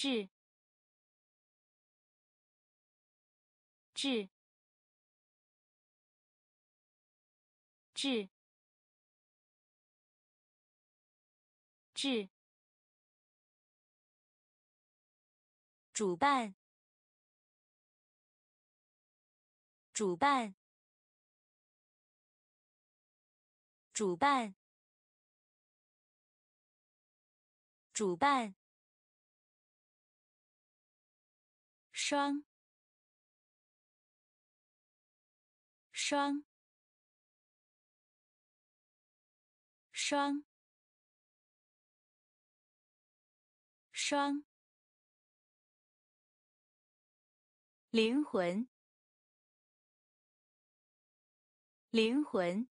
智智智智主办主办主办主办双。双。双。双。灵魂。灵魂。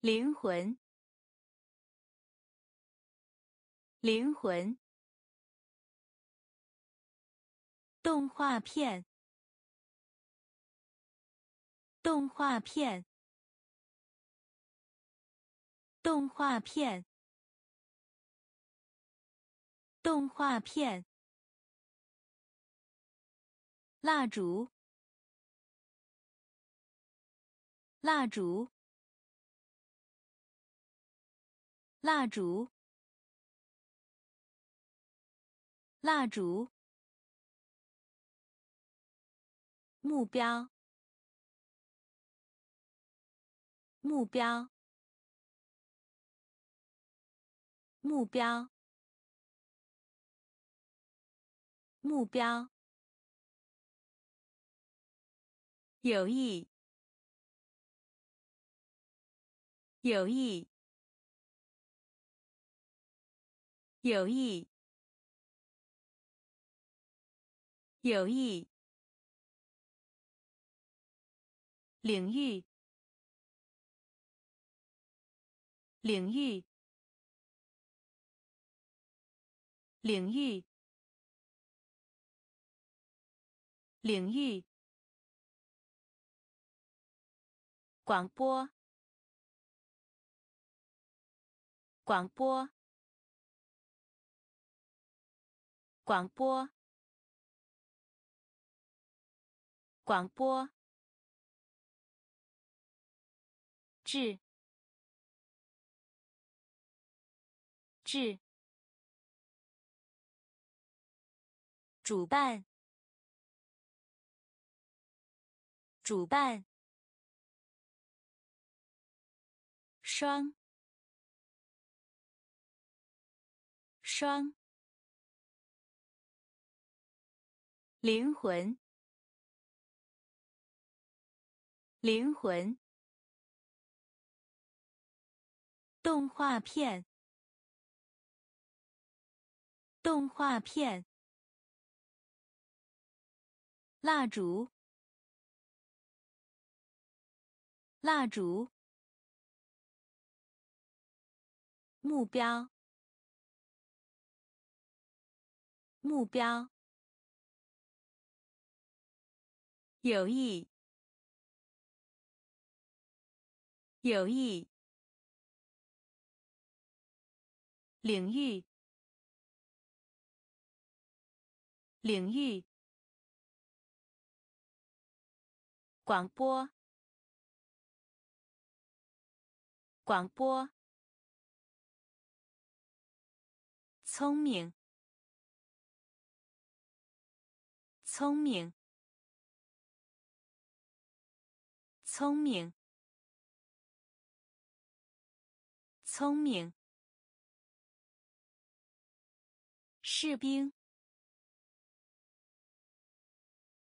灵魂。灵魂。动画片，动画片，动画片，动画片，蜡烛，蜡烛，蜡烛，蜡烛。目标，目标，目标，目标。有意，有意，有意，有意。领域，领域，领域，领域。广播，广播，广播，广播。智智主办主办双双灵魂灵魂。动画片，动画片，蜡烛，蜡烛，目标，目标，有意，有意。领域，领域，广播，广播，聪明，聪明，聪明，聪明。士兵，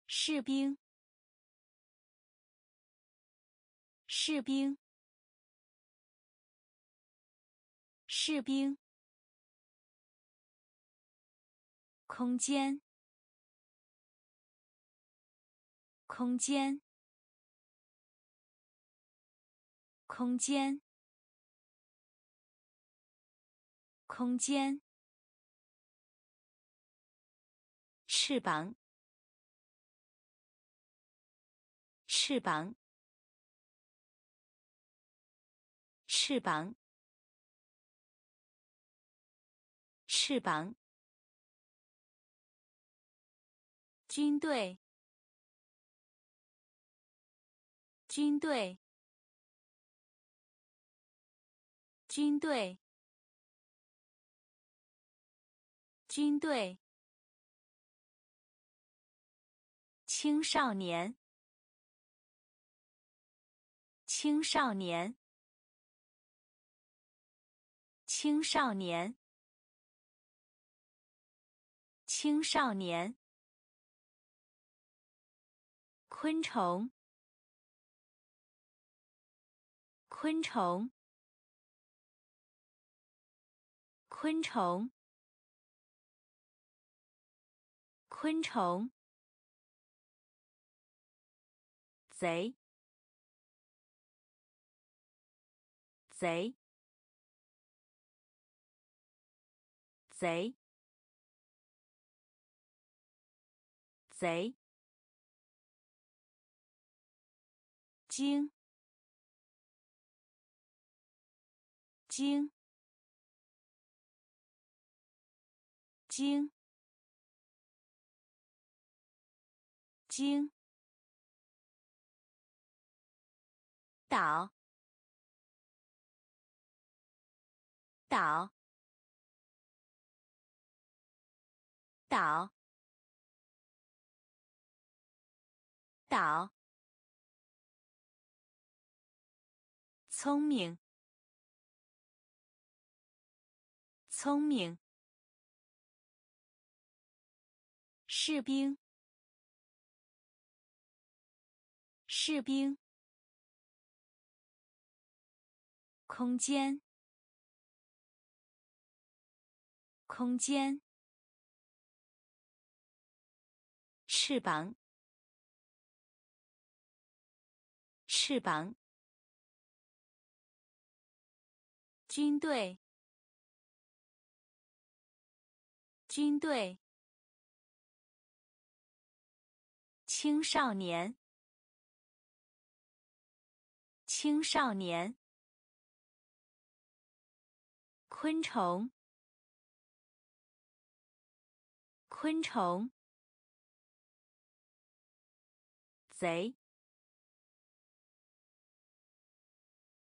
士兵，士兵，士兵。空间，空间，空间，空间。翅膀，翅膀，翅膀，翅膀，军队，军队，军队，军队，青少年，青少年，青少年。青少年，昆虫，昆虫，昆虫，昆虫，贼，贼，贼。贼，精，精，精，精，岛，岛，岛。岛，聪明，聪明，士兵，士兵，空间，空间，翅膀。翅膀，军队，军队，青少年，青少年，昆虫，昆虫，贼。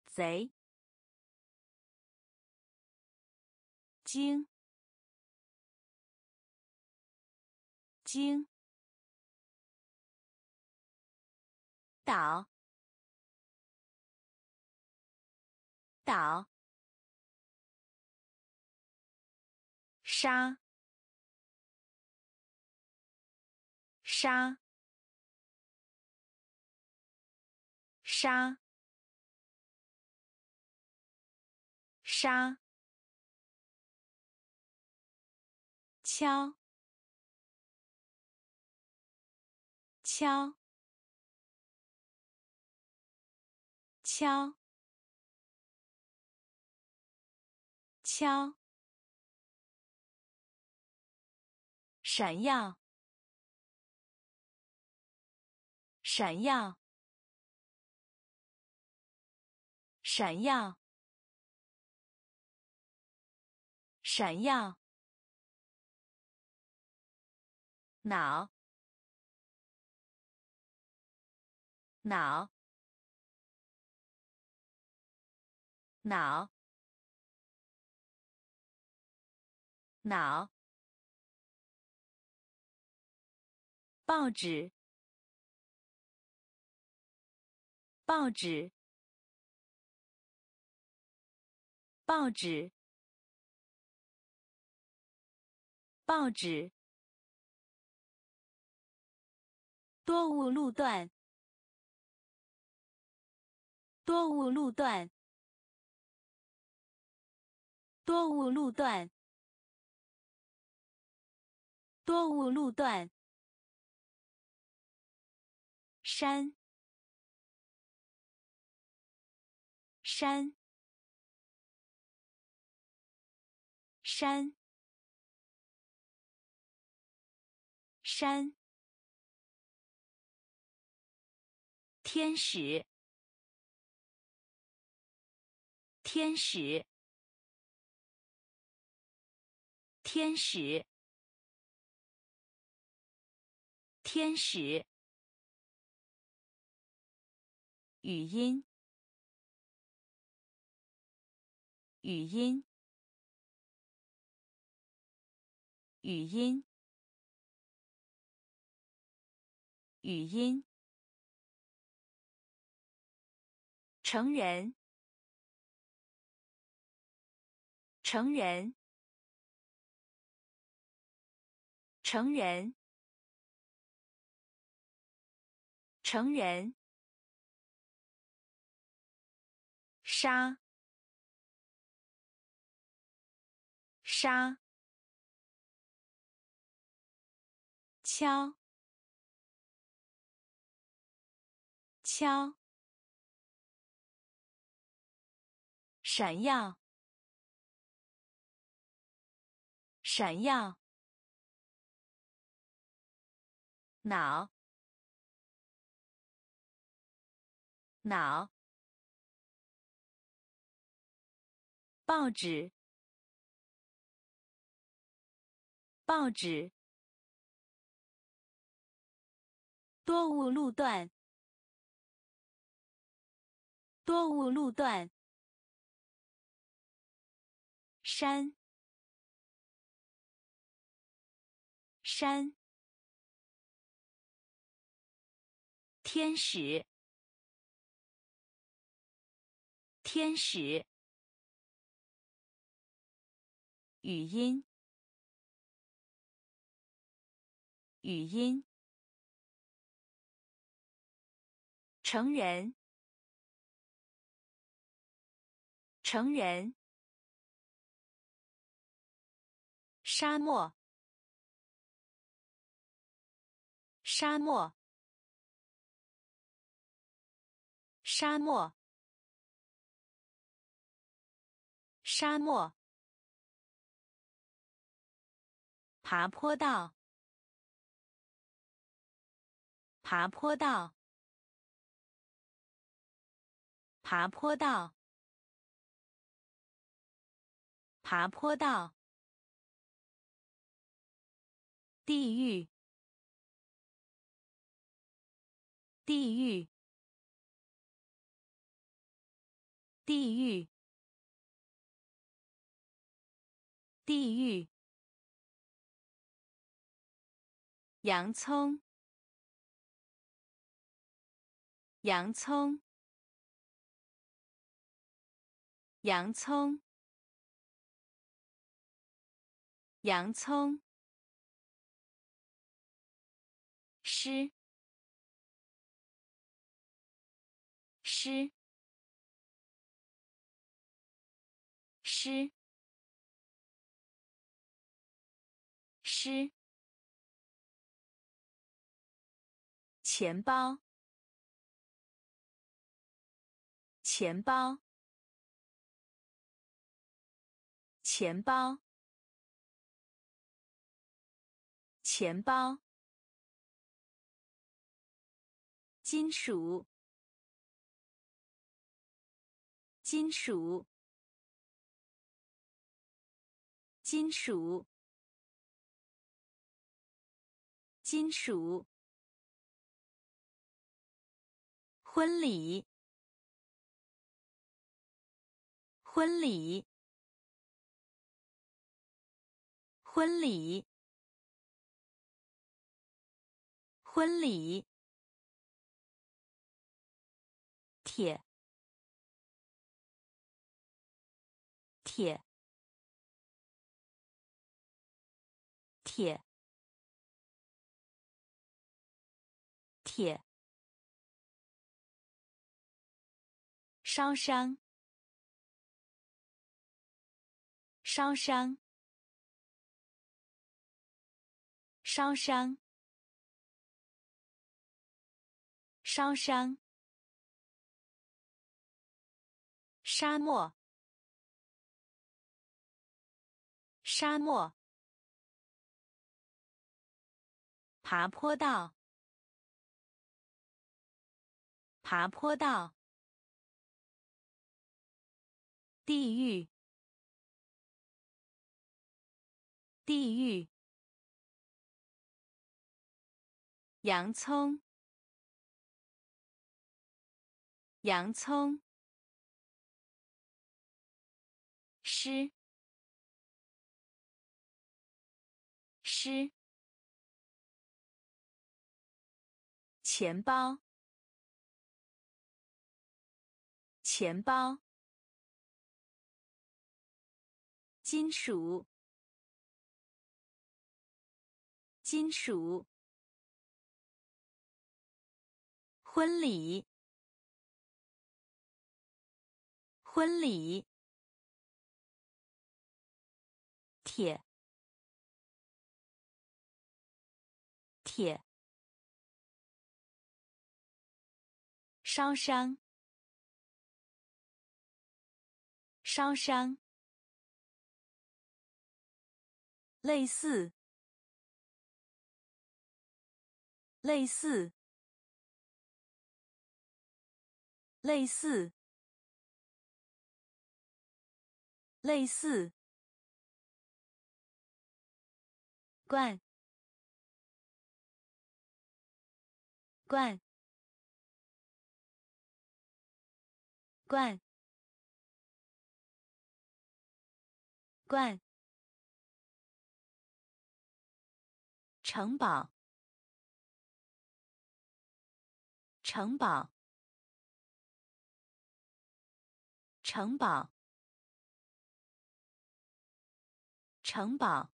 贼，精，精，岛，岛，沙，沙，沙。沙，敲，敲，敲，敲，闪耀，闪耀，闪耀。闪耀，脑，脑，脑，脑，报纸，报纸，报纸。报纸，多雾路段，多雾路段，多雾路段，多雾路段，山，山，山。山，天使，天使，天使，天使，语音，语音，语音，语音。成人，成人，成人，成人。杀，杀，敲，敲。闪耀，闪耀，脑，脑，报纸，报纸，多雾路段，多雾路段。山，山，天使，天使，语音，语音，成人，成人。沙漠，沙漠，沙漠，沙漠。爬坡道，爬坡道，爬坡道，爬坡道。地狱，地狱，地狱，地狱。洋葱，洋葱，洋葱，洋葱。诗，诗，诗，诗。钱包，钱包，钱包，钱包。金属，金属，金属，金属。婚礼，婚礼，婚礼，婚礼。铁，铁，铁，铁。烧伤，烧伤，烧伤，烧伤。沙漠，沙漠。爬坡道，爬坡道。地狱，地狱，洋葱，洋葱，诗，诗，钱包，钱包，金属。金属，婚礼，婚礼，铁，铁，烧伤，烧伤，类似。类似，类似，类似，罐，罐，罐，罐，城堡。城堡，城堡，城堡，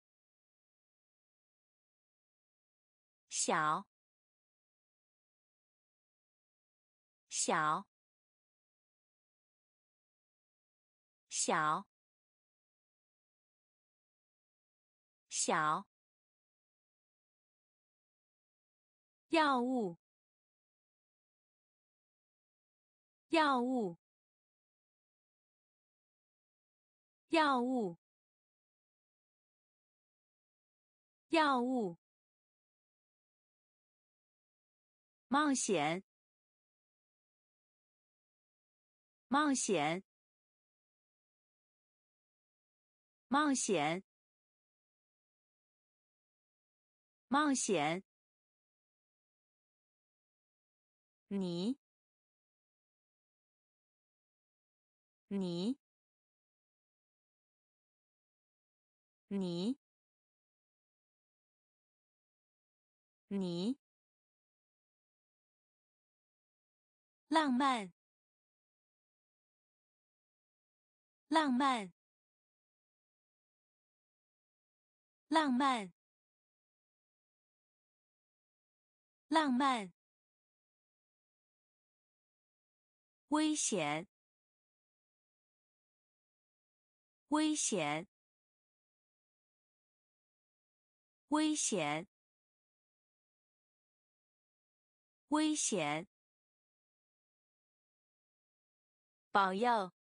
小，小，小，小，药物。药物，药物，药物，冒险，冒险，冒险，冒险，你。你，你，你，浪漫，浪漫，浪漫，浪漫，危险。危险！危险！危险！保佑！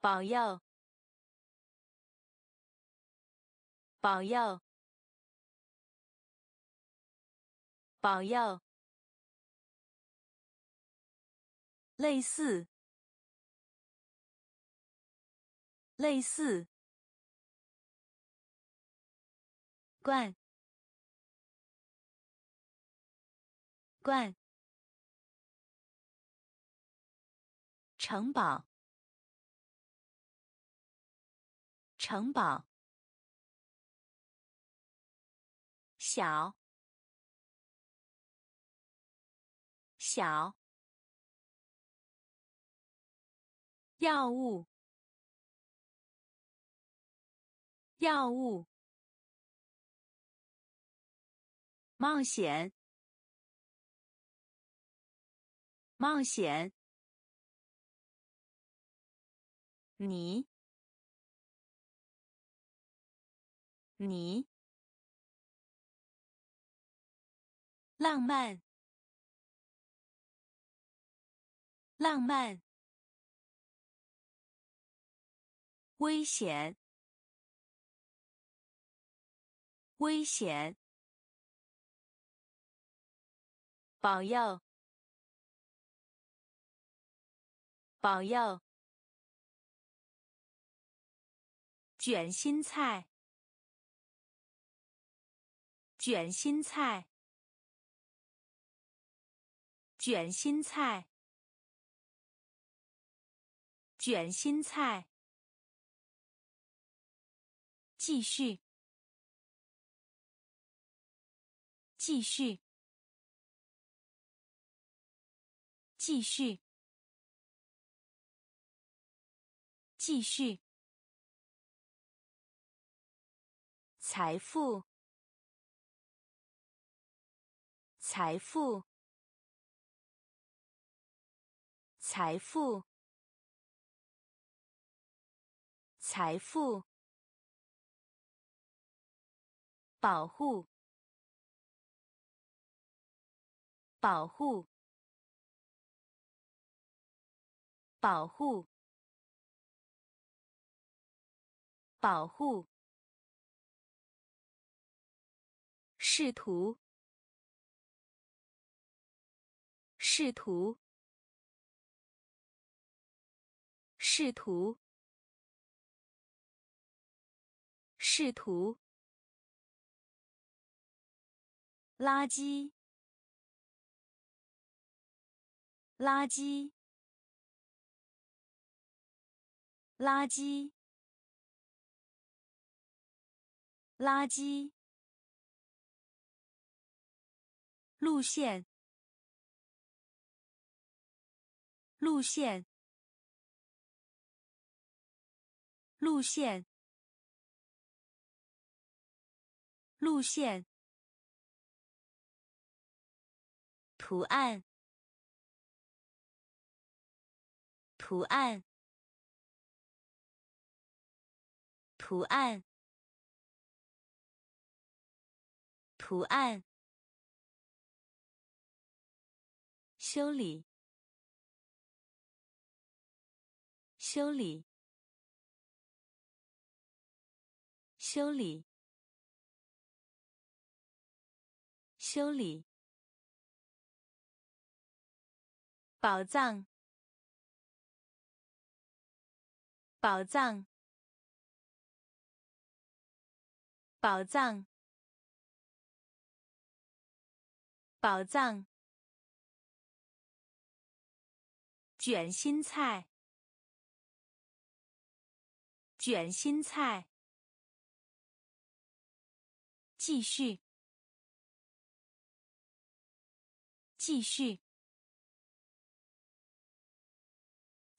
保佑！保佑！保佑！类似。类似，罐，罐，城堡，城堡，小，小，药物。药物，冒险，冒险，你，你，浪漫，浪漫，危险。危险！保佑！保佑！卷心菜，卷心菜，卷心菜，卷心菜。继续，继续，继续，继续。财富，财富，财富，财富。保护，保护，保护，保护。试图，试图，试图，试图。垃圾，垃圾，垃圾，垃圾。路线，路线，路线，路线。图案，图案，图案，图案。修理，修理，修理，修理。宝藏，宝藏，宝藏，宝藏。卷心菜，卷心菜。继续，继续。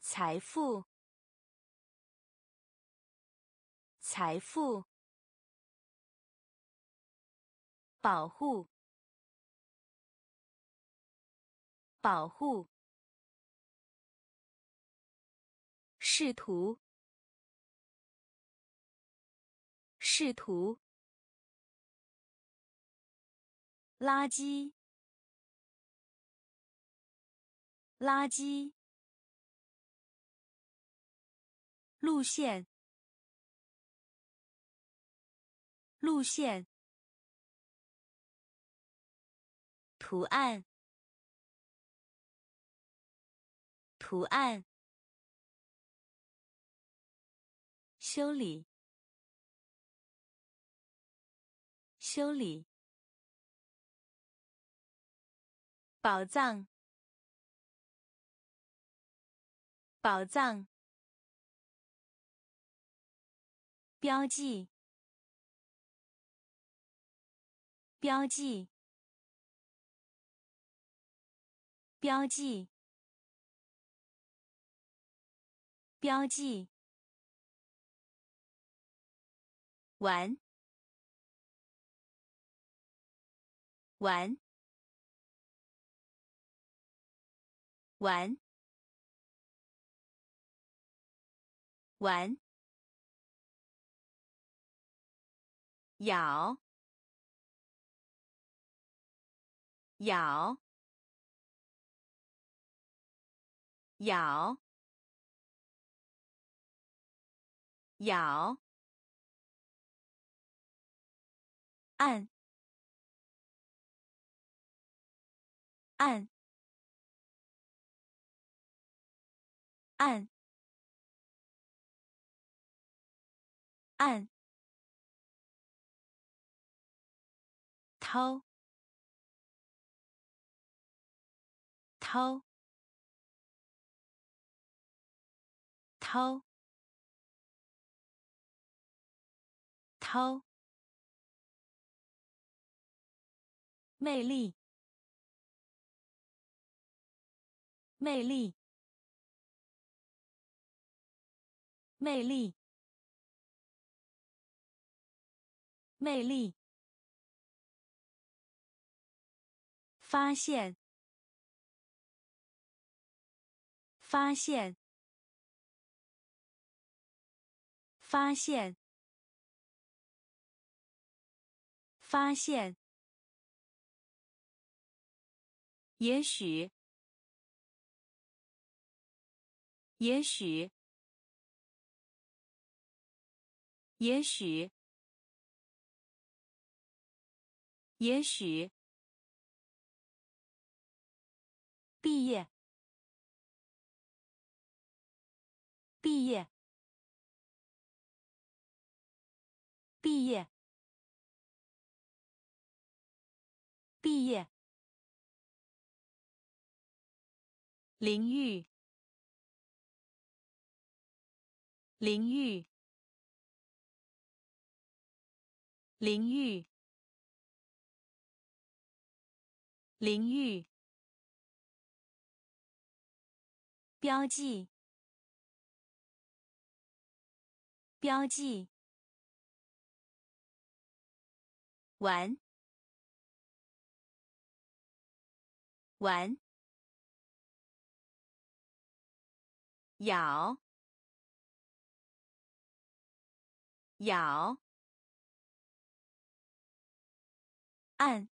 财富，财富，保护，保护，试图，试图，垃圾，垃圾。路线，路线，图案，图案，修理，修理，宝藏，宝藏。标记，标记，标记，标记。玩，玩，玩，玩。咬，咬，咬，咬，按，按，按。按掏掏掏掏，魅力，魅力，魅力，魅力。发现，发现，发现，发现。也许，也许，也许，也许。毕业，毕业，毕业，毕业。淋浴，淋浴，淋浴，淋浴。标记，标记，玩，玩，咬，咬，按，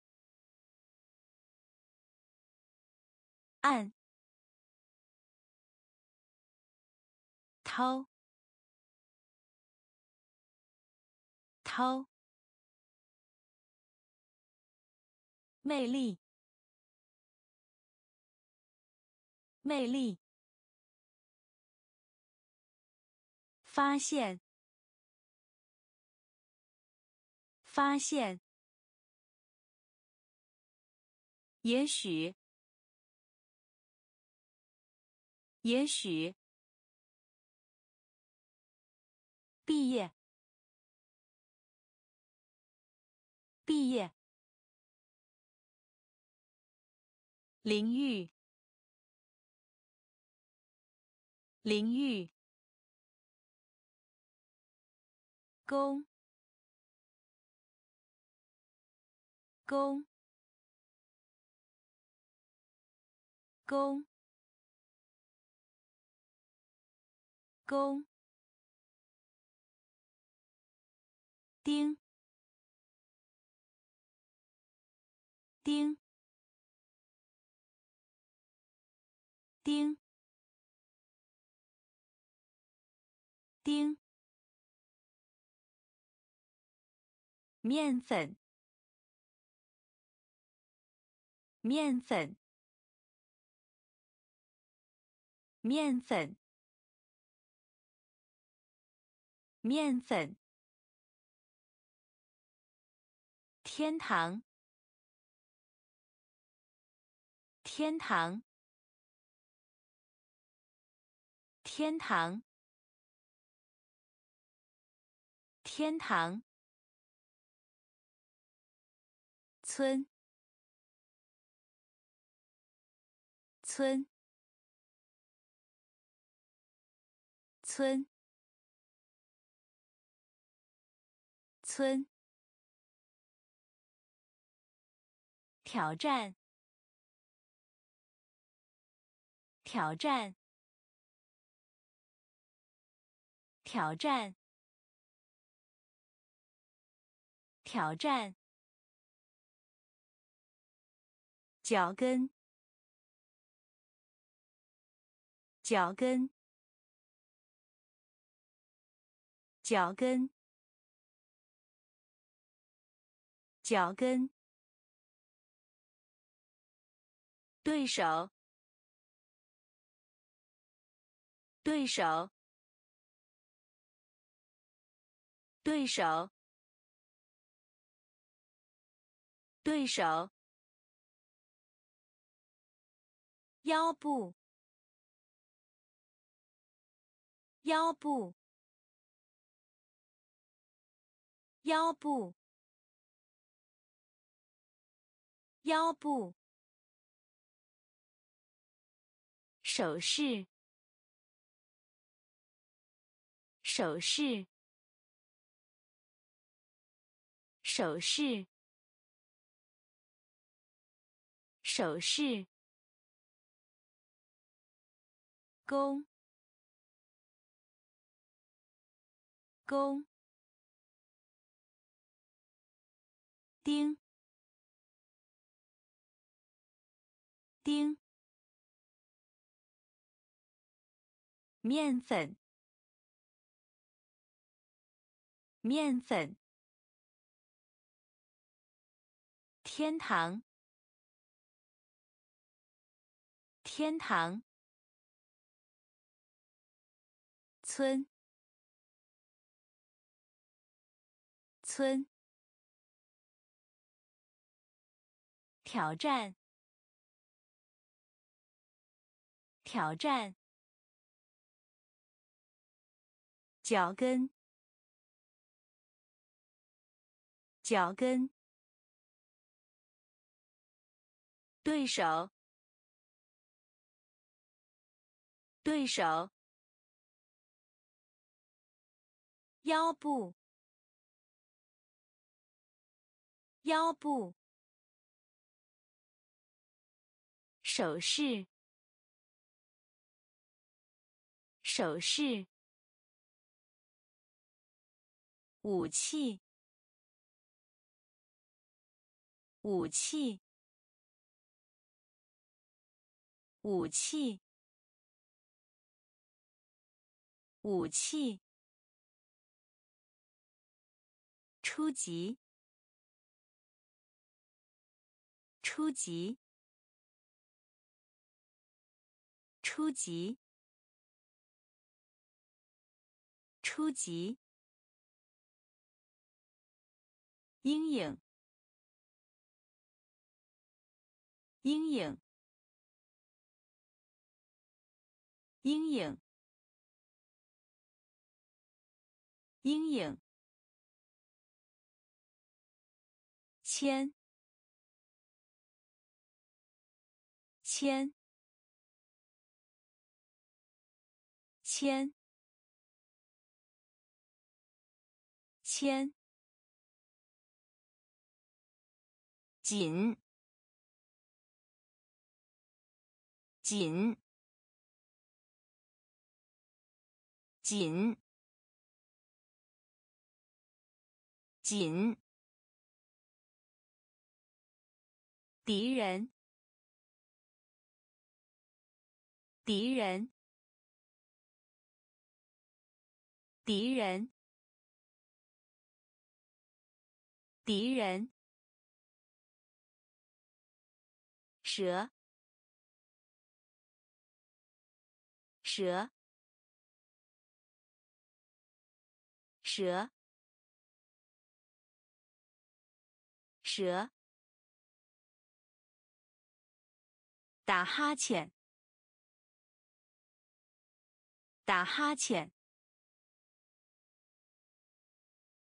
按。掏，掏，魅力，魅力，发现，发现，也许，也许。毕业，毕业。淋浴，淋浴。工，工，工，工。丁，丁，丁，丁，面粉，面粉，面粉，面粉。天堂，天堂，天堂，天堂。村，村，村，村。挑战，挑战，挑战，挑战。脚跟，脚跟，脚跟，脚跟。对手，对手，对手，对手，腰部，腰部，腰部，腰部。手势，手势，手势，手势。弓，弓，钉，钉。面粉，面粉，天堂，天堂，村，村，挑战，挑战。脚跟，脚跟，对手，对手，腰部，腰部，手势，手势。武器，武器，武器，武器。初级，初级，初级，初级。阴影，阴影，阴影，阴影。签，签，签，签。紧，紧，紧，紧。敌人，敌人，敌人，敌人。蛇，蛇，蛇，蛇，打哈欠，打哈欠，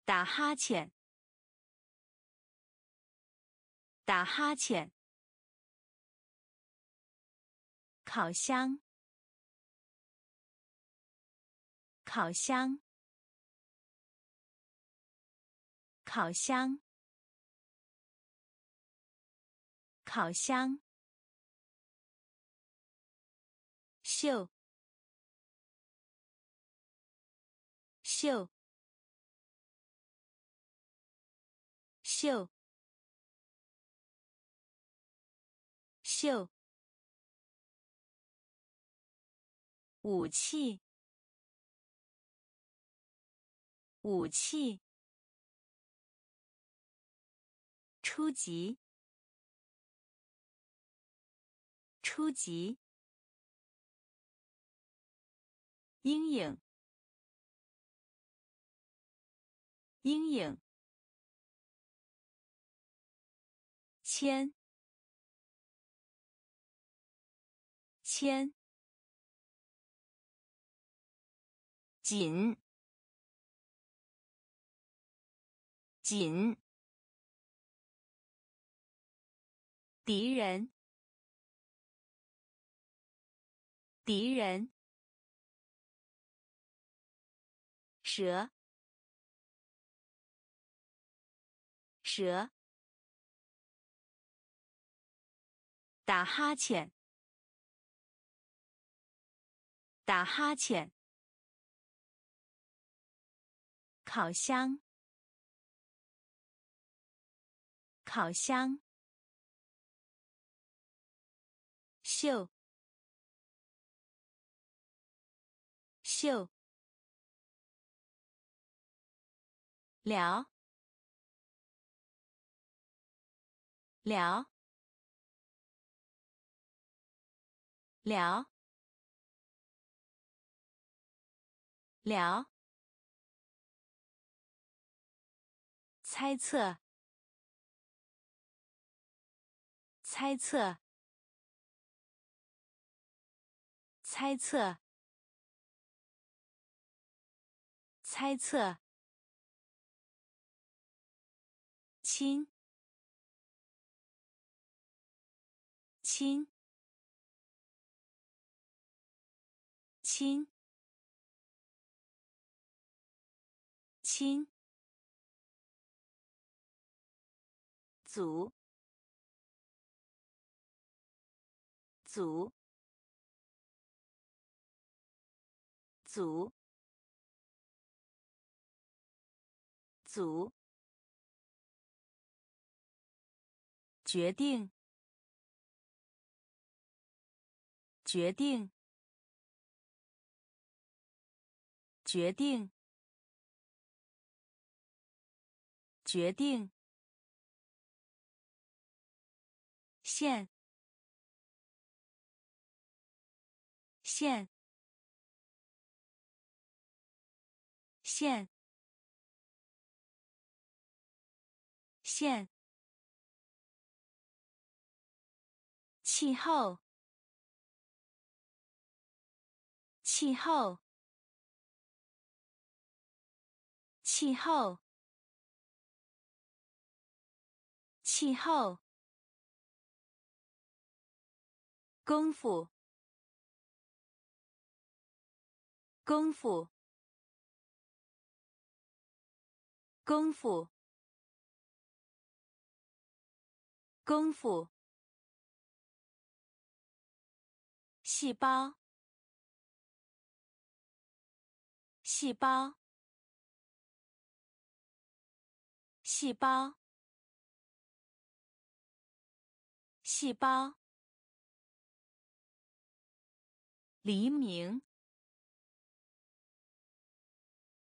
打哈欠，打哈欠。烤箱，烤箱，烤箱，烤箱，秀，秀，秀，秀。武器，武器，初级，初级，阴影，阴影，铅，铅，紧，紧，敌人，敌人。蛇，蛇，打哈欠，打哈欠，烤箱，烤箱，秀，秀。聊，聊，聊，聊。猜测，猜测，猜测，猜测。亲，亲，亲，亲，组，组，组，组。决定，决定，决定，决定。线，线，线，线。气候，气候，气候，气候。功夫，功夫，功夫，功夫。细胞，细胞，细胞，细胞。黎明，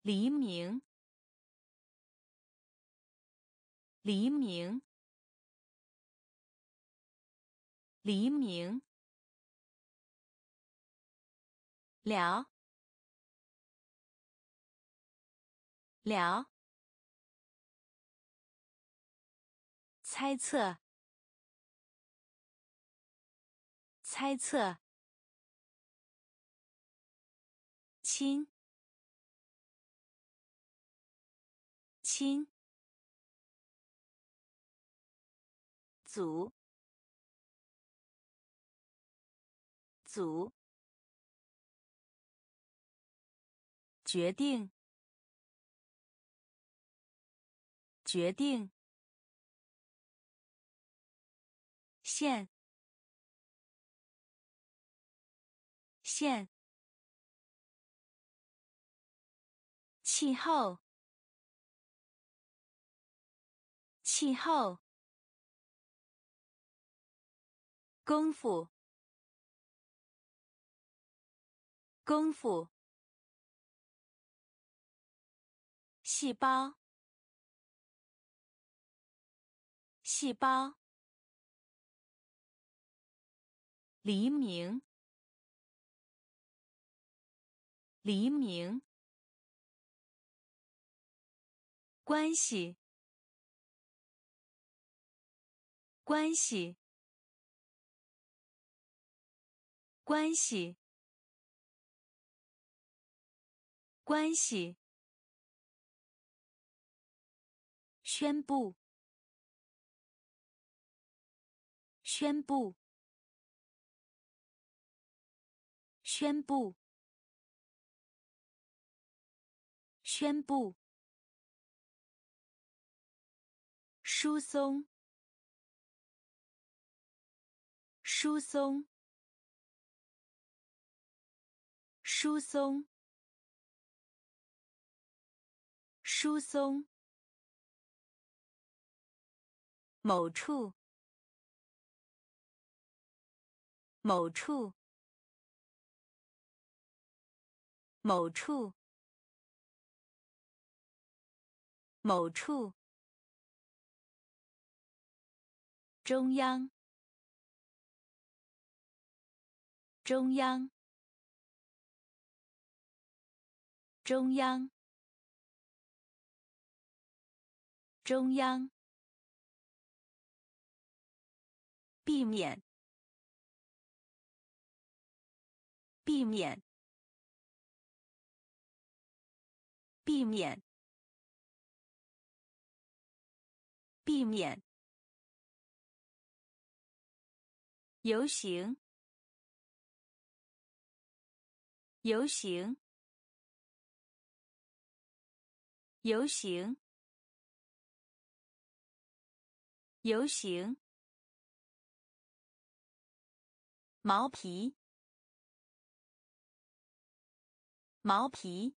黎明，黎明，黎明。聊，聊，猜测，猜测，亲，亲，组，组。决定，决定。线，线。气候，气候。功夫，功夫。细胞，细胞。黎明，黎明。关系，关系，关系，关系。宣布，宣布，宣布，宣布。疏松，疏松，疏松，疏松。某处，某处，某处，某处。中央，中央，中央，中央。避免，避免，避免，避免。游行，游行，游行，游行。毛皮，毛皮，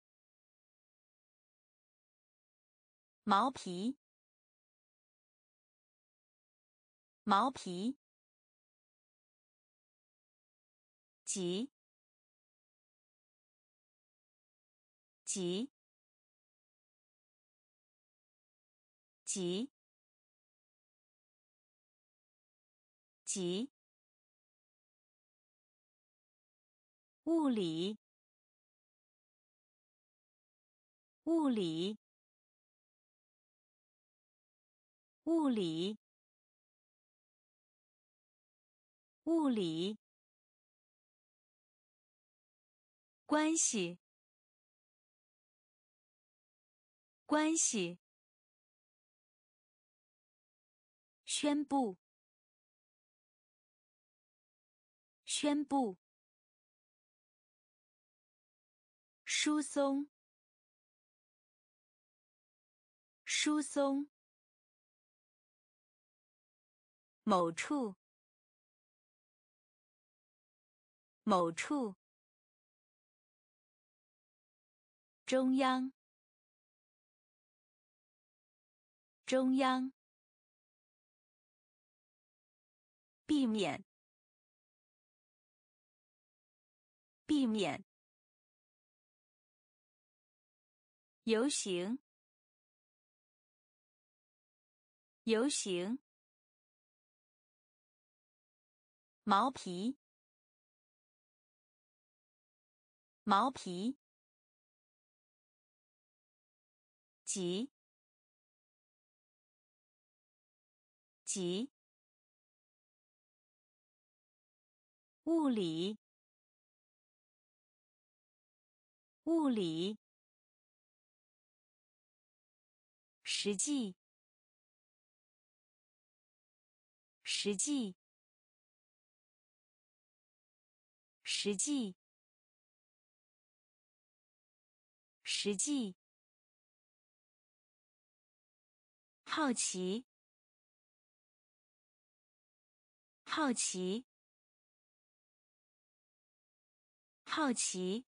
毛皮，毛皮。急，急，急，急。物理，物理，物理，物理。关系，关系。宣布，宣布。疏松，疏松。某处，某处。中央，中央。避免，避免。游行，游行。毛皮，毛皮。急，急。物理，物理。实际，实际，实际，实际。好奇，好奇，好奇，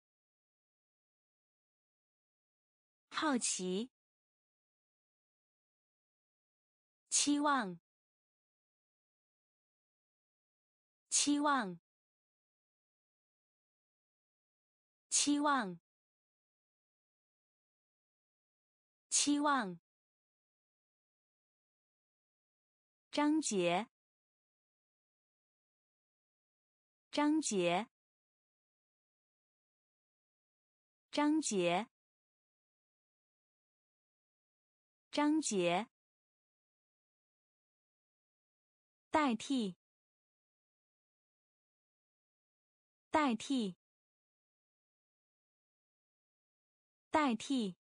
好奇。期望，期望，期望，期望。章节，章节，章节，章节，代替，代替，代替，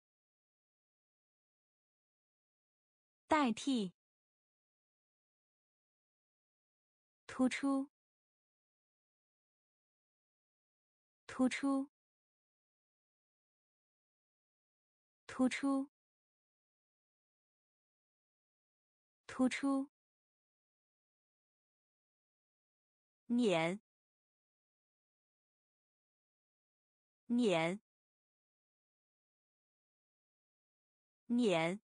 代替，突出，突出，突出。突出，碾，碾，碾，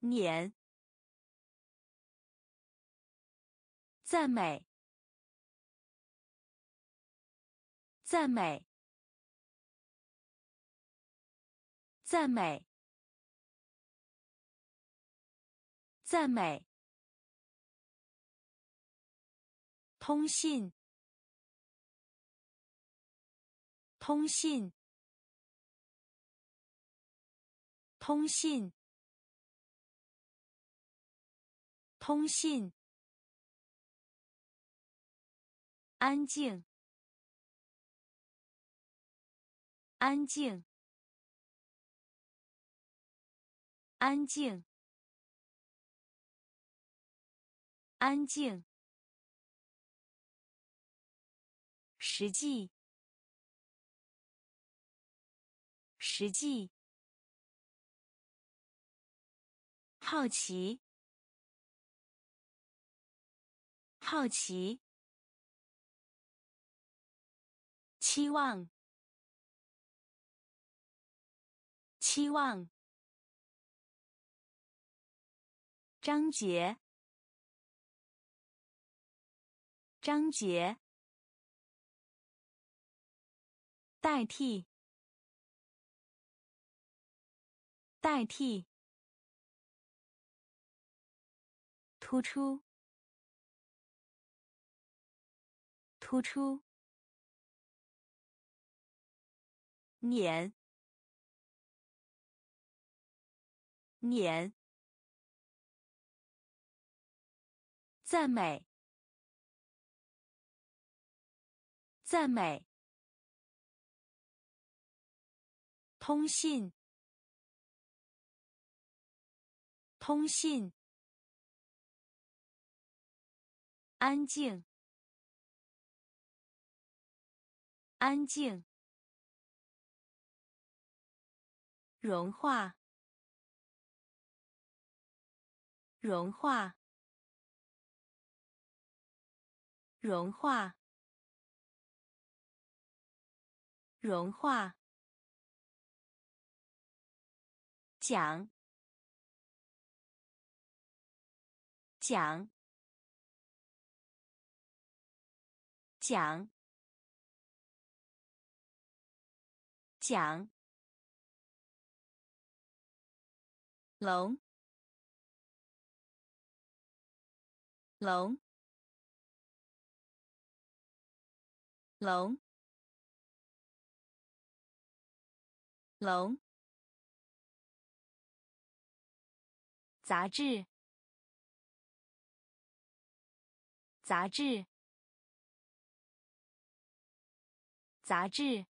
碾，赞美，赞美，赞美。赞美。通信。通信。通信。通信。安静。安静。安静。安静。实际。实际。好奇。好奇。期望。期望。章节。章节，代替，代替，突出，突出，碾，碾，赞美。赞美。通信。通信。安静。安静。融化。融化。融化。融化。讲。讲。讲。讲。龙。龙。龙。龙。杂志。杂志。杂志。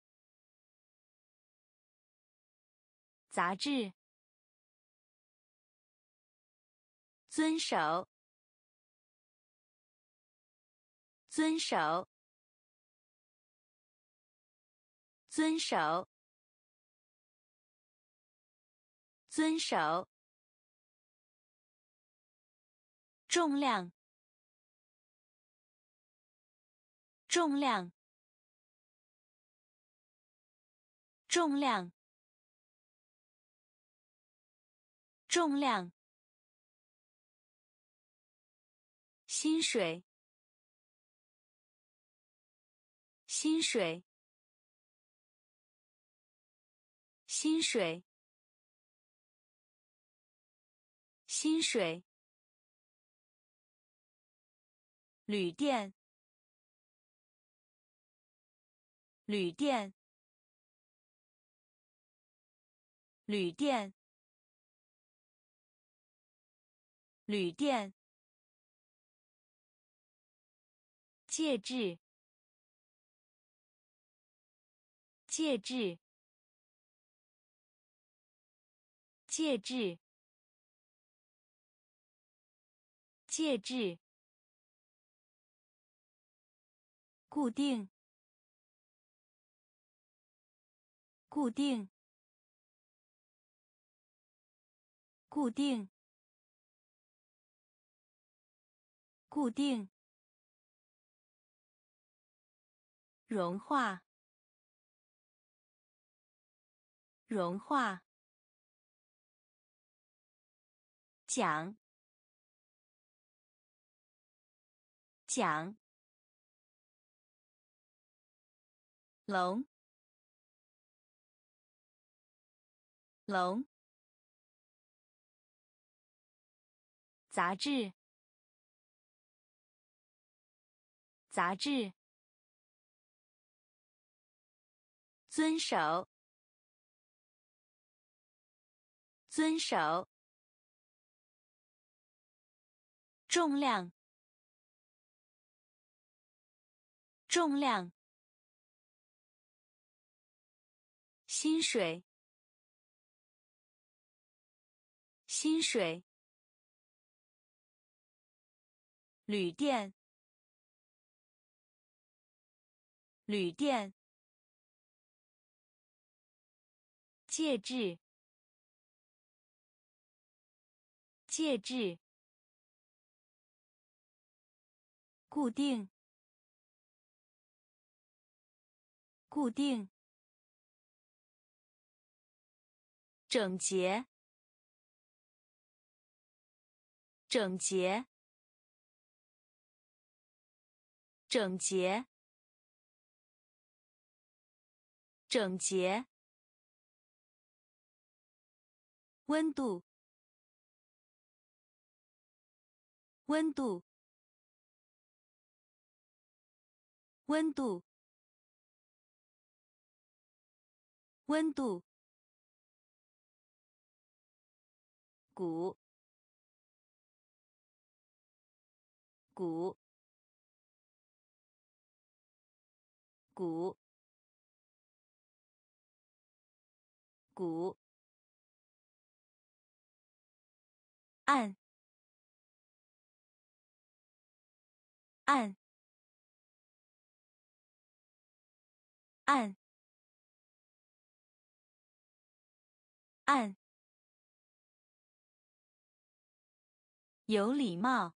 杂志。遵守。遵守。遵守。遵守。重量。重量。重量。重量。薪水。薪水。薪水。薪水。旅店。旅店。旅店，旅店。介质，介质，介质，介质。固定，固定，固定，固定。融化，融化。讲，讲。龙，龙。杂志，杂志。遵守，遵守。重量，重量。薪水，薪水。旅店，旅店。介质，介质。固定，固定。整洁，整洁，整洁，整洁。温度，温度，温度，温度。鼓，鼓，鼓，鼓。按，按，按，按。有礼貌，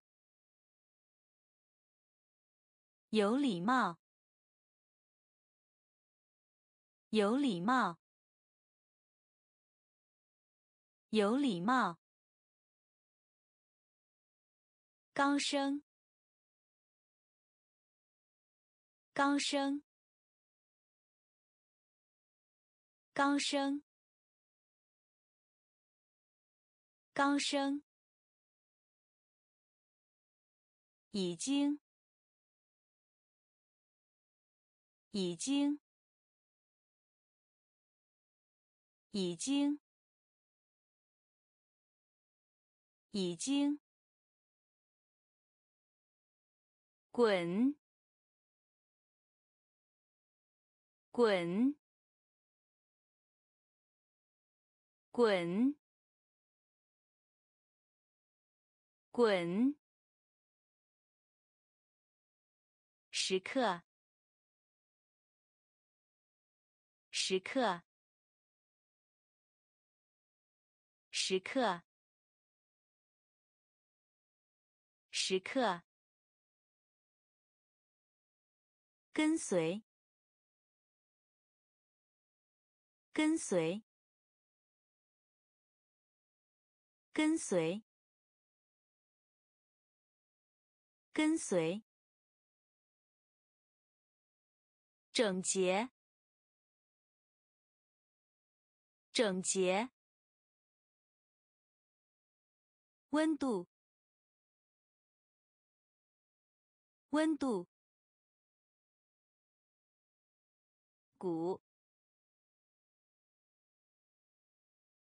有礼貌，有礼貌，有礼貌。刚生，刚生，刚生，刚生。已经，已经，已经，已经。滚，滚，滚，滚。时刻，时刻，时刻，时刻。跟随，跟随，跟随，跟随。整洁，整洁。温度，温度。鼓，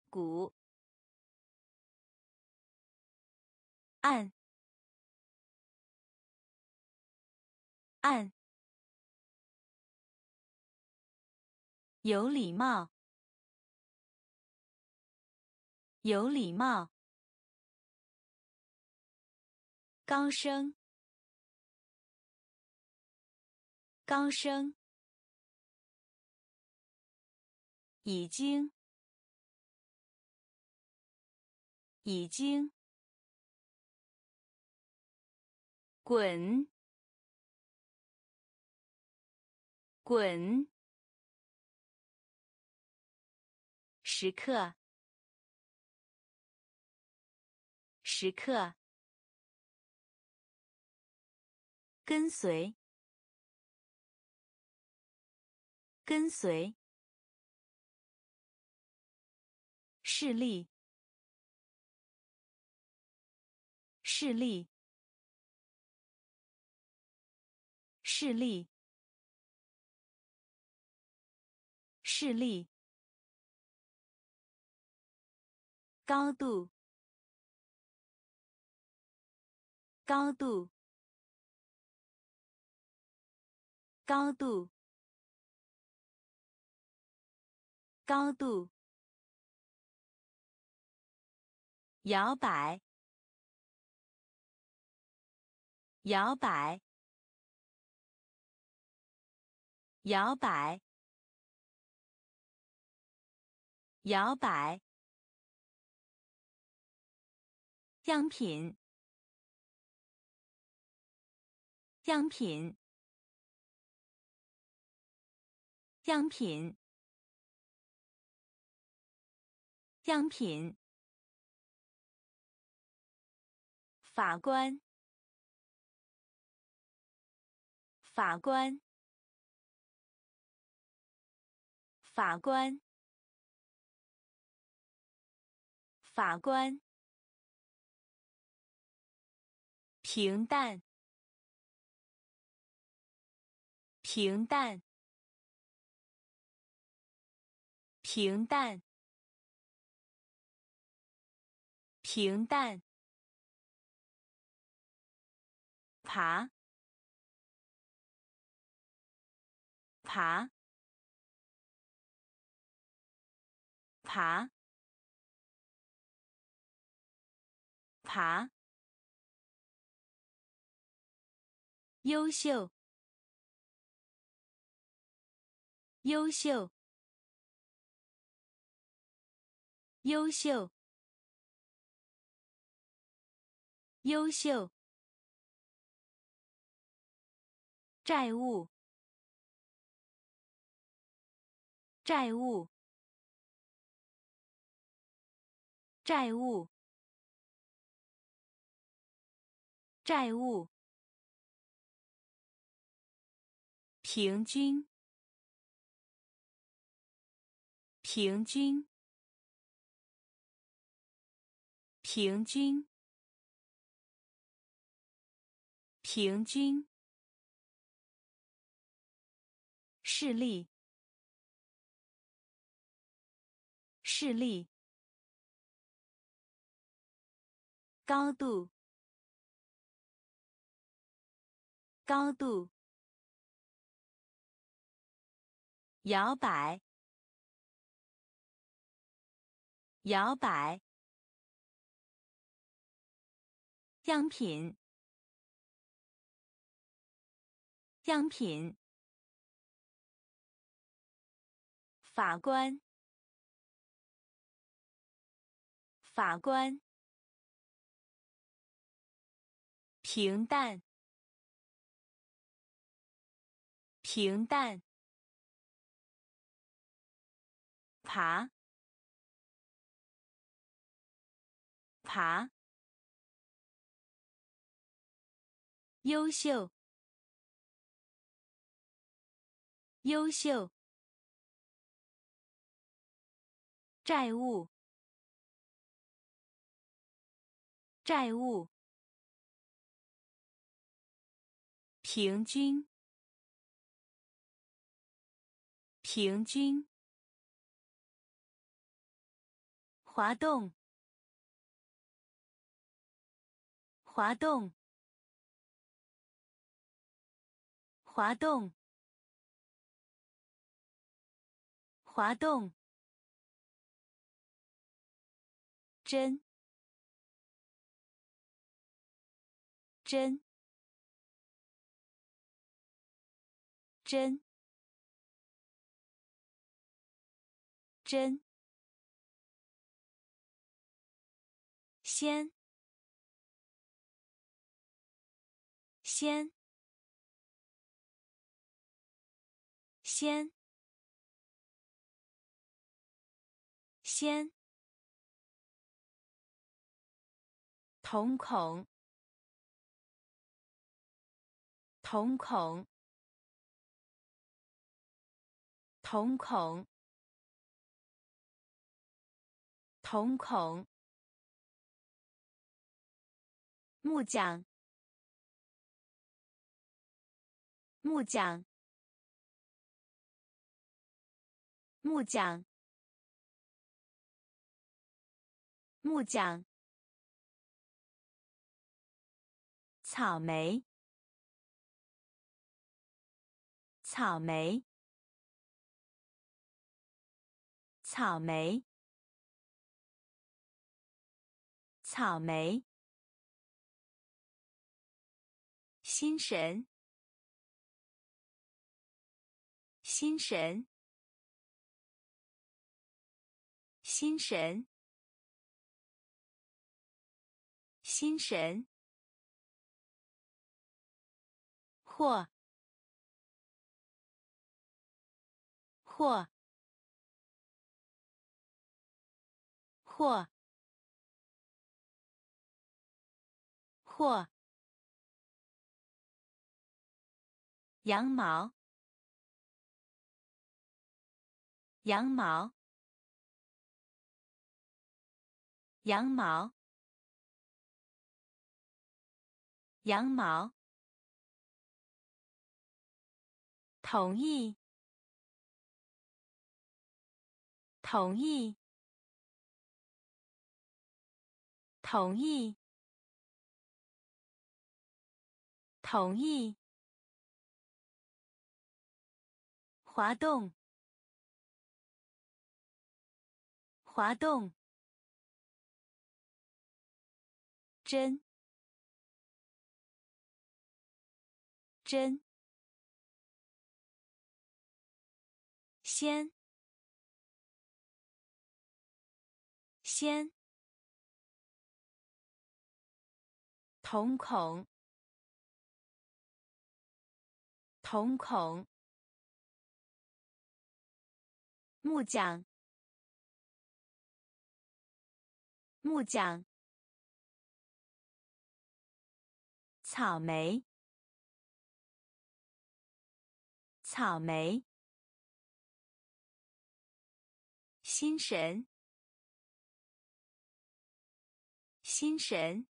鼓，按，按，有礼貌，有礼貌，高声，高声。已经，已经，滚，滚，时刻，时刻，跟随，跟随。视力，视力，视力，视力，高度，高度，高度，高度。摇摆，摇摆，摇摆，摇摆。样品，样品，样品，样品。法官，法官，法官，法官。平淡，平淡，平淡，平淡。爬，爬，爬，爬。优秀，优秀，优秀，优秀。债务，债务，债务，债务。平均，平均，平均，平均。视力，视力，高度，高度，摇摆，摇摆，样品，样品。法官，法官，平淡，平淡，爬，爬，优秀，优秀。债务，债务，平均，平均，滑动，滑动，滑动，滑动，真。真。真。真。先。先。先。先。瞳孔，瞳孔，瞳孔，瞳孔。木匠，木匠，木匠，木匠。草莓，草莓，草莓，草莓。心神，心神，心神，心神，或，或，或，或。羊毛，羊毛，羊毛，羊毛。同意，同意，同意，同意。滑动，滑动，针，针，先，先，瞳孔，瞳孔。木匠，木匠。草莓，草莓。心神，心神。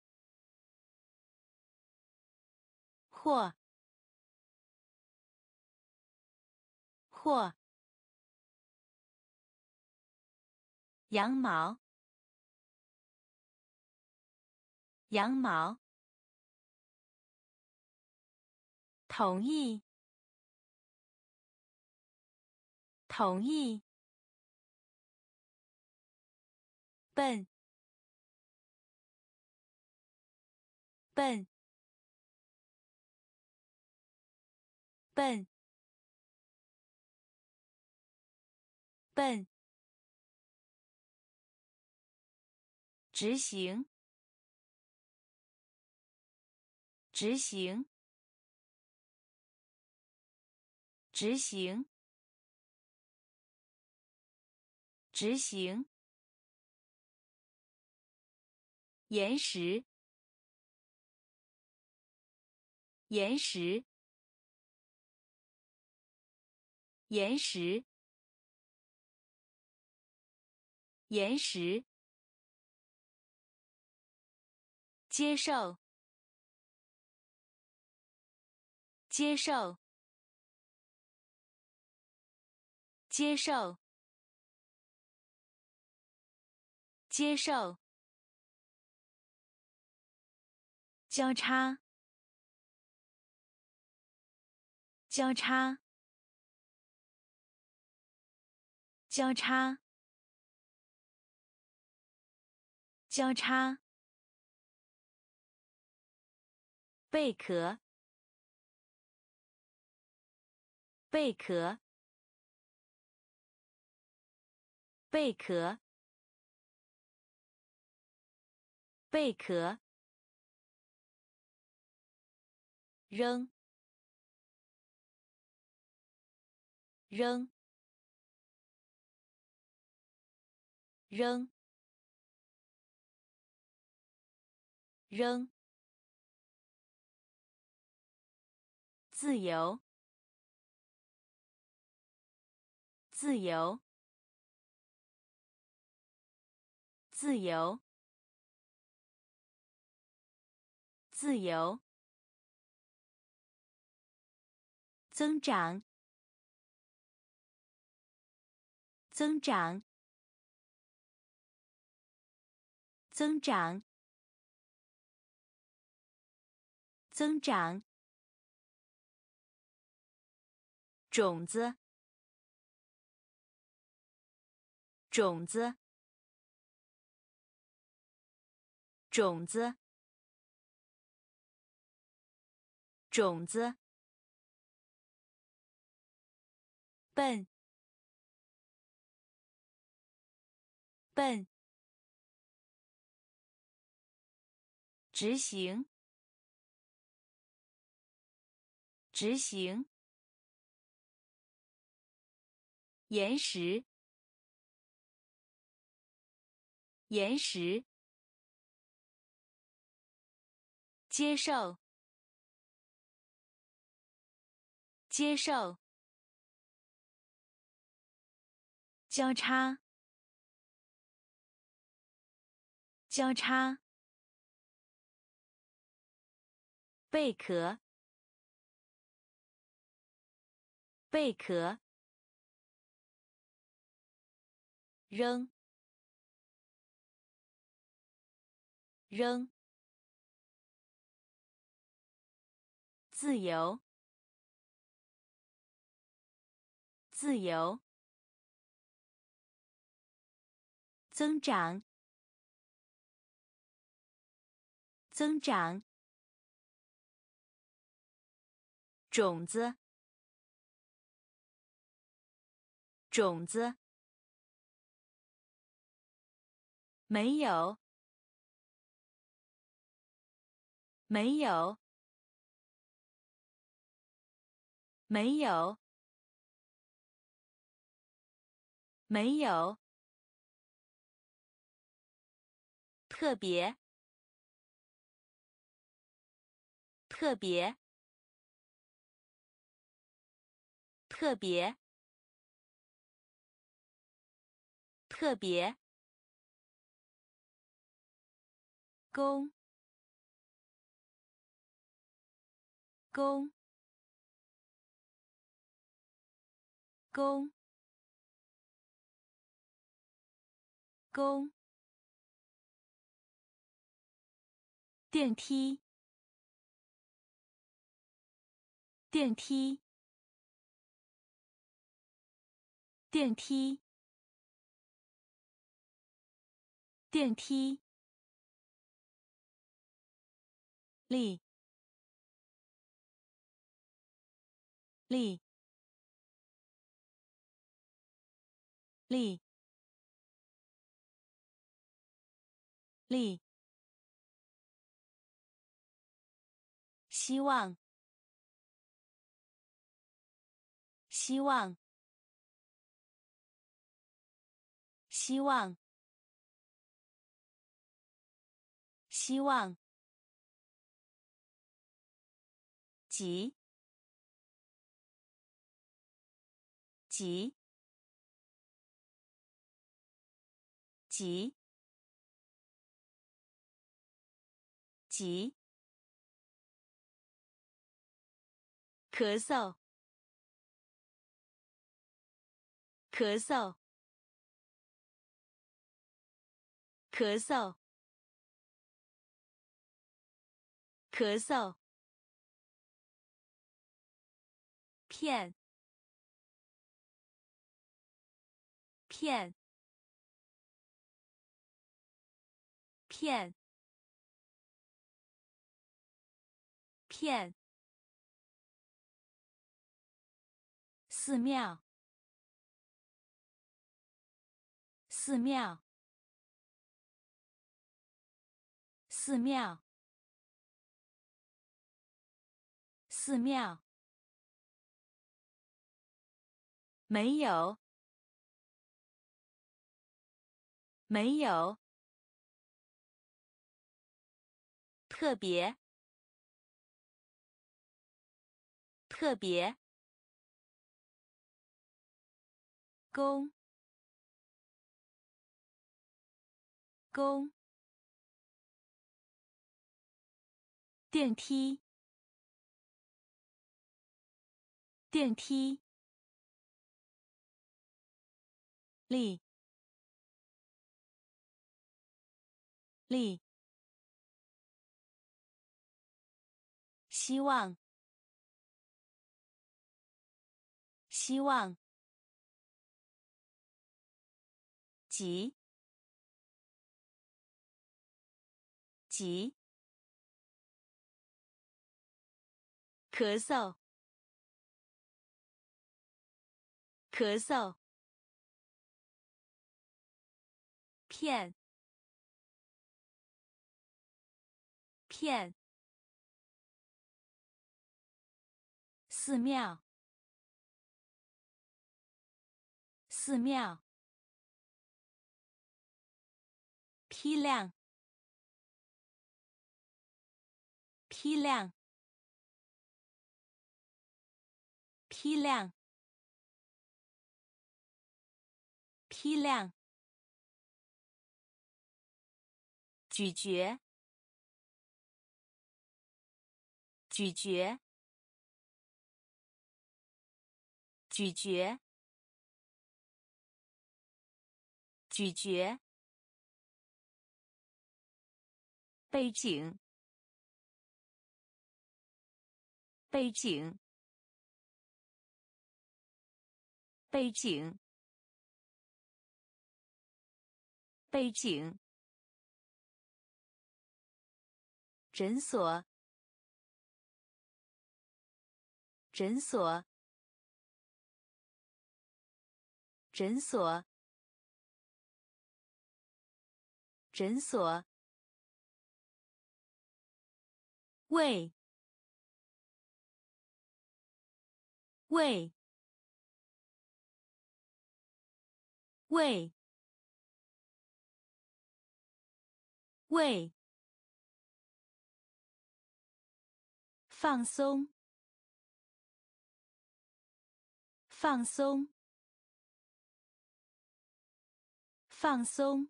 或，或。羊毛，羊毛。同意，同意。笨，笨，笨，笨。执行，执行，执行，执行。岩石，岩石，岩石，岩石。接受，接受，接受，接受，交叉，交叉，交叉，交叉。贝壳，贝壳，贝壳，贝壳。扔，扔，扔，扔。自由，自由，自由，自由。增长，增长，增长，增长。种子，种子，种子，种子。笨，笨。执行，执行。岩石，岩石，接受，接受，交叉，交叉，贝壳，贝壳。扔，扔，自由，自由，增长，增长，种子，种子。没有，没有，没有，没有，特别，特别，特别，特别。公，公，公，公，电梯，电梯，电梯，电梯。力，力，力，力，希望，希望，希望，希望。急，急，急，急，咳嗽，咳嗽，咳嗽，咳嗽，片，片，片，片。寺庙，寺庙，寺庙，寺庙。没有，没有，特别，特别。公，公，电梯，电梯，力，力，希望，希望。急，急，咳嗽，咳嗽，片，片，寺庙，寺庙。批量，批量，批量，批量，咀嚼，咀嚼，咀嚼，咀嚼。背景，背景，背景，背景。诊所，诊所，诊所，诊所。喂，喂，喂，喂，放松，放松，放松，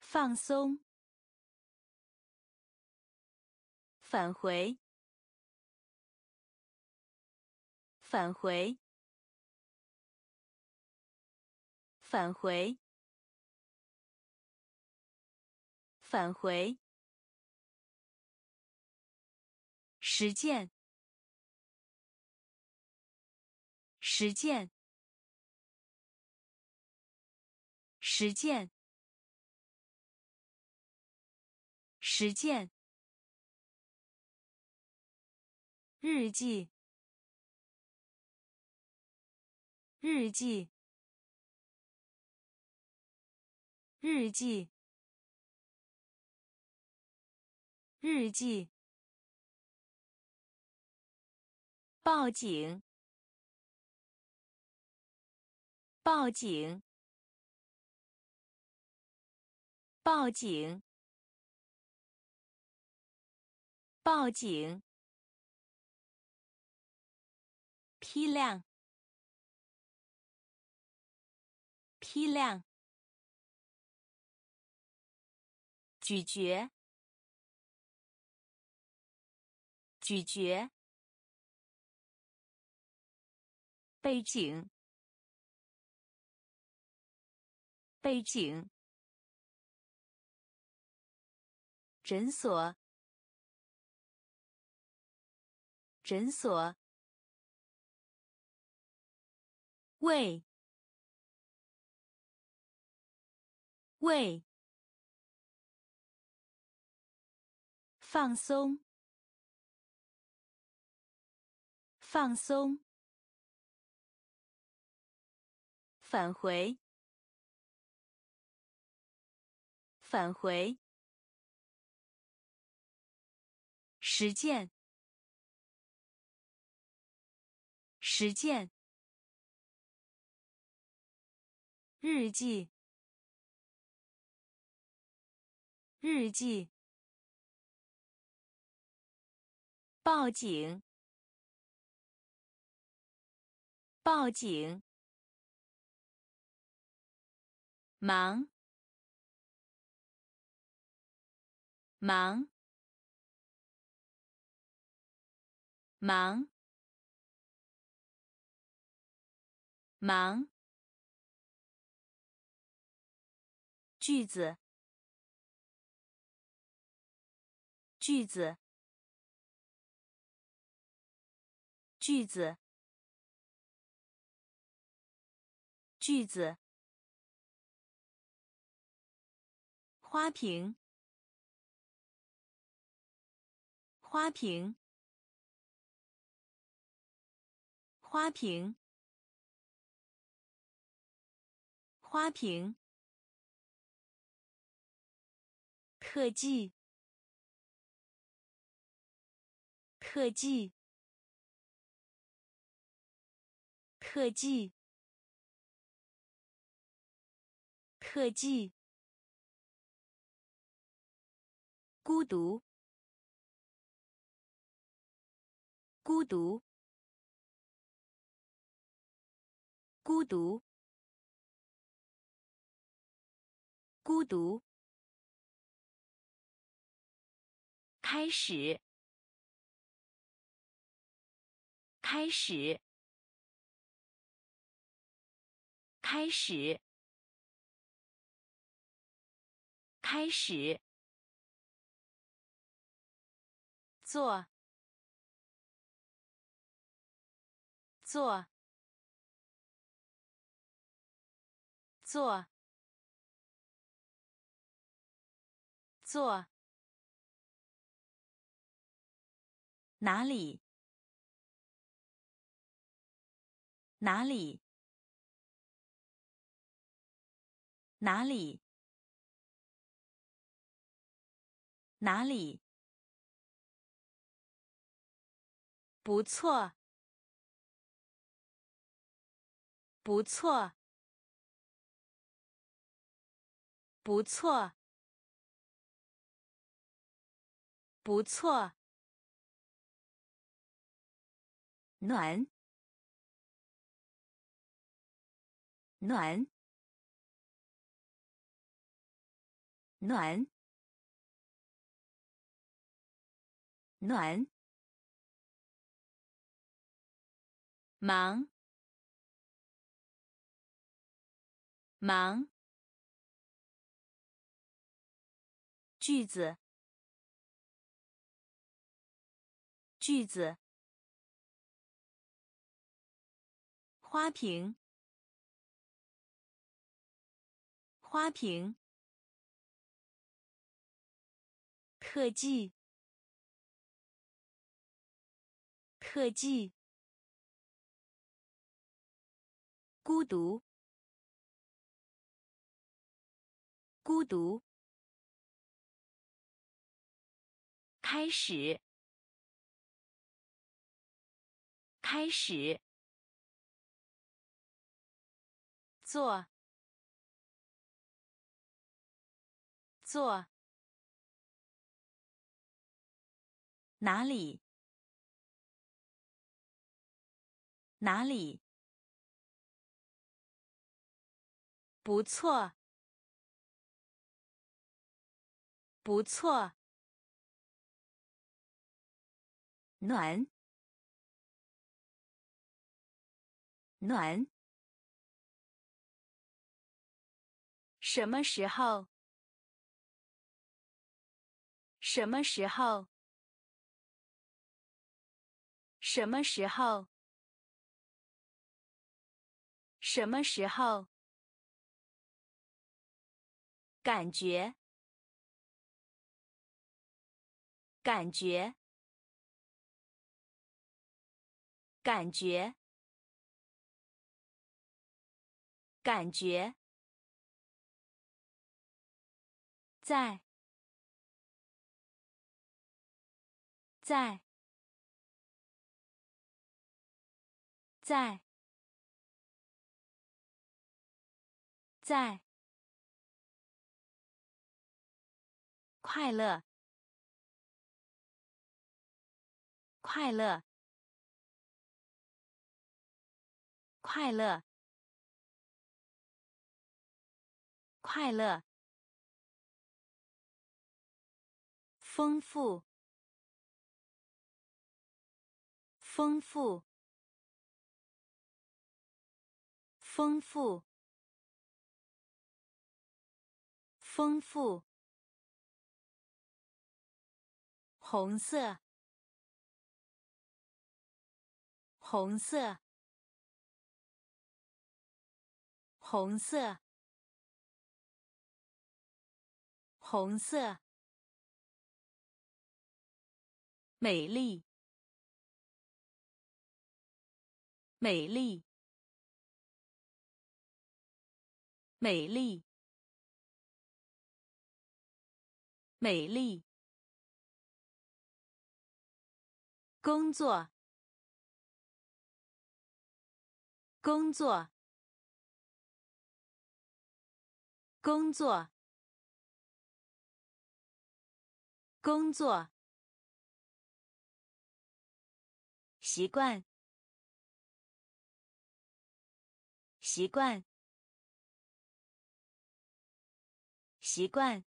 放松。返回，返回，返回，返回。实践，实践，实践，实践。日记，日记，日记，日记。报警，报警，报警，报警。批量，批量，咀嚼，咀嚼，背景，背景。诊所。诊所。喂，喂。放松。放松。返回。返回。实践。实践。日记。日记。报警！报警！忙！忙！忙！忙！句子！句子！句子，句子，花瓶，花瓶，花瓶，花瓶，特技，特技。特技，特技，孤独，孤独，孤独，孤独，开始，开始。开始，开始，做，做，做，做，哪里？哪里？哪里？哪里？不错，不错，不错，不错。暖，暖。暖，暖，忙，忙，句子，句子，花瓶，花瓶。特技，特技，孤独，孤独，开始，开始，做，做。哪里？哪里？不错，不错。暖，暖。什么时候？什么时候？什么时候？什么时候？感觉，感觉，感觉，感觉，在，在，在，在。快乐，快乐，快乐，快乐，丰富，丰富，丰富，丰富。红色，红色，红色，红色，美丽，美丽，美丽，美丽。工作，工作，工作，工作。习惯，习惯，习惯，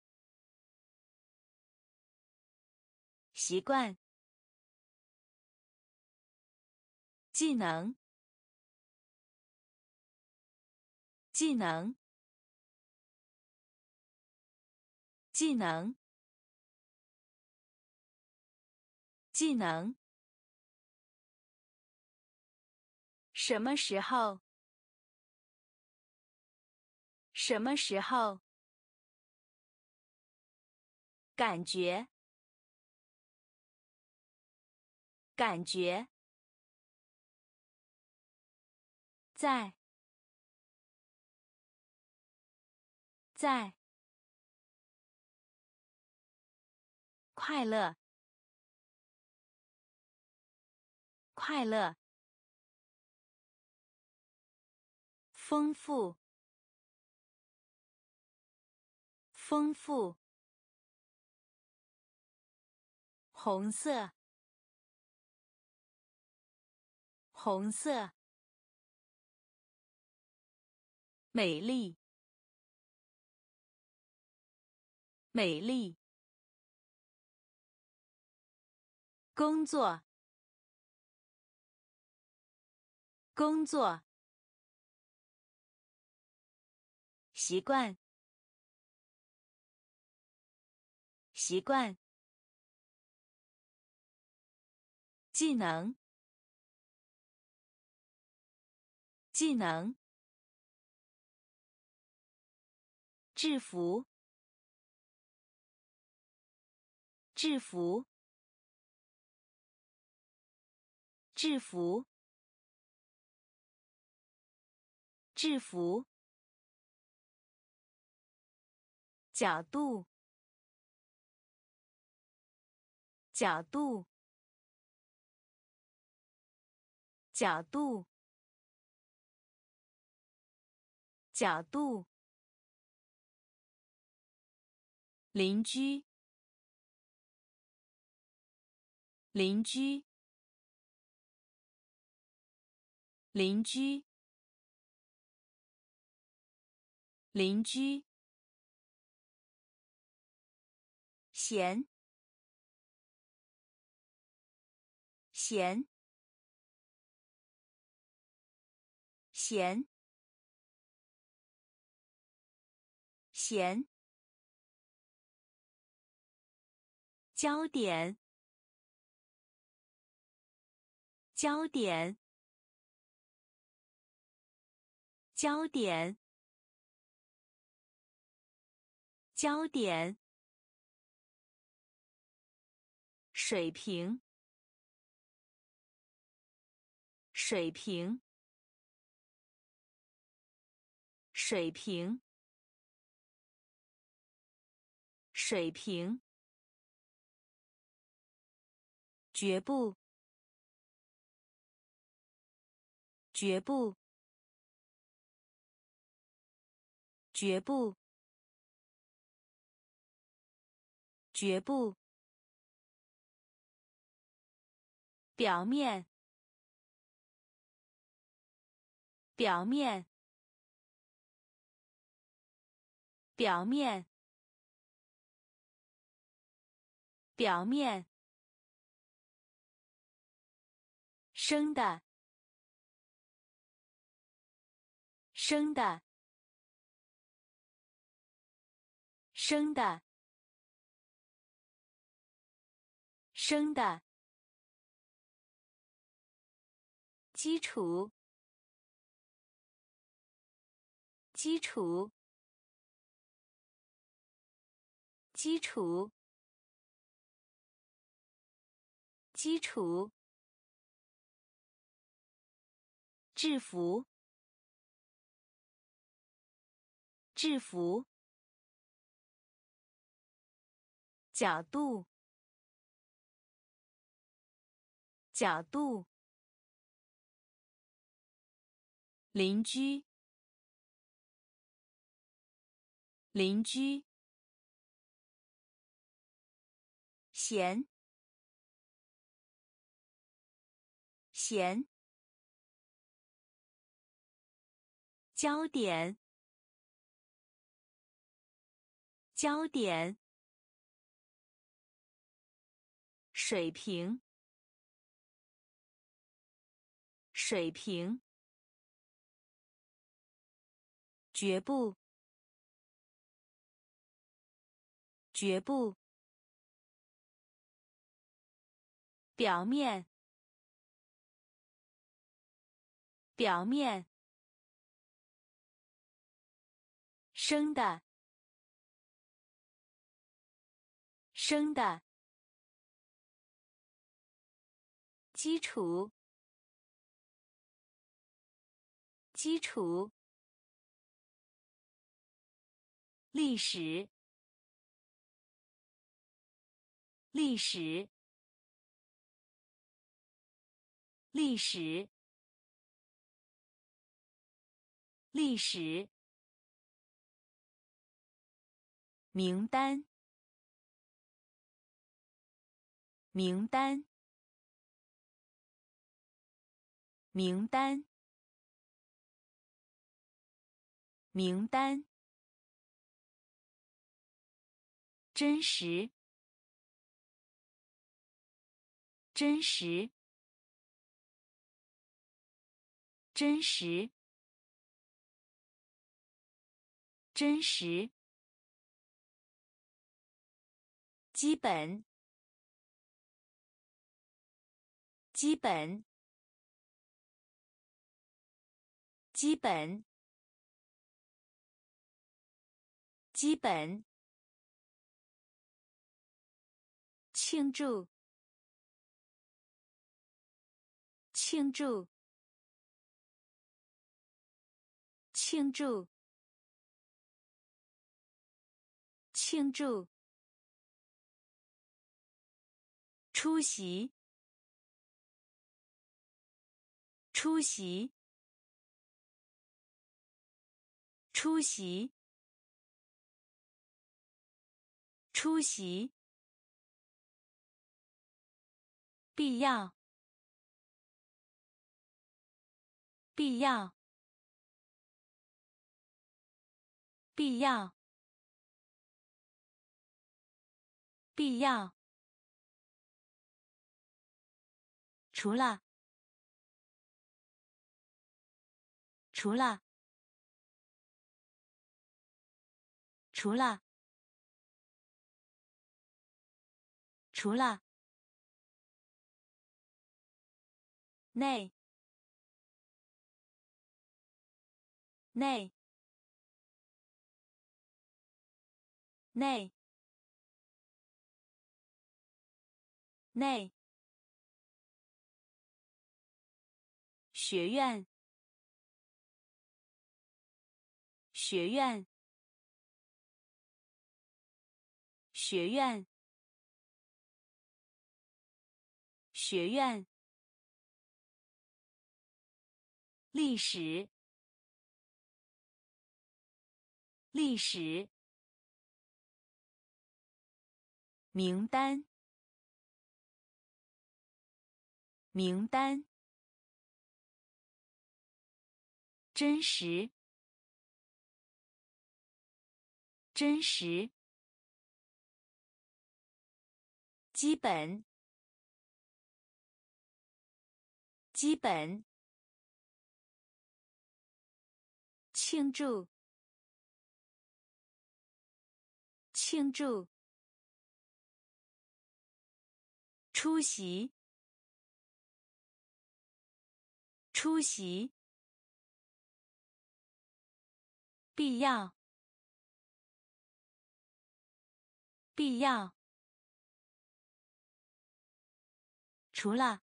习惯。技能，技能，技能，技能。什么时候？什么时候？感觉，感觉。在，在，快乐，快乐，丰富，丰富，红色，红色。美丽，美丽。工作，工作。习惯，习惯。技能，技能。制服，制服，制服，制服。角度，角度，角度，角度。邻居，邻居，邻居，邻居。闲，闲，闲，咸，焦点，焦点，焦点，焦点，水平，水平，水平，水平。绝不，绝不，绝不，绝不。表面，表面，表面，表面。生的，生的，生的，生的。基础，基础，基础，基础。制服，制服。角度，角度。邻居，邻居。咸，咸。焦点，焦点，水平，水平，绝不，绝不，表面，表面。生的，生的，基础，基础，历史，历史，历史，历史。名单，名单，名单，名单。真实，真实，真实，真实。基本，基本，基本，基本。庆祝，庆祝，庆祝，庆祝。出席，出席，出席，出席。必要，必要，必要，必要。除了，除了，除了，除了，内，内，内，内，学院，学院。学院，学院，历史，历史，名单，名单，真实，真实。基本，基本，庆祝，庆祝，出席，出席，必要，必要。除了，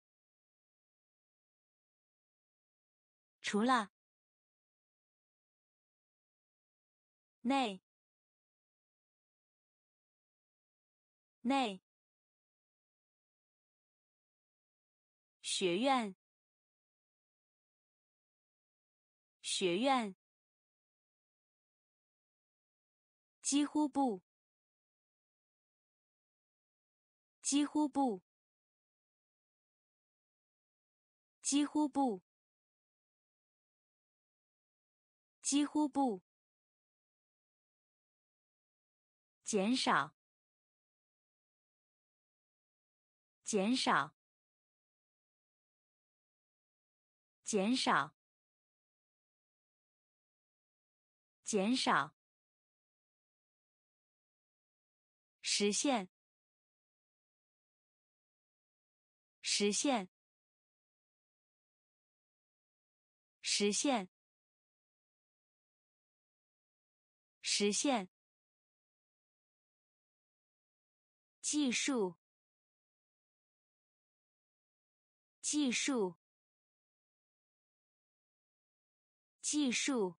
除了，内，内，学院，学院，几乎不，几乎不。几乎不，几乎不，减少，减少，减少，减少，实现，实现。实现，实现。技术，技术，技术，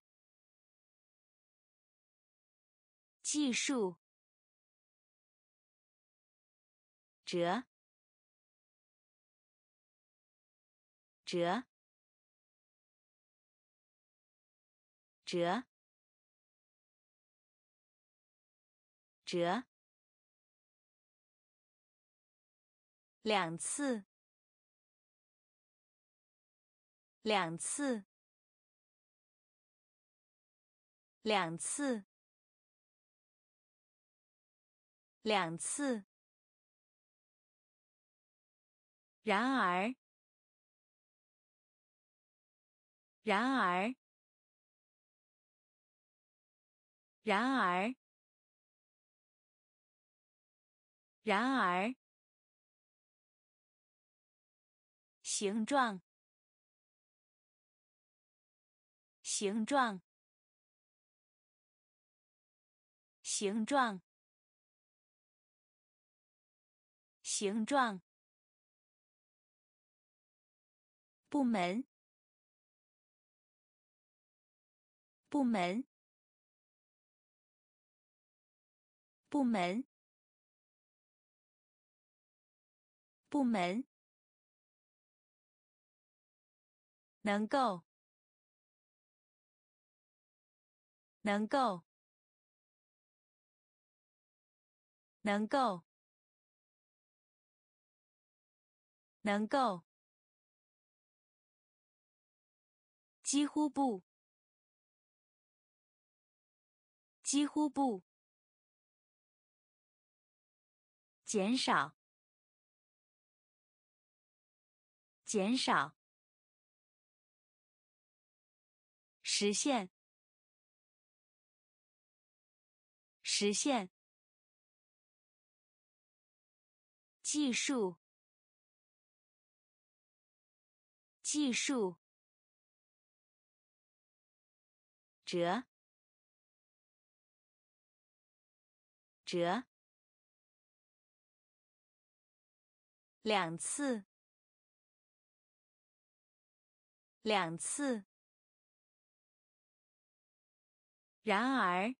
技术。折，折。折，折，两次，两次，两次，两次。然而，然而。然而，然而，形状，形状，形状，形状，部门，部门。部门，部门，能够，能够，能够，能够，几乎不，几乎不。减少，减少，实现，实现，技术，技术，折，折，两次，两次。然而，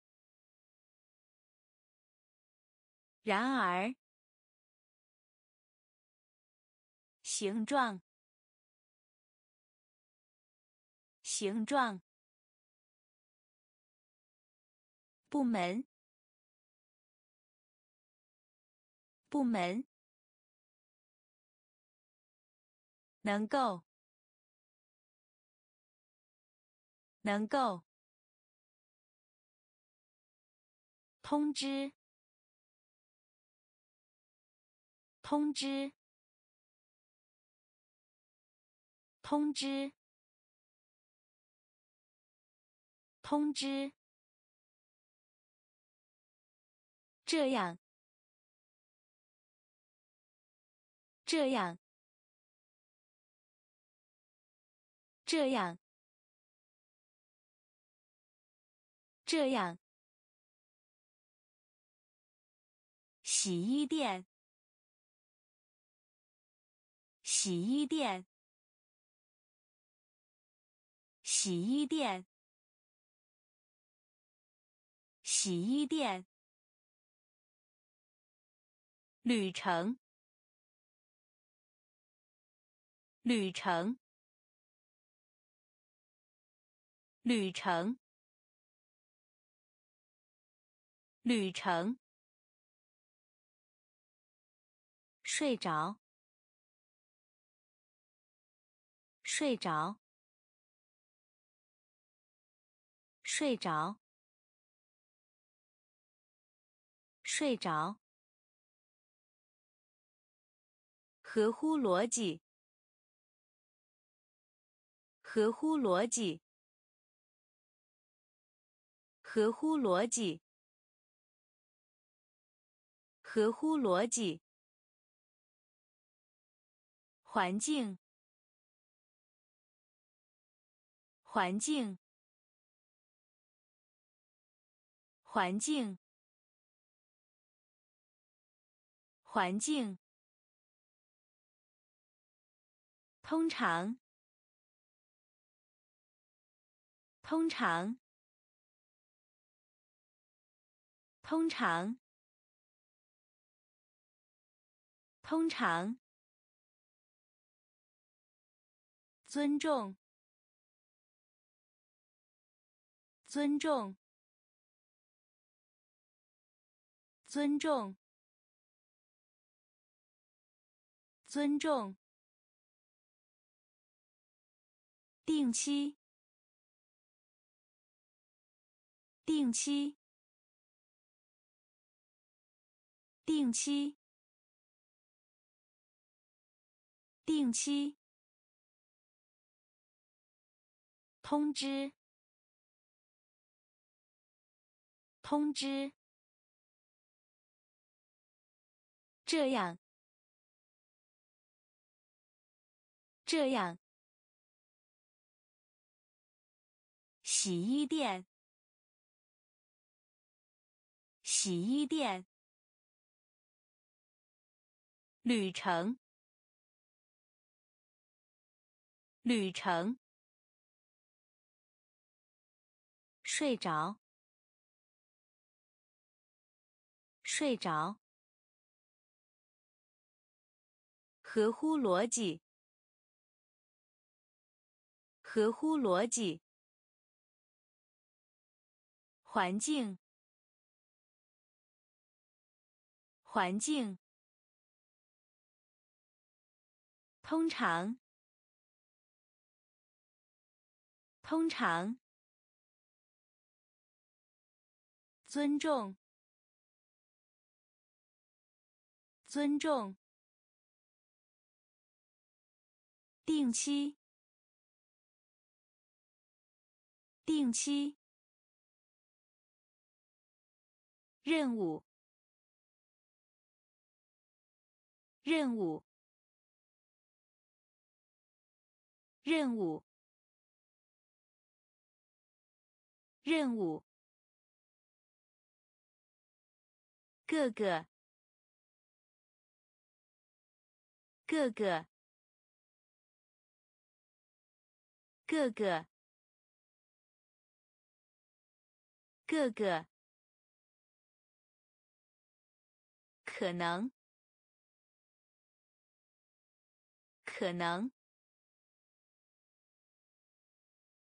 然而，形状，形状，部门，部门，能够，能够。通知，通知，通知，通知。这样，这样，这样，这样。洗衣店，洗衣店，洗衣店，洗衣店。旅程，旅程，旅程，旅程。睡着，睡着，睡着，睡着。合乎逻辑，合乎逻辑，合乎逻辑，合乎逻辑。环境，环境，环境，环境。通常，通常，通常，通常。尊重，尊重，尊重，尊重。定期，定期，定期，定期。通知，通知。这样，这样。洗衣店，洗衣店。旅程，旅程。睡着，睡着。合乎逻辑，合乎逻辑。环境，环境。通常，通常。尊重，尊重。定期，定期。任务，任务，任务，任务。各个，各个，各个，各个，可能，可能，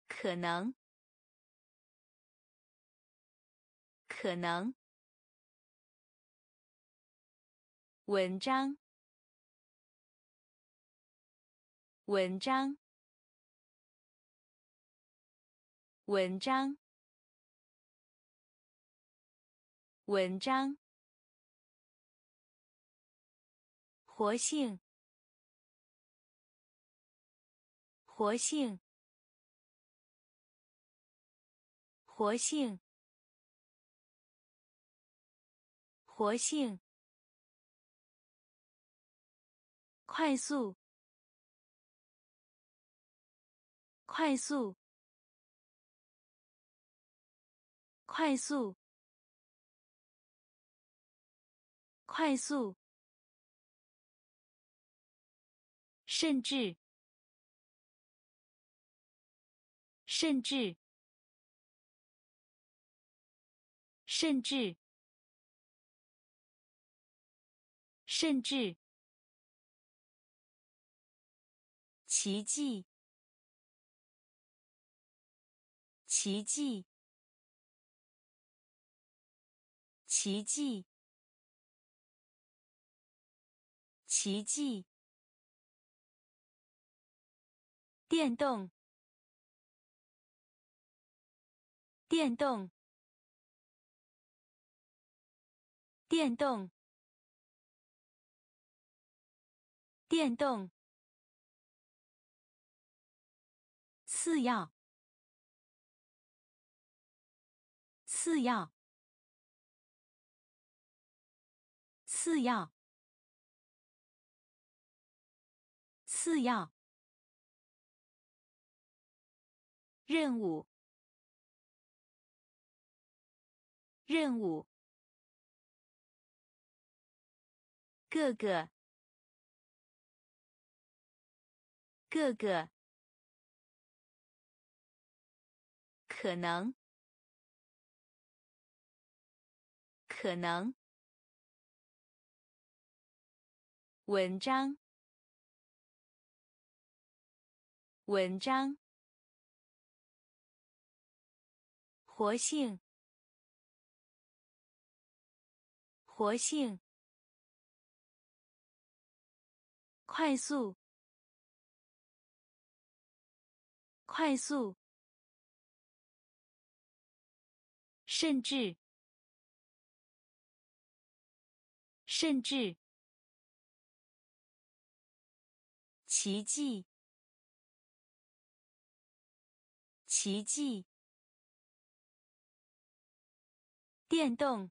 可能，可能。文章，文章，文章，文章。活性，活性，活性，活性。快速，快速，快速，快速，甚至，甚至，甚至，甚至。奇迹，奇迹，奇迹，奇迹。电动，电动，电动，电动。次要，次要，次要，次要。任务，任务。各个，各个。可能，可能。文章，文章。活性，活性。快速，快速。甚至，甚至，奇迹，奇迹，电动，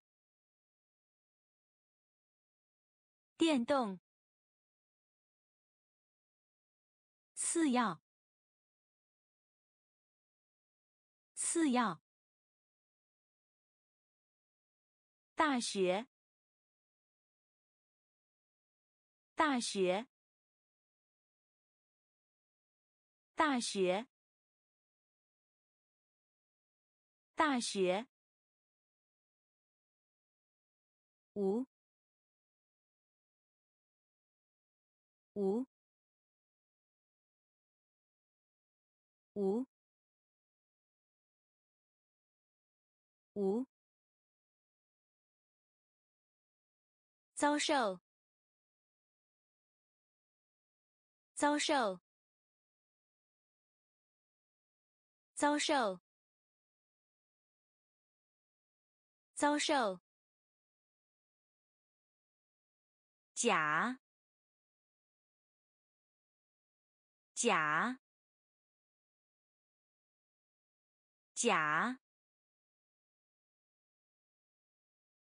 电动，次要，次要。大学，大学，大学，大学，五，五，五，五。遭受，遭受，遭受，遭受。甲，甲，甲，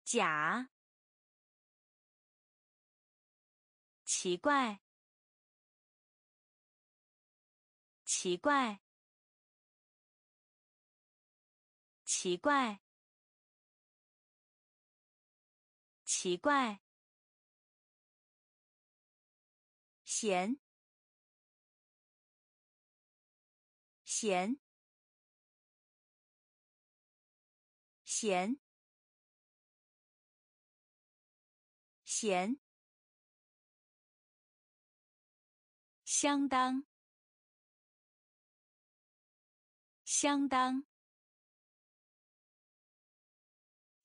甲，奇怪，奇怪，奇怪，奇怪，咸，咸，咸。咸，相当，相当，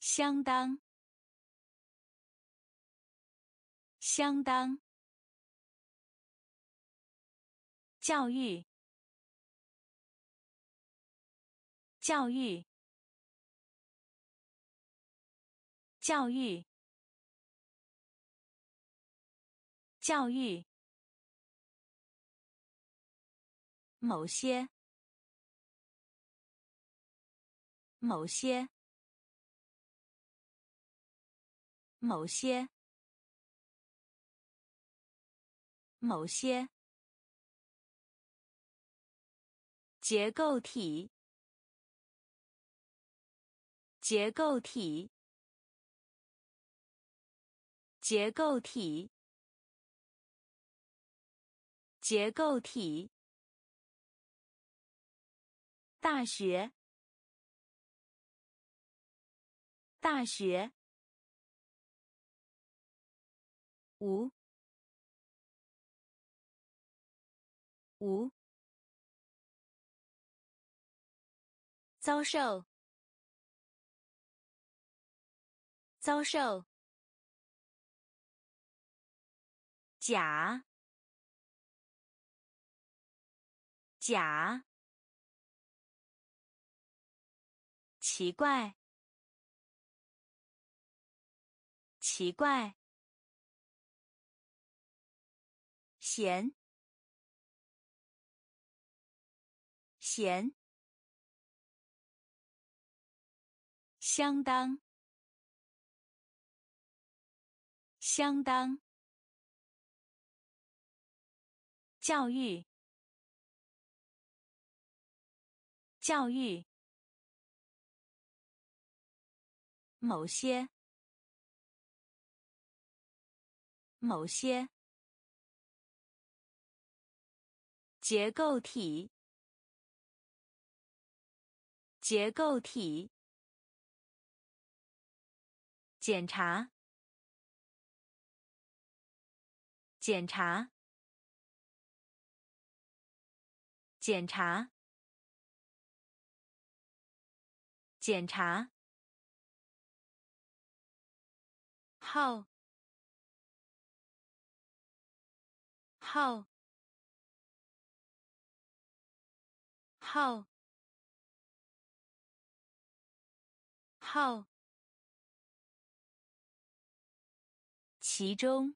相当，相当。教育，教育，教育。教育，某些，某些，某些，某些，结构体，结构体，结构体。结构体。大学。大学。无。无。遭受。遭受。甲。甲，奇怪，奇怪，咸，咸，相当，相当，教育。教育，某些，某些，结构体，结构体，检查，检查，检查。检查，号，号，号，号，其中，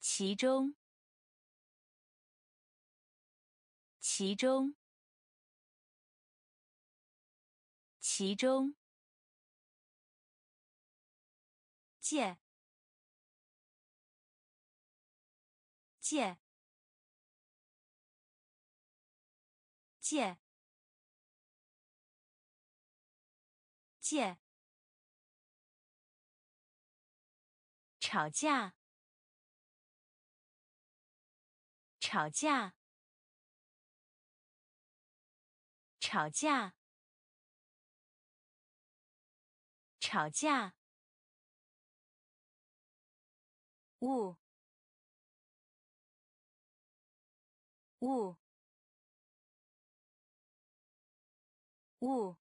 其中，其中。其中，借，借，借，借，吵架，吵架，吵架。吵架。物。物。物。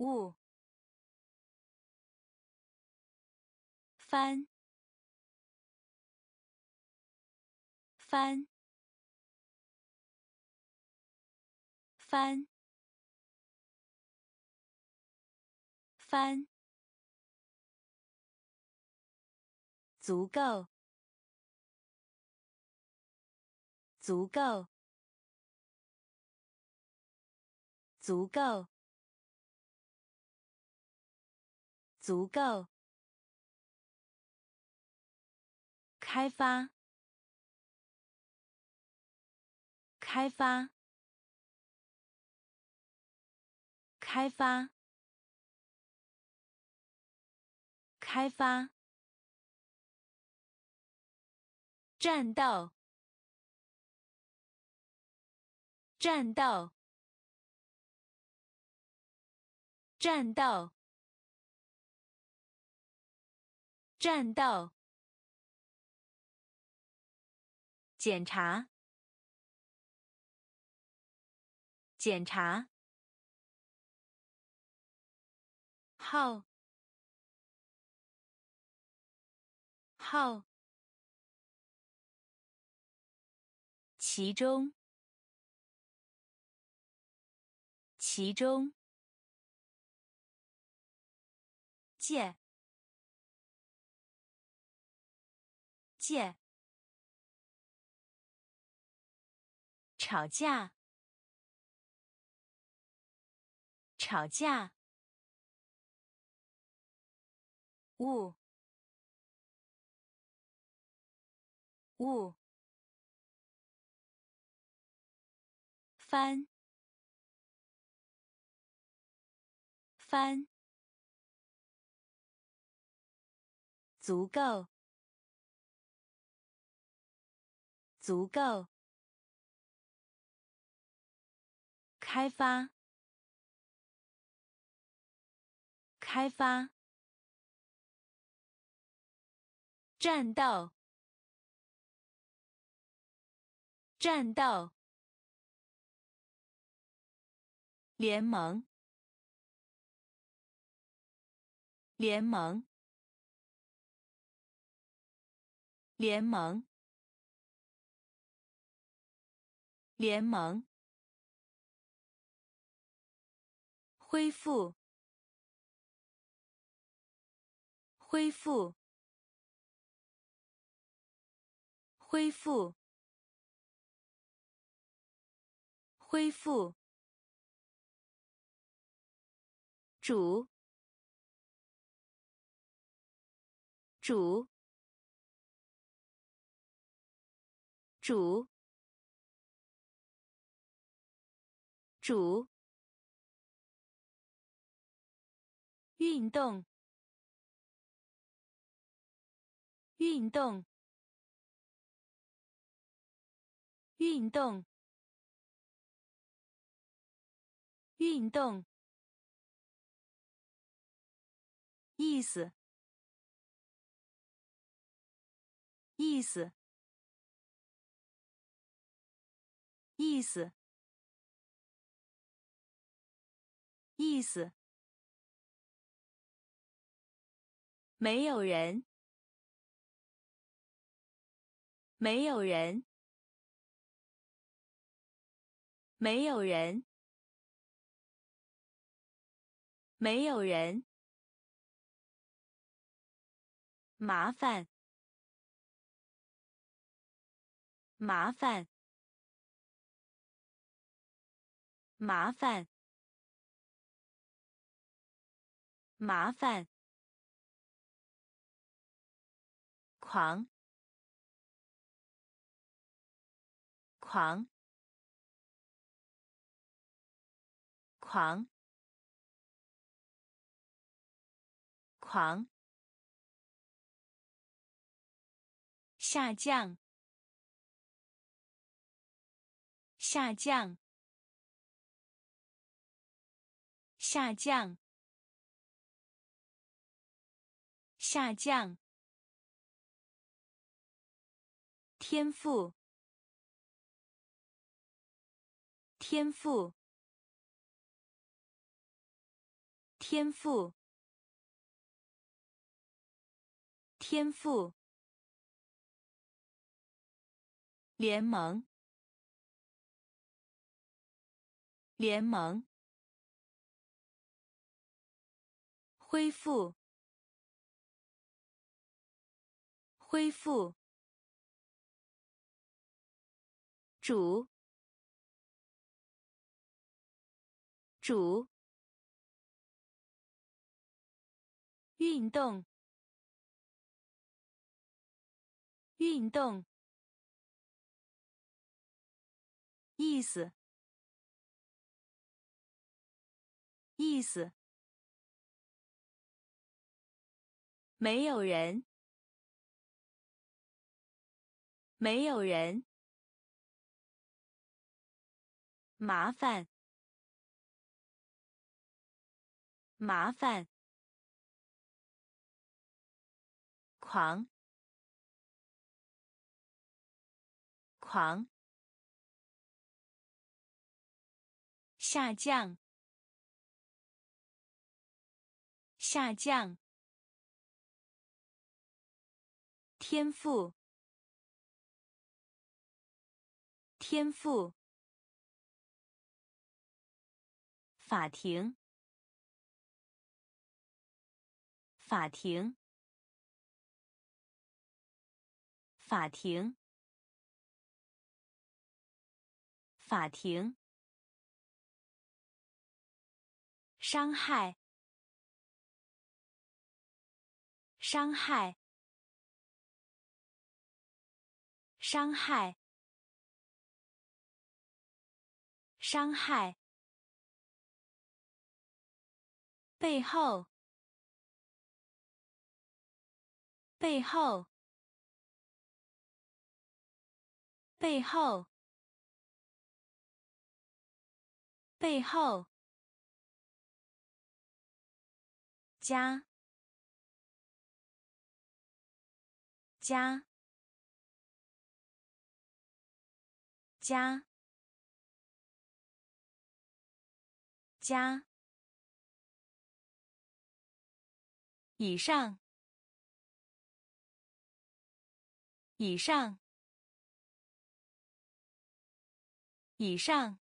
物。翻。翻。翻。翻，足够，足够，足够，足够，开发，开发，开发，开发，战斗，战斗。战斗，战斗，检查，检查，号，号，其中，其中。借，借，吵架，吵架，物，物，翻，翻。足够，足够。开发，开发。战斗，战斗。联盟，联盟。联盟，联盟，恢复，恢复，恢复，恢复，主，主。主，主，运动，运动，运动，运动，意思，意思。意思，意思，没有人，没有人，没有人，没有人，麻烦，麻烦。麻烦，麻烦，狂，狂，狂，狂，下降，下降。下降，下降。天赋，天赋，天赋，天赋。联盟，联盟。恢复，恢复。主，主，运动，运动，意思，意思，没有人，没有人。麻烦，麻烦，狂，狂，下降，下降，天赋，天赋。法庭，法庭，法庭，法庭，伤害，伤害，伤害，伤害。背后，背后，背后，背后，加，加，加，加。以上，以上，以上，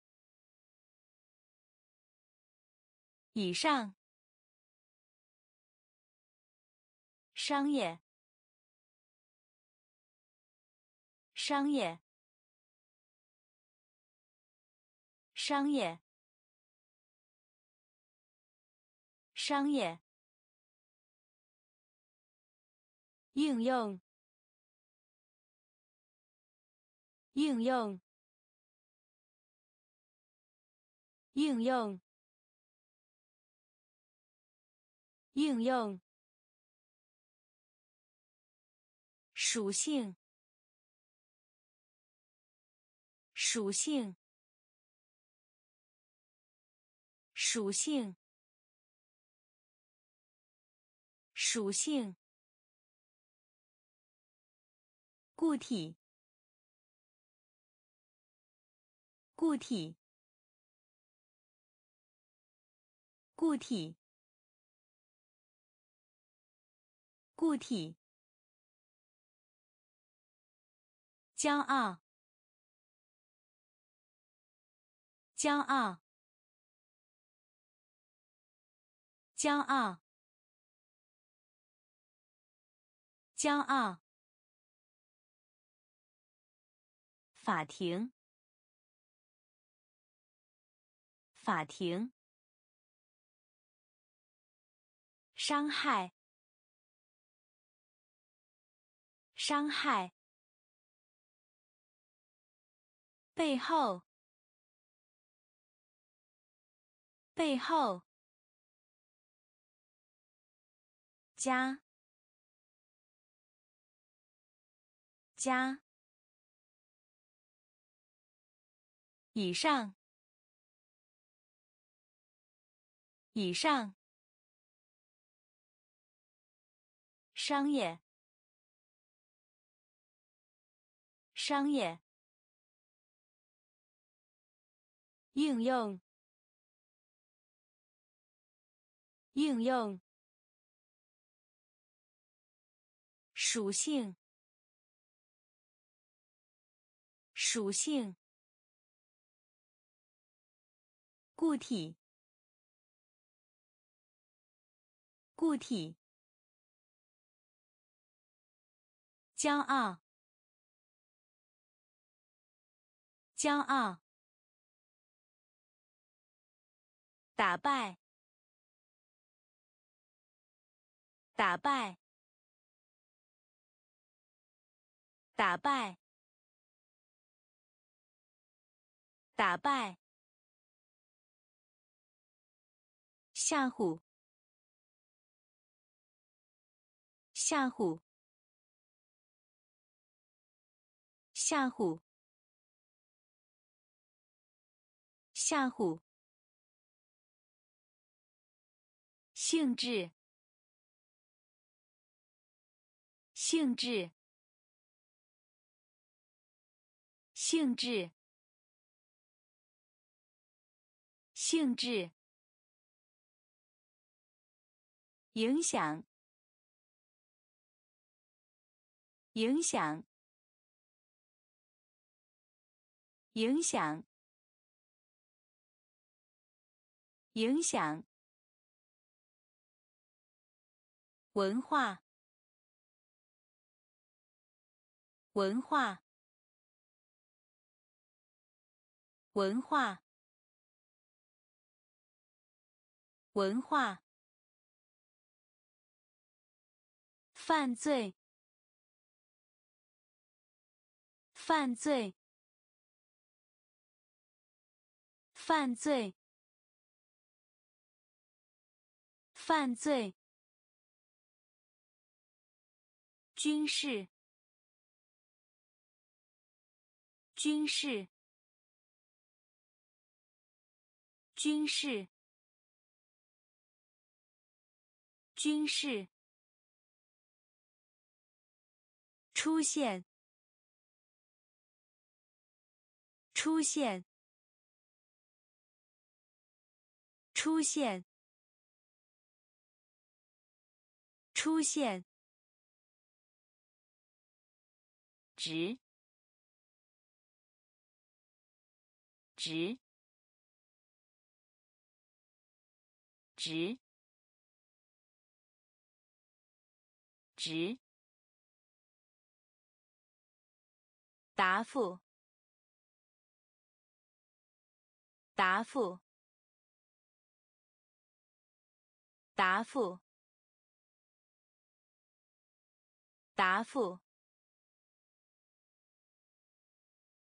以上。商业，商业，商业，商业。应用，应用，应用，应用。属性，属性，属性，属性。固体，固体，固体，固体。骄傲，骄傲，骄傲，骄傲。法庭，法庭，伤害，伤害，背后，背后，加，加。以上，以上，商业，商业，应用，应用，属性，属性。固体，固体，骄傲，骄傲，打败，打败，打败，打败，吓唬，吓唬，吓唬，吓唬。性质，性质，性质，性质，影响，影响，影响，影响。文化，文化，文化，文化，犯罪，犯罪，犯罪，犯罪。军事，军事，军事，军事，出现，出现，出现，出现。直，直，直，直。答复，答复，答复，答复。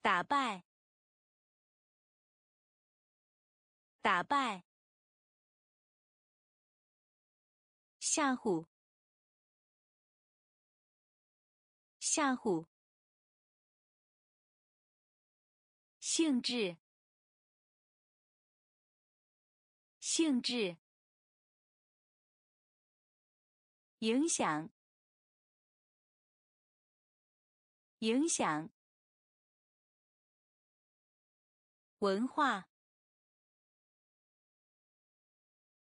打败，打败，吓唬，吓唬，性质，性质，影响，影响。文化，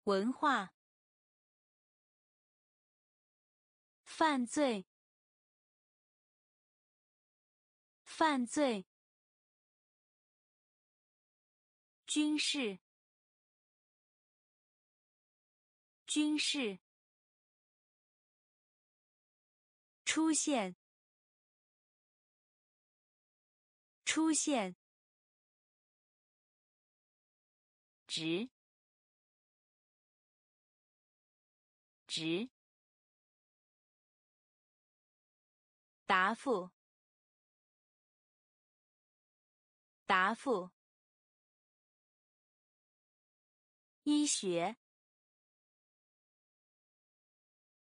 文化，犯罪，犯罪，军事，军事，出现，出现。直，直，答复，答复，医学，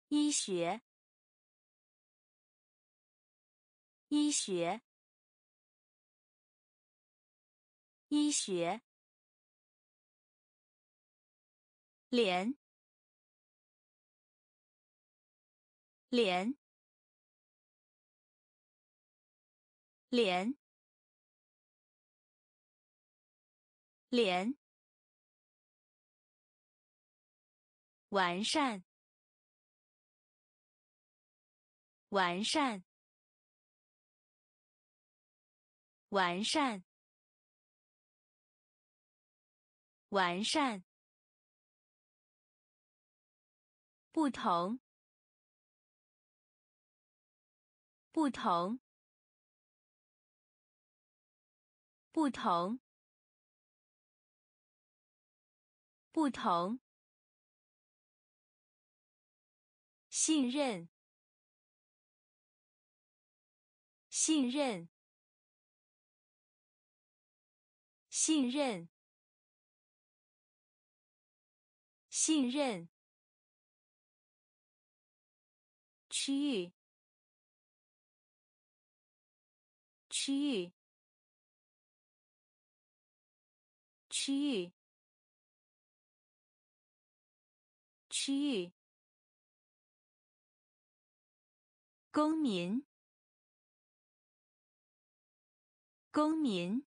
医学，医学，医学。连，连，连，连，完善，完善，完善，完善。不同，不同，不同，不同，信任，信任，信任，信任。区域，区域，区域，区域。公民，公民，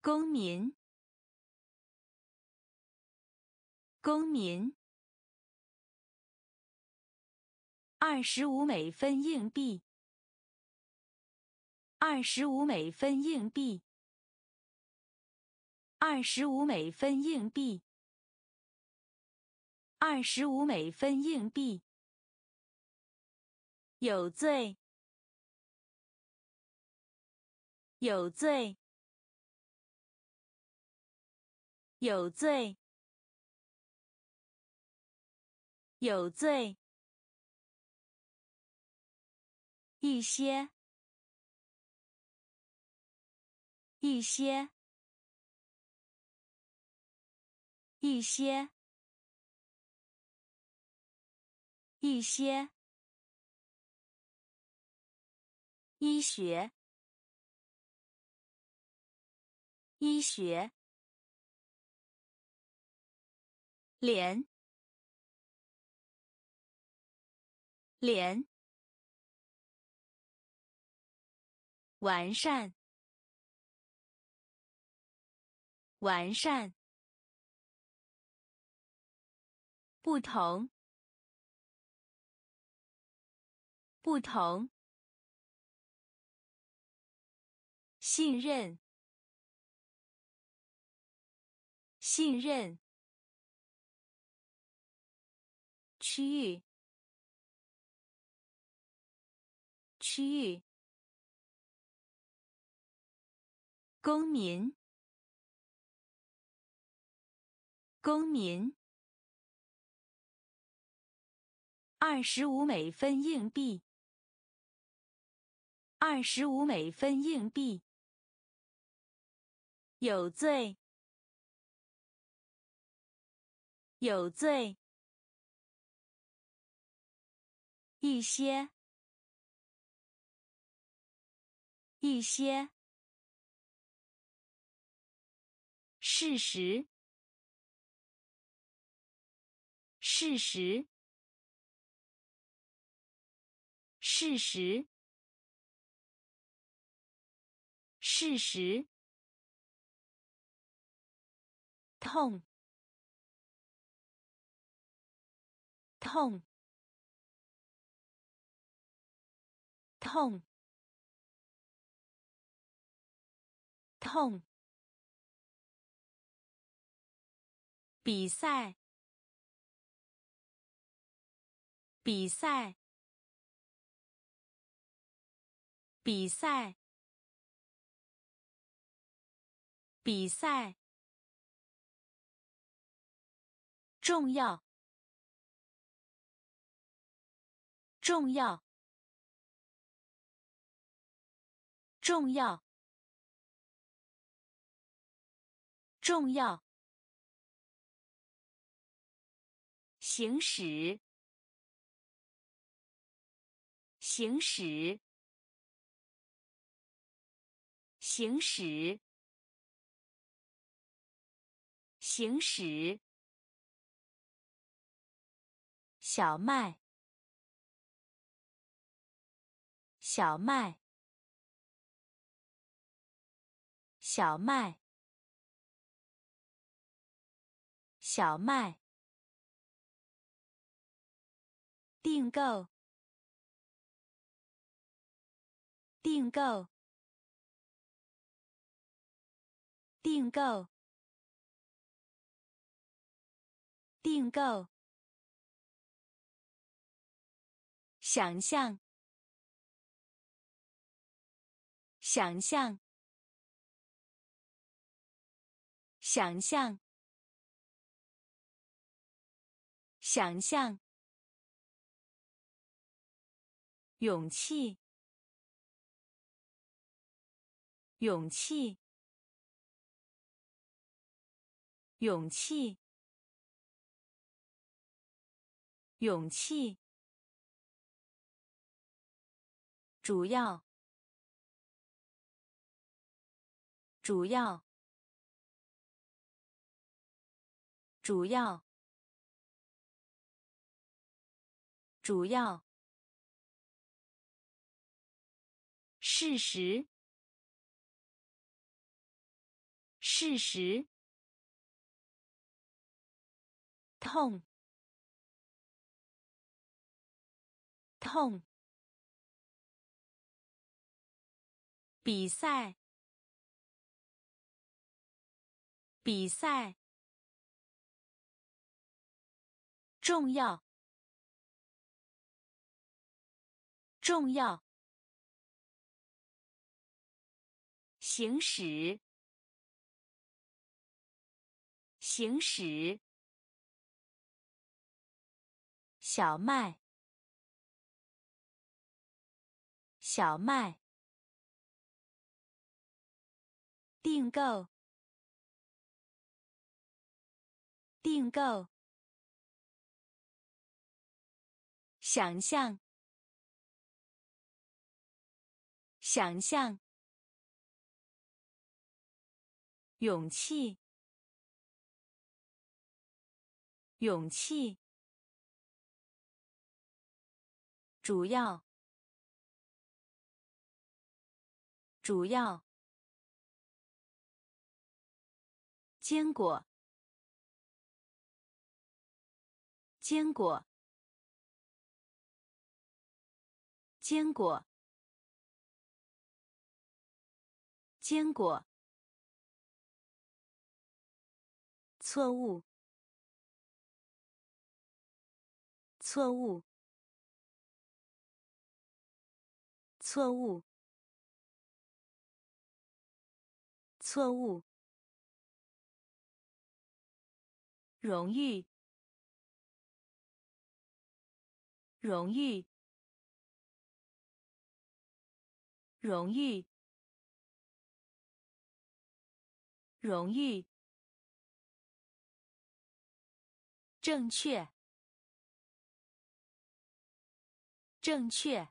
公民，公民。二十五美分硬币，二十五美分硬币，二十五美分硬币，二十五美分硬币。有罪，有罪，有罪，有罪。一些，一些，一些，一些。医学，医学。连，连。完善，完善。不同，不同。信任，信任。区域，区域。公民，公民。二十五美分硬币，二十五美分硬币。有罪，有罪。一些，一些。事实，事实，事实，事实。痛，痛，痛，痛。比赛，比赛，比赛，比赛，重要，重要，重要，重要。行驶，行驶，行驶，行驶。小麦，小麦，小麦，小麦。订购，订购，订购，订购。想象，想象，想象，想象，勇气，勇气，勇气，勇气，主要，主要。主要，主要，事实，事实，痛，痛，比赛，比赛。重要，重要。行驶，行驶。小麦，小麦。订购，订购。想象，想象，勇气，勇气，主要，主要，坚果，坚果。坚果，坚果。错误，错误，错误，错误。荣誉，荣誉。荣誉，荣誉，正确，正确，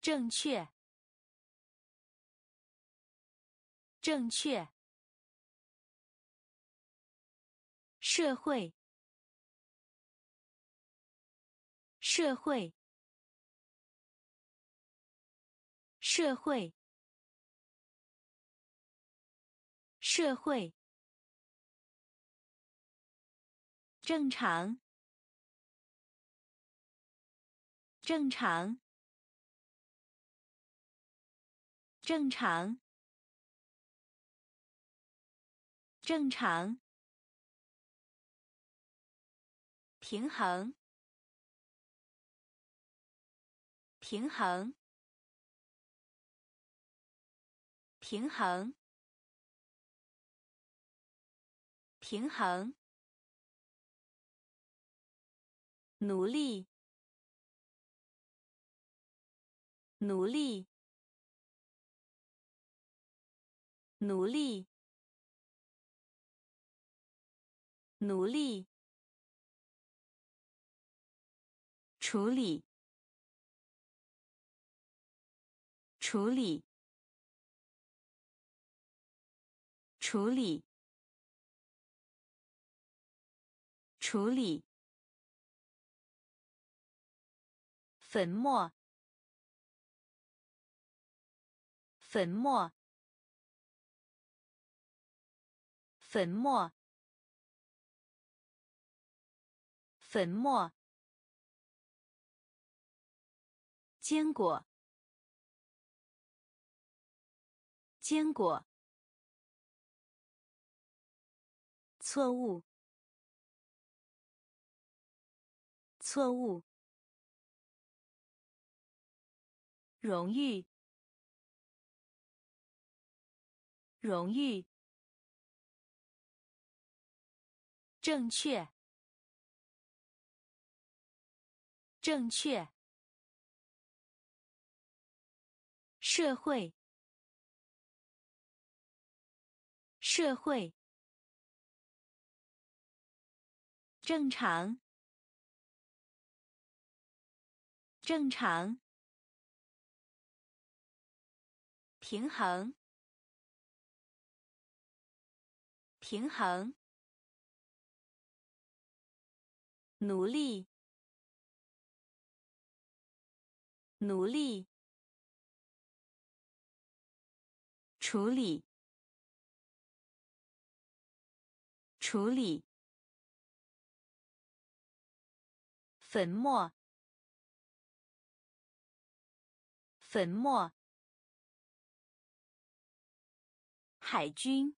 正确，正确，社会，社会。社会，社会，正常，正常，正常，正常，平衡，平衡。平衡，平衡，努力，努力，努力，努力，处理，处理。处理，处理。粉末，粉末，粉末，粉末。坚果，坚果。错误，错误。荣誉，荣誉，正确，正确，社会，社会，正常，正常。平衡，平衡，努力，努力，处理，处理，粉末，粉末。海军，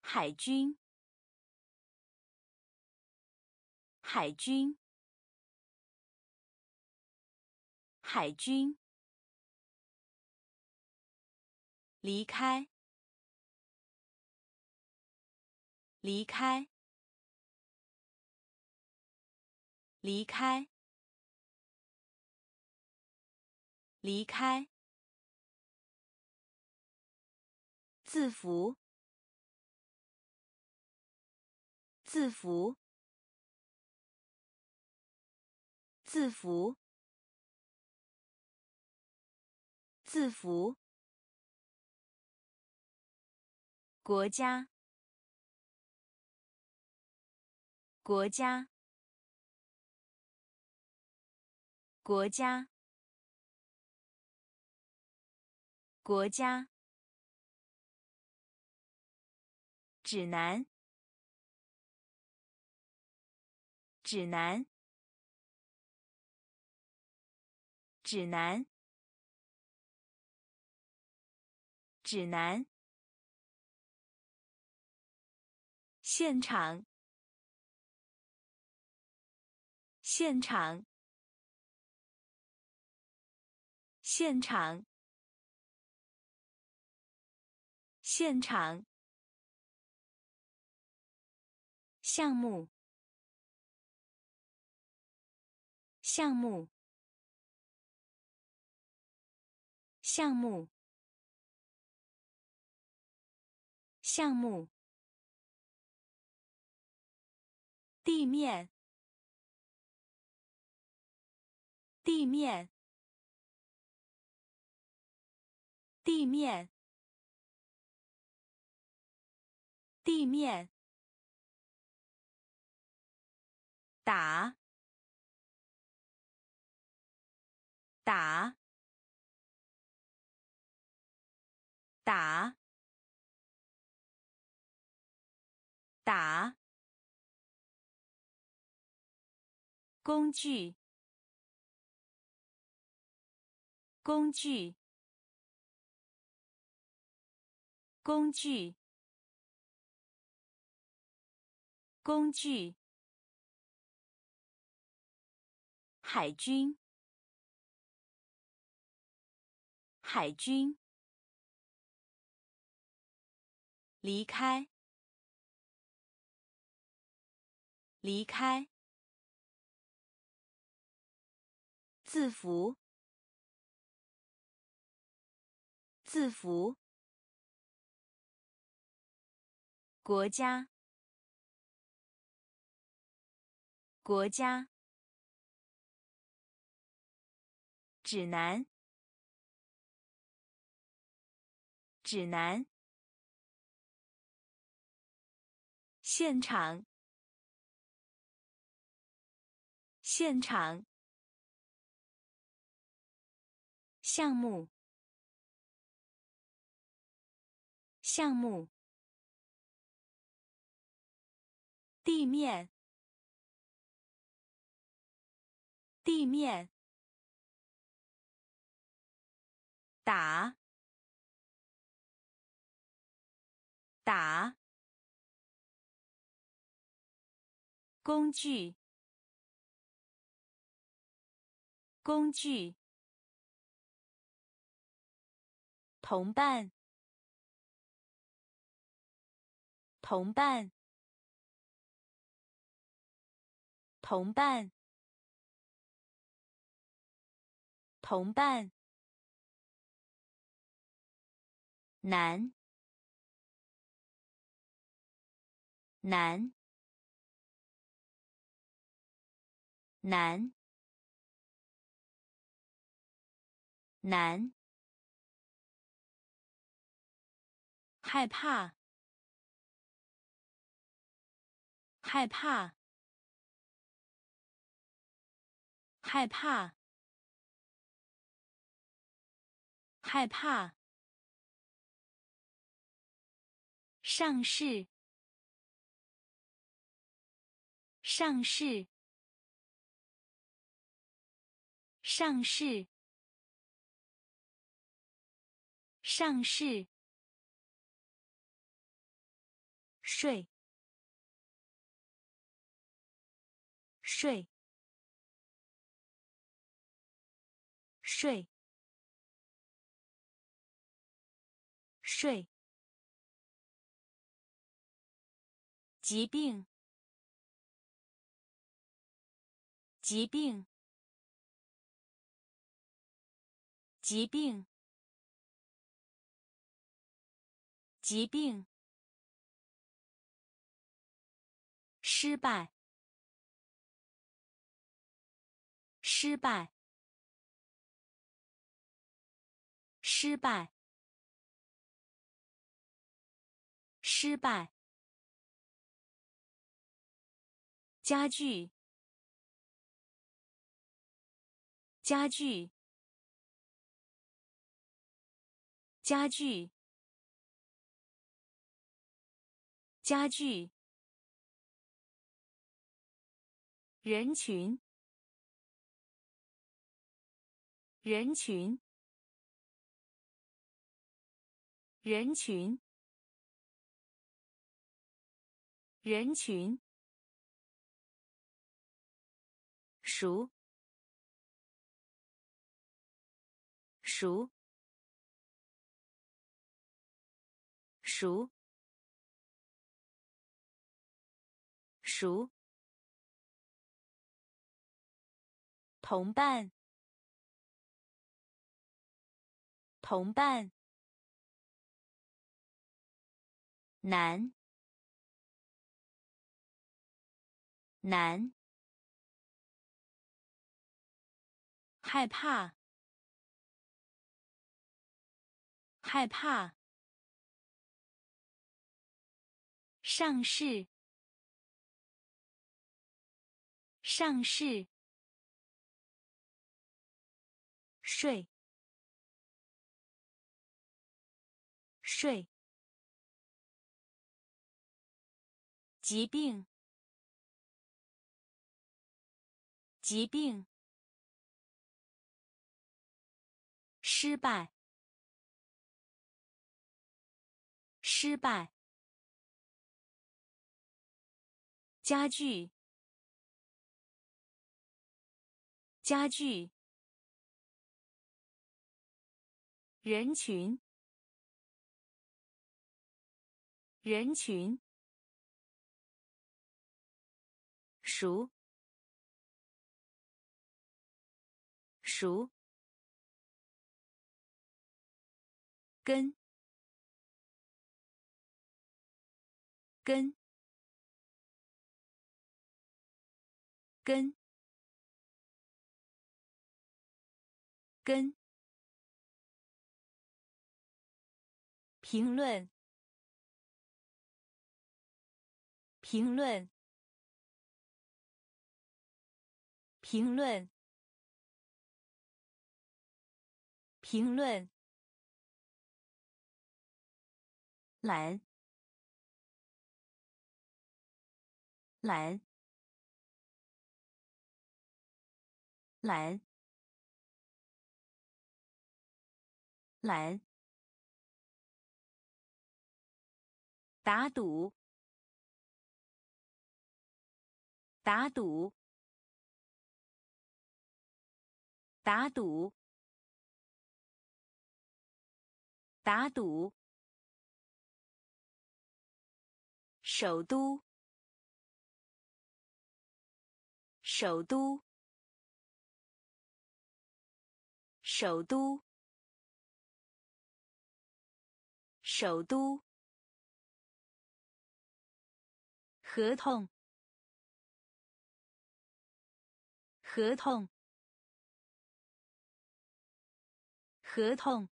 海军，海军，海军。离开，离开，离开，离开。字符，字符，字符，字符。国家，国家，国家，国家。指南，指南，指南，指南。现场，现场，现场，现场。项目，项目，项目，项目。地面，地面，地面，地面。打，打，打，打。工具，工具，工具，工具。海军，海军。离开，离开。字符，字符。国家，国家。指南，指南。现场，现场。项目，项目。地面，地面。打，打。工具，工具。同伴，同伴，同伴，同伴，男，男，男，男。害怕，害怕，害怕，害怕。上市，上市，上市，上市。税，税，税，税。疾病，疾病，疾病，疾病。失败，失败，失败，失败。家具，家具，家具，家具。人群，人群，人群，人群，熟，熟，熟，熟。同伴，同伴，男，男，害怕，害怕，上市，上市。睡，睡。疾病，疾病。失败，失败。家具，家具。人群，人群，熟，熟，跟，跟，跟，跟。评论，评论，评论，评论。蓝，蓝，蓝，蓝。打赌，打赌，打赌，打赌。首都，首都，首都，首都。合同，合同，合同，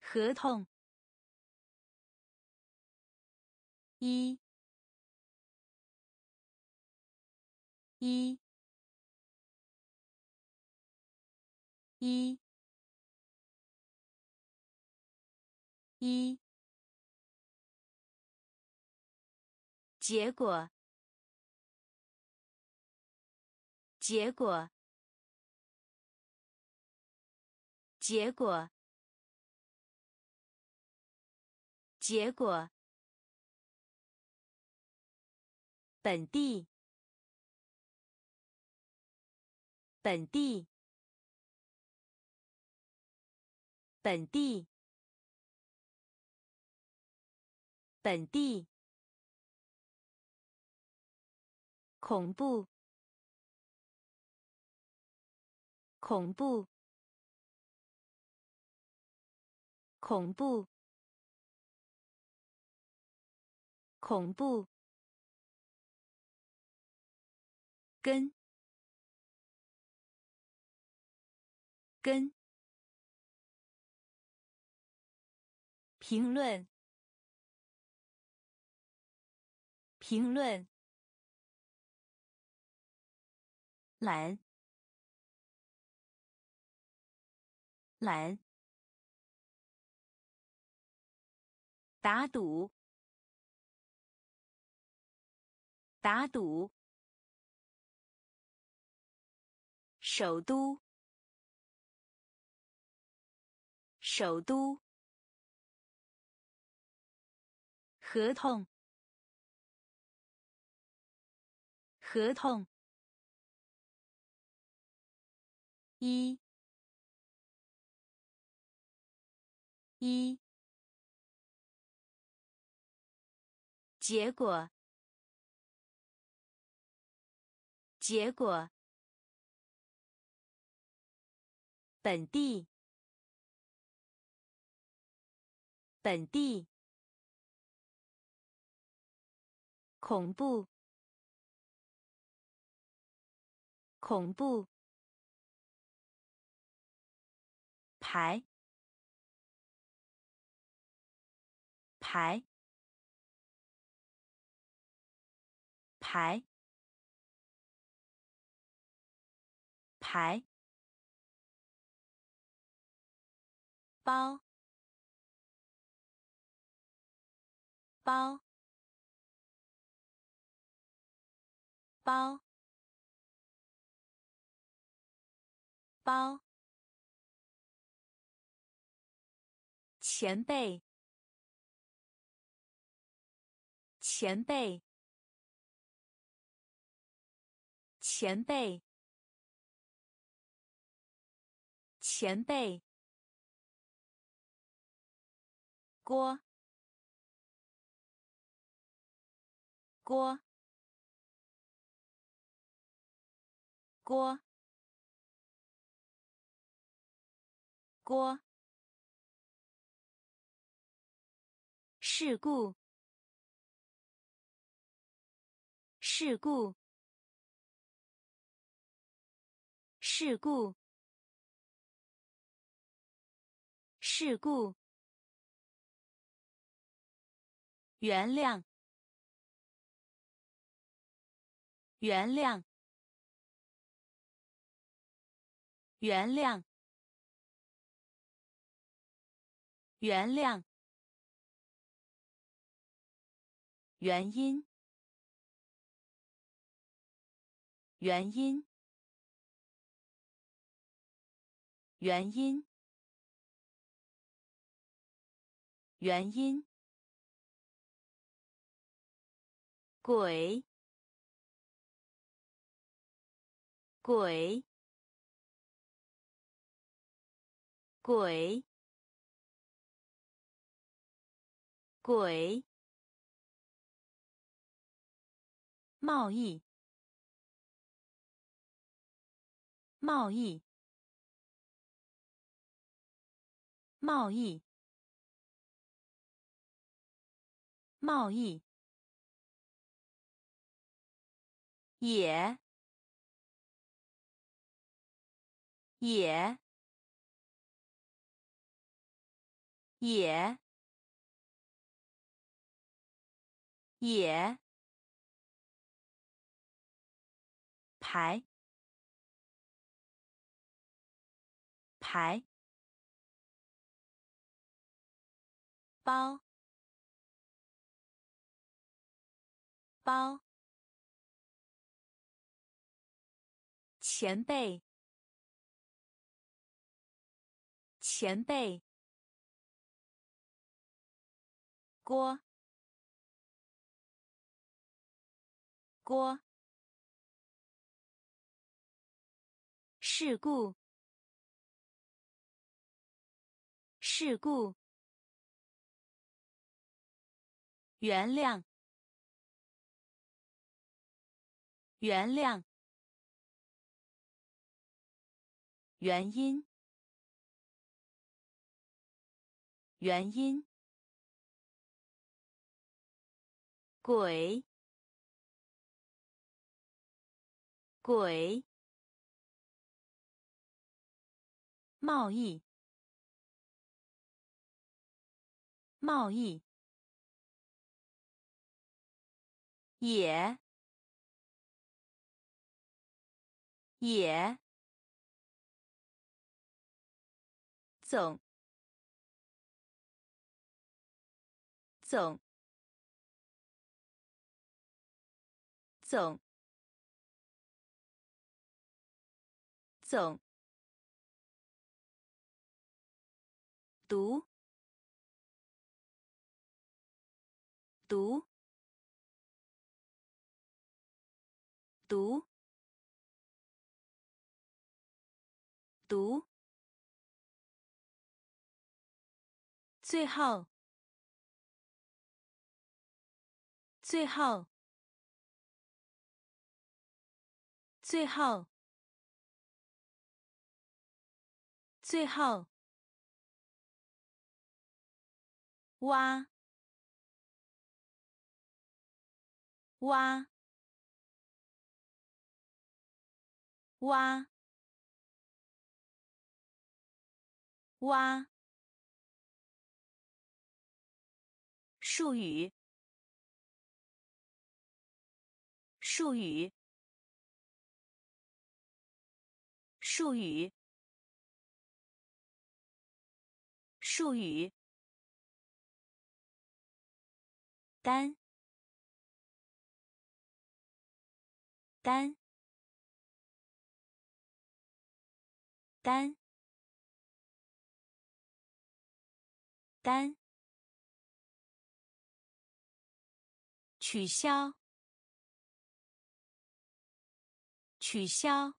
合同。一，一，一，一。结果，结果，结果，结果。本地，本地，本地，本地。恐怖，恐怖，恐怖，恐怖。跟，跟，评论，评论。懒，懒，打赌，打赌，首都，首都，合同，合同。一，一，结果，结果，本地，本地，恐怖，恐怖。排，排，排，排，包，包，包，包。前辈，前辈，前辈，前辈，锅，锅，锅，锅。事故，事故，事故，事故。原谅，原谅，原谅，原谅。原因，原因，原因，原因。鬼，鬼，鬼，鬼，贸易，贸易，贸易，贸易。也，也，也，也，排，排，包，包。前辈，前辈，锅，锅，事故，事故，原谅，原谅。原因，原因，鬼，鬼，贸易，贸易，也，也。总，总，总，总，读，读，最后，最后，最后，最后，挖，挖，挖，挖。术语，术语，术语，术语，单，单，单，单。取消，取消，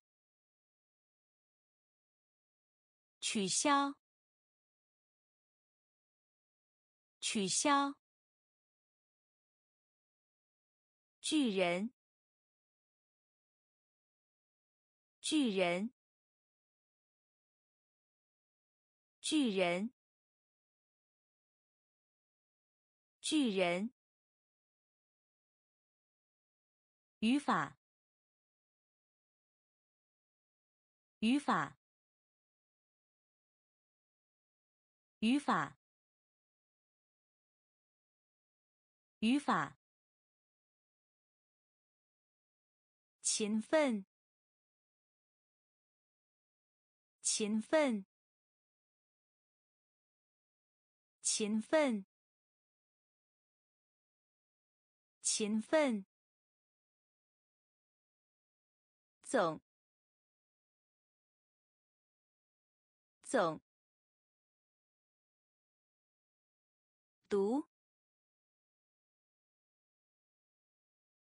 取消，取消。巨人，巨人，巨人，巨人。语法，语法，语法，语法。勤奋，勤奋，勤奋，勤奋。总，总，读，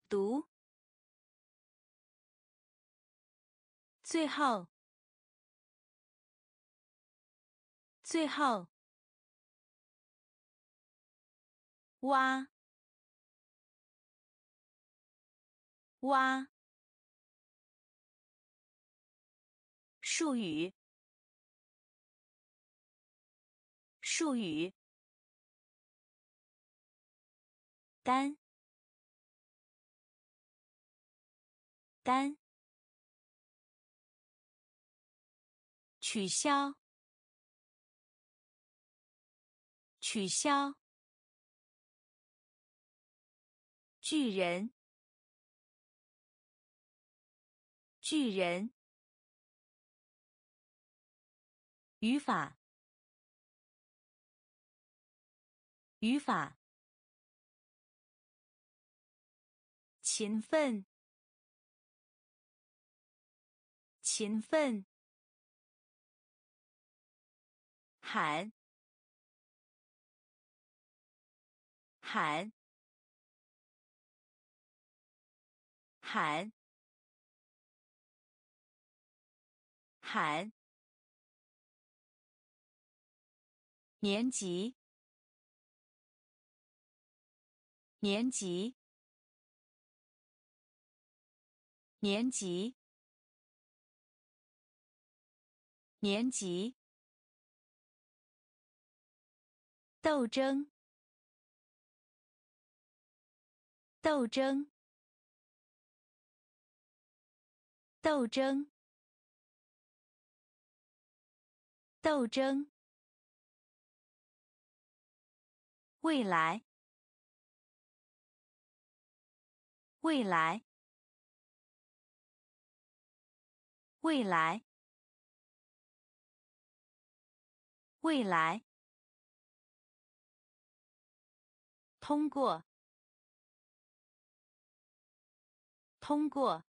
读，最后，最后，挖，挖，术语，术语，单，单，取消。取消。巨人，巨人。语法，语法。勤奋，勤奋。喊。喊，喊，喊。年级，年级，年级，年级。斗争。斗争，斗争，斗争。未来，未来，未来，未来。通过。通过，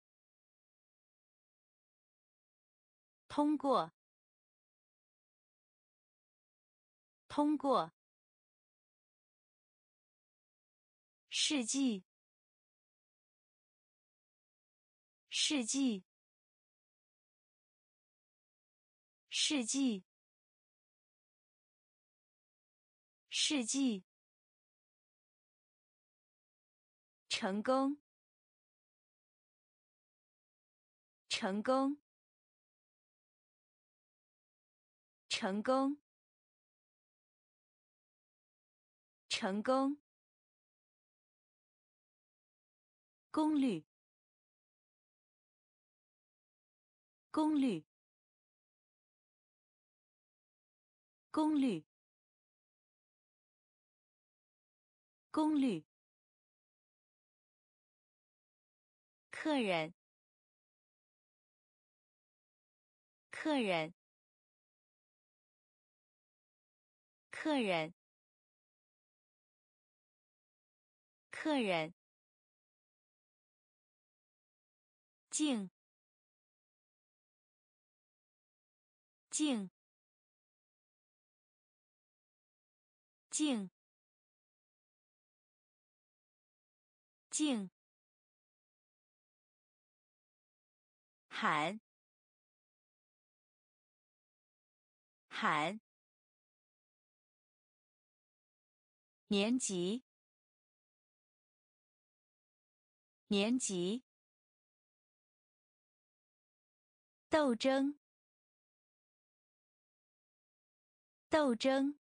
通过，通过。世纪，世纪，世纪，世纪。成功。成功，成功，成功。功率，功率，功率，功率。客人。客人，客人，客人，静，静，静，静，喊。喊，年级，年级，斗争，斗争，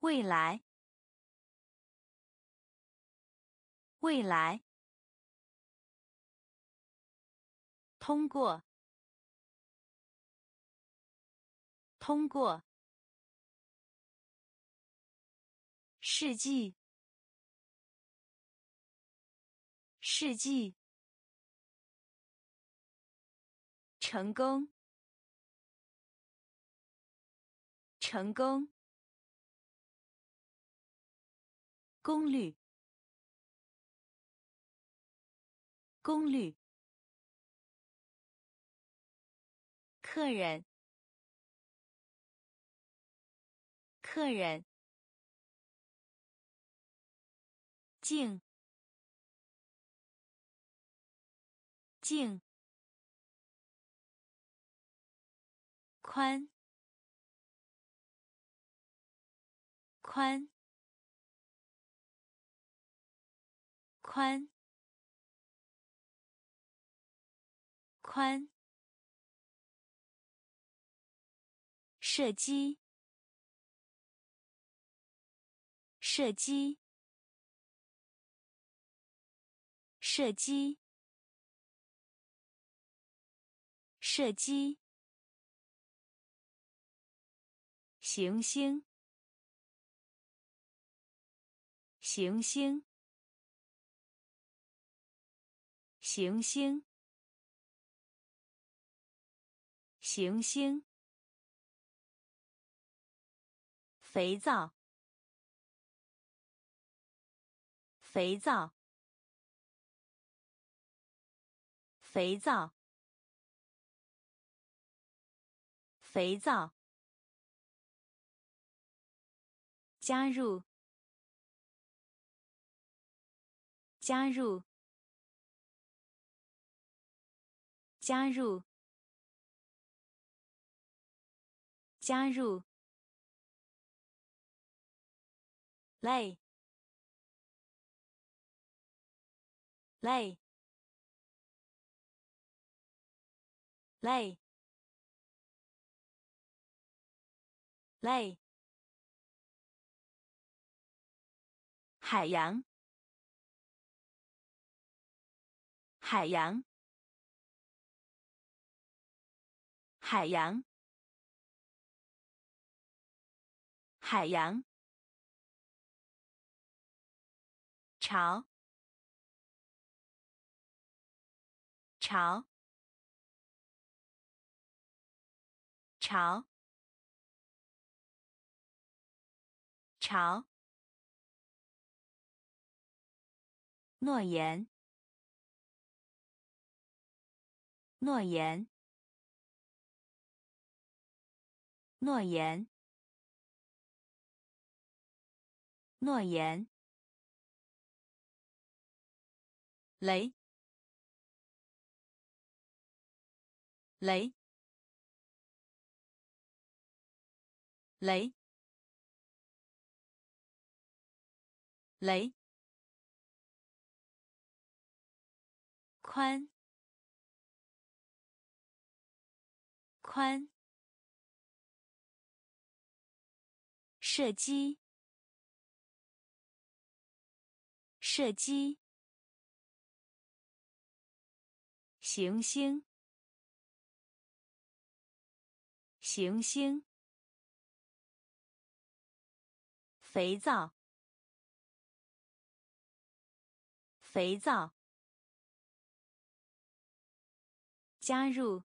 未来，未来，通过。通过，世纪，世纪，成功，成功，功率，功率，客人。客人，静，静，宽，宽，宽，宽。射击，射击，射击，射击。行星，行星，行星，行星。肥皂，肥皂，肥皂，肥皂。加入，加入，加入，加入。累，累，累，累。海洋，海洋，海洋，海洋。潮，潮，潮，潮。诺言，诺言，诺言，诺言。雷，雷，雷，雷，宽，宽，射击，射击。行星，行星，肥皂，肥皂，加入，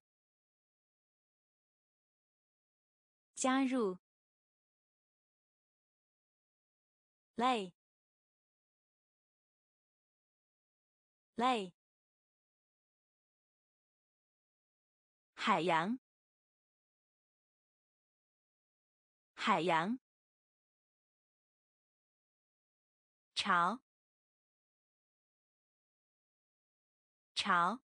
加入，，lay，lay，。海洋，海洋，潮，潮，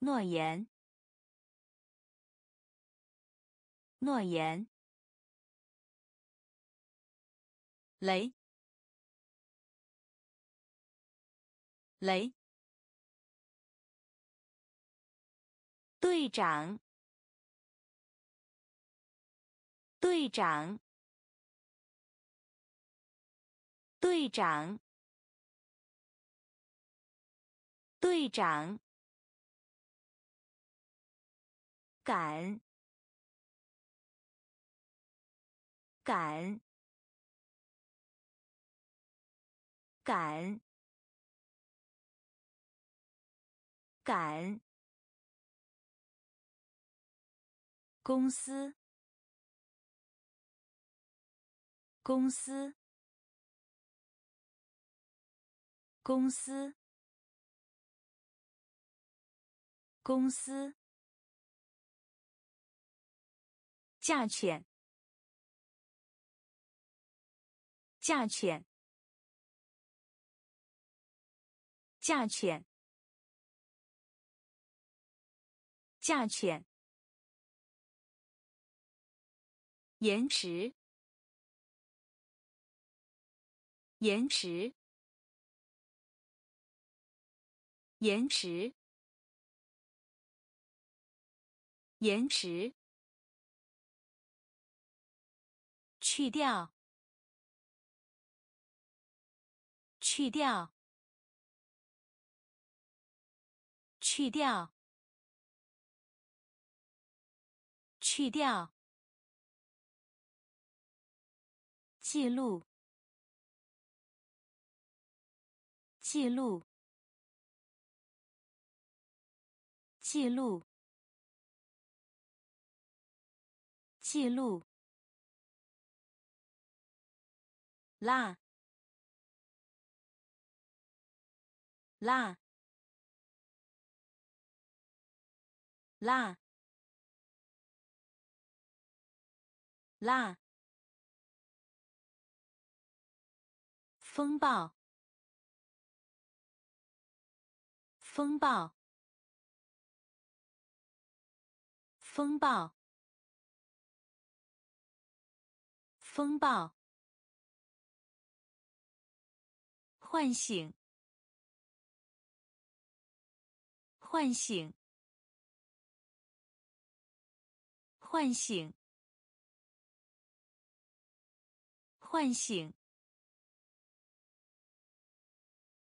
诺言，诺言，雷，雷。队长，队长，队长，队长，赶，赶，赶，赶。公司，公司，公司，公司，价钱，价钱，价钱，价钱。延迟，延迟，延迟，延迟。去掉，去掉，去掉，去掉。记录，记录，记录，记录。啦，啦，啦，啦。风暴，风暴，风暴，风暴，唤醒，唤醒，唤醒，唤醒。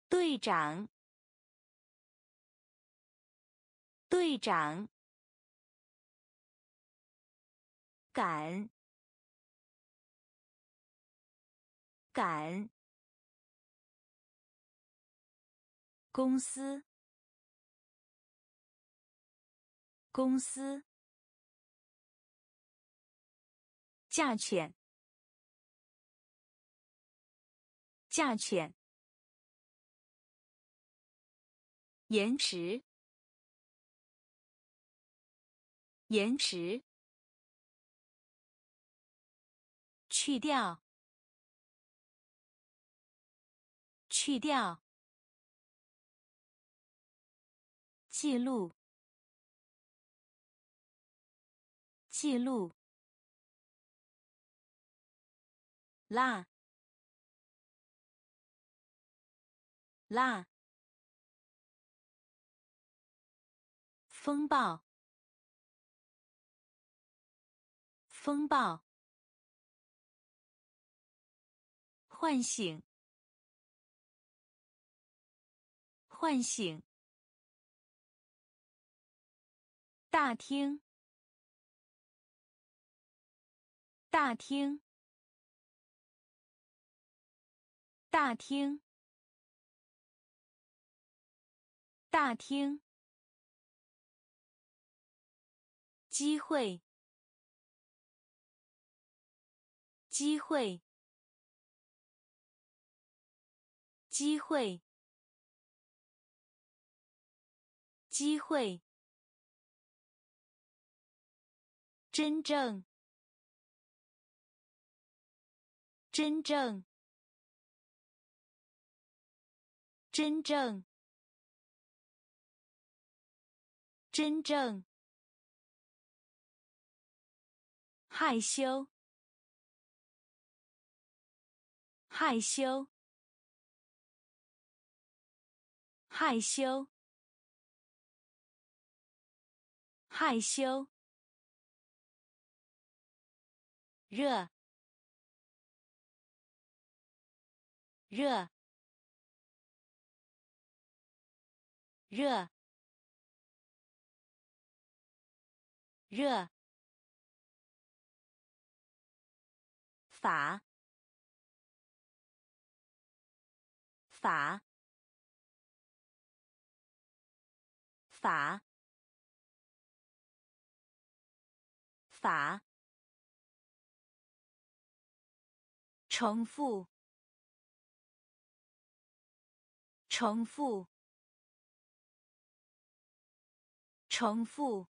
队长，队长，赶，赶，公司，公司，价钱，价钱。延迟，延迟，去掉，去掉，记录，记录，啦，啦。风暴，风暴，唤醒，唤醒，大厅，大厅，大厅，大厅。机会，机会，机会，机会，真正，真正，真正，真正。害羞，害羞，害羞，害羞，热，热，热，热。法，法，法，法，重复，重复，重复，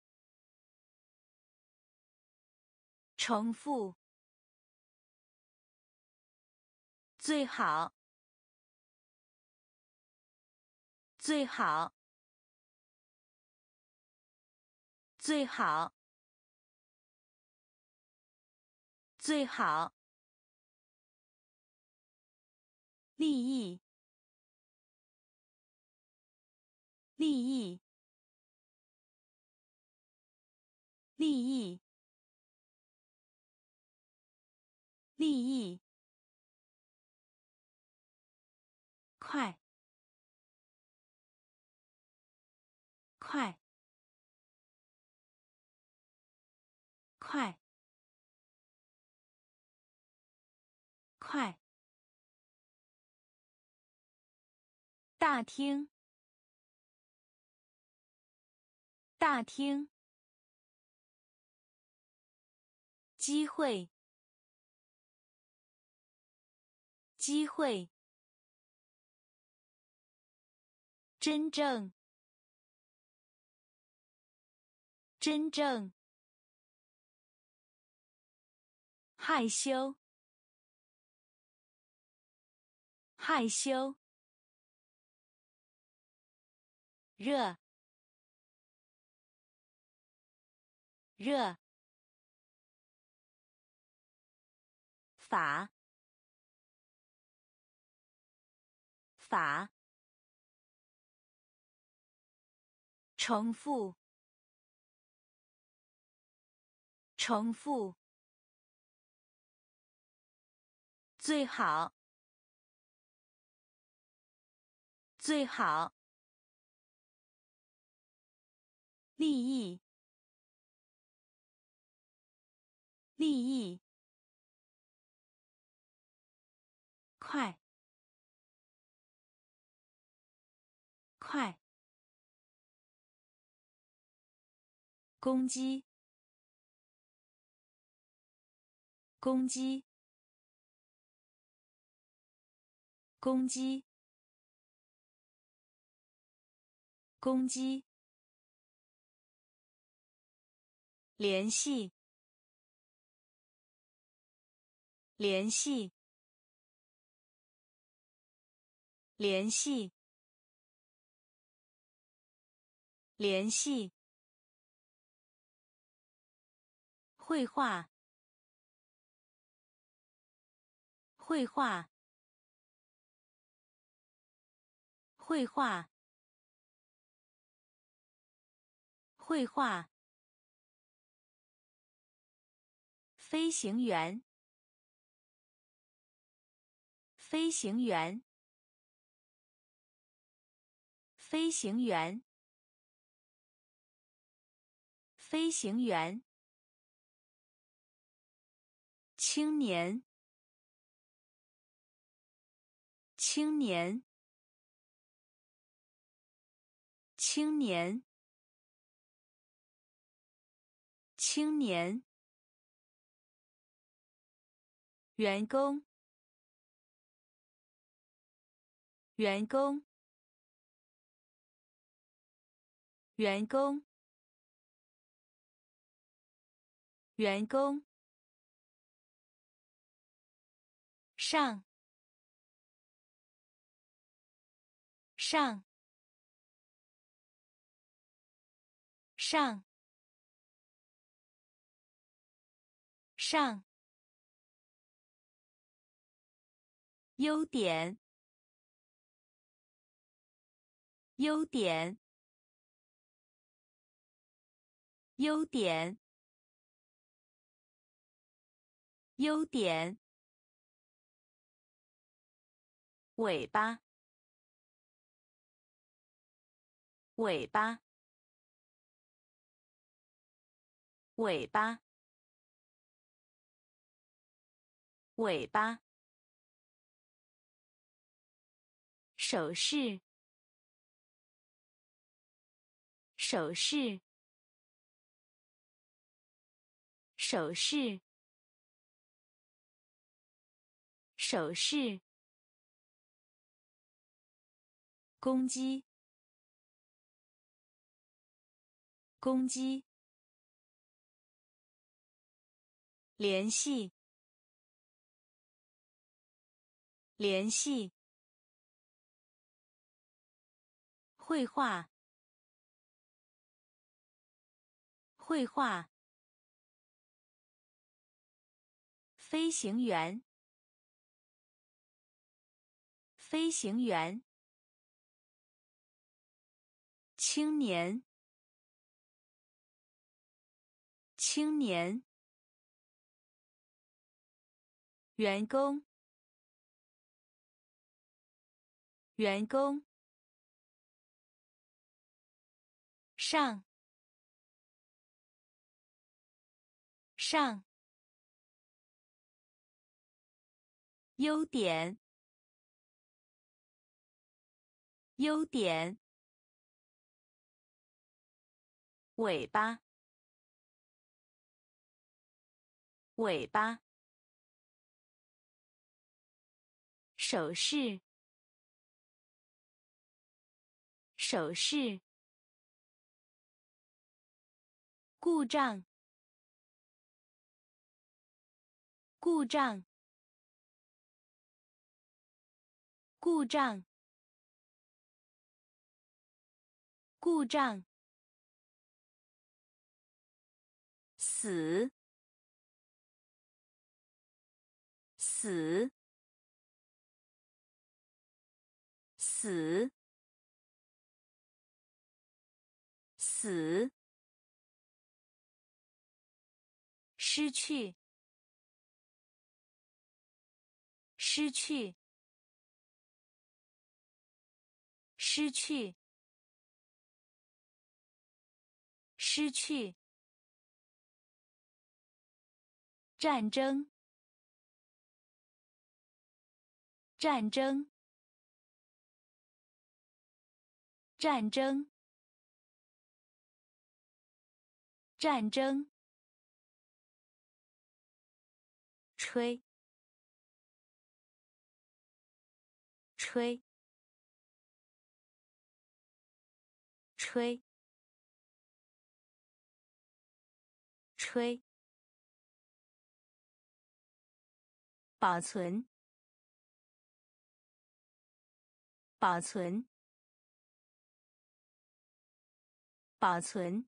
重复。最好，最好，最好，最好，利益，利益，利益，利益。快，快，快，快！大厅，大厅，机会，机会。真正，真正，害羞，害羞，热，热，法，法。重复，重复，最好，最好，利益，利益，快，快。攻击！攻击！攻击！攻击！联系！联系！联系！联系！绘画，绘画，绘画，绘画。飞行员，飞行员，飞行员，飞行员。青年，青年，青年，青年。员工，员工，员工，员工。上，上，上，上。优点，优点，优点，优点。尾巴，尾巴，尾巴，尾巴。手势，手势，手势，手势。攻击！攻击！联系！联系！绘画！绘画。飞行员，飞行员。青年，青年。员工，员工。上，上。优点，优点。尾巴，尾巴。手势，手势。故障，故障。故障，故障，死，死，死，死，失去，失去。失去，失去。战争，战争，战争，战争。吹，吹。吹，吹，保存，保存，保存，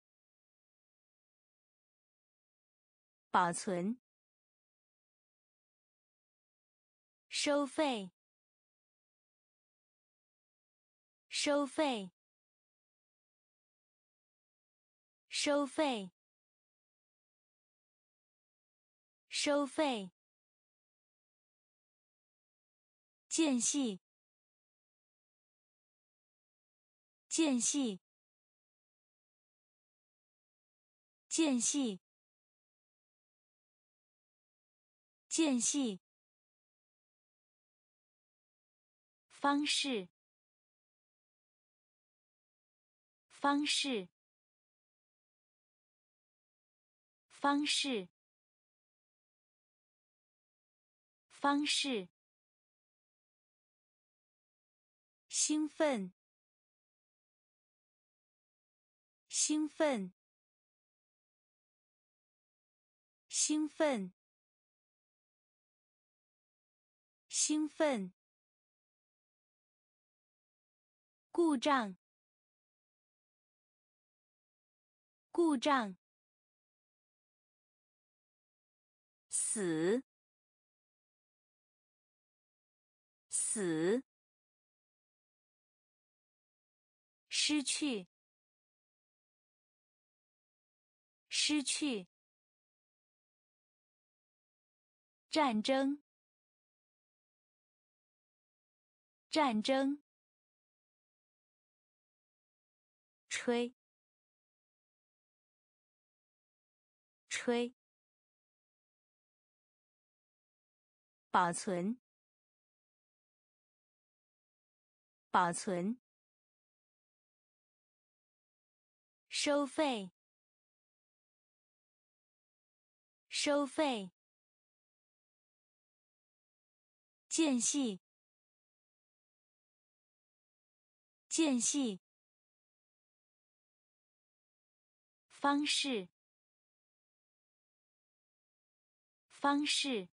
保存，收费，收费。收费，收费。间隙，间隙，间隙，间隙。方式，方式。方式，方式。兴奋，兴奋，兴奋，兴奋。故障，故障。死，死，失去，失去，战争，战争，吹，吹。保存，保存。收费，收费。间隙，间隙。方式，方式。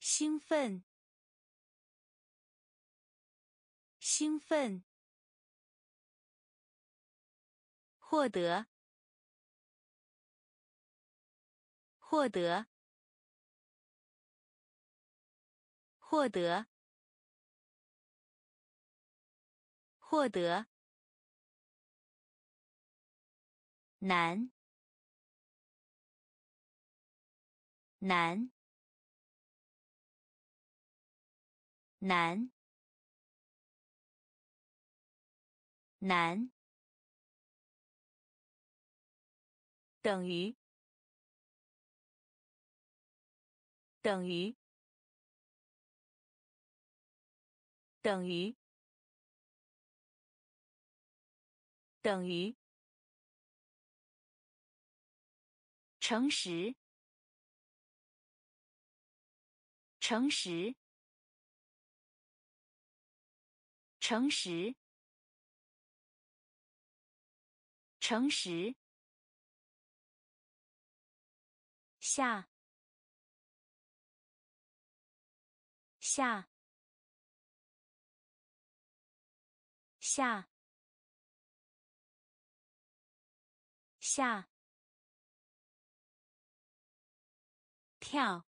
兴奋，兴奋。获得，获得，获得，获得，难，难。难，难，等于，等于，等于，等于，诚实，诚实。诚实，诚实。下，下，下，下。跳，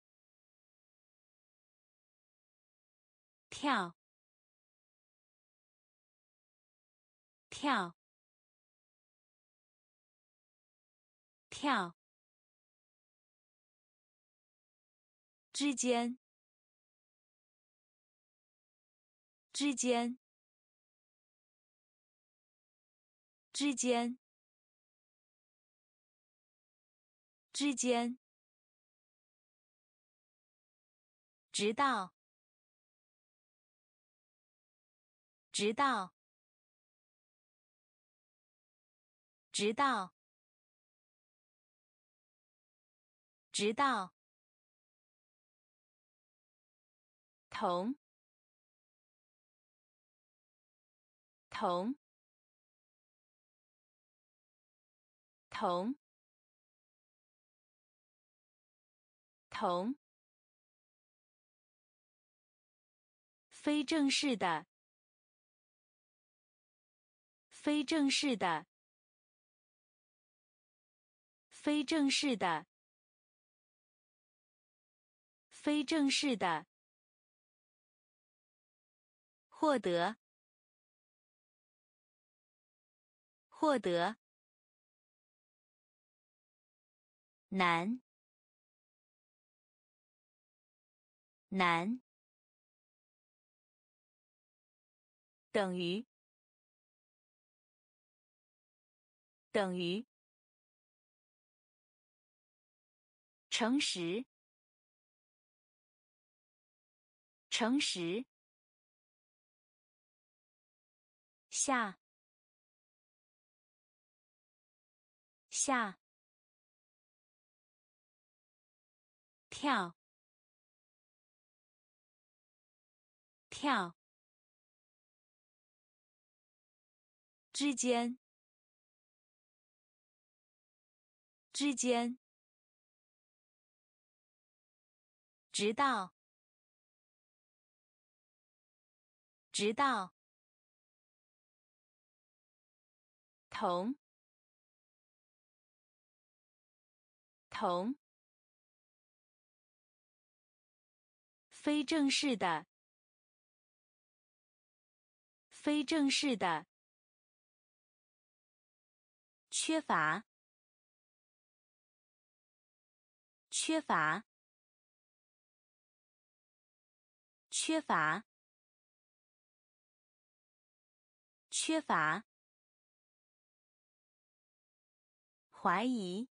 跳。跳，跳，之间，之间，之间，之间，直到，直到。直到，直到，同，同，同，同，非正式的，非正式的。非正式的，非正式的，获得，获得，难，难，等于，等于。诚实，诚实。下，下。跳，跳。之间，之间。直到，直到，同，同，非正式的，非正式的，缺乏，缺乏。缺乏，缺乏，怀疑，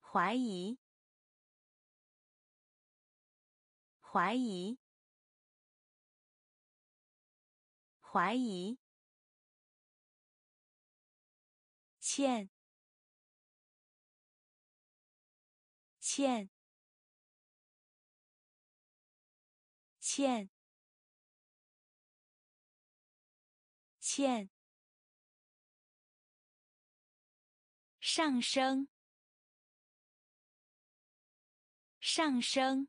怀疑，怀疑，怀疑，欠，欠。欠，欠，上升，上升，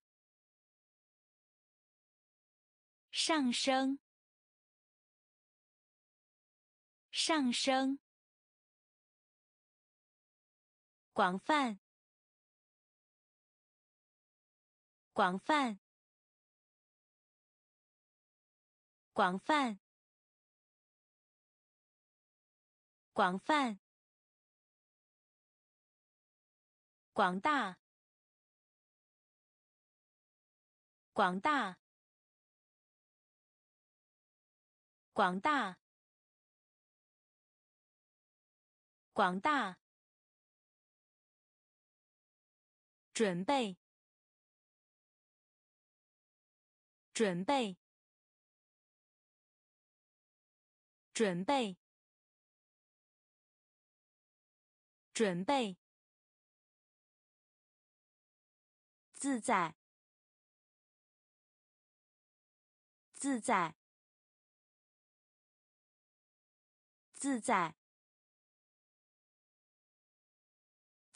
上升，上升，广泛，广泛，广泛，广泛，广大，广大，广大。广大，准备，准备，准备，准备，自在，自在，自在。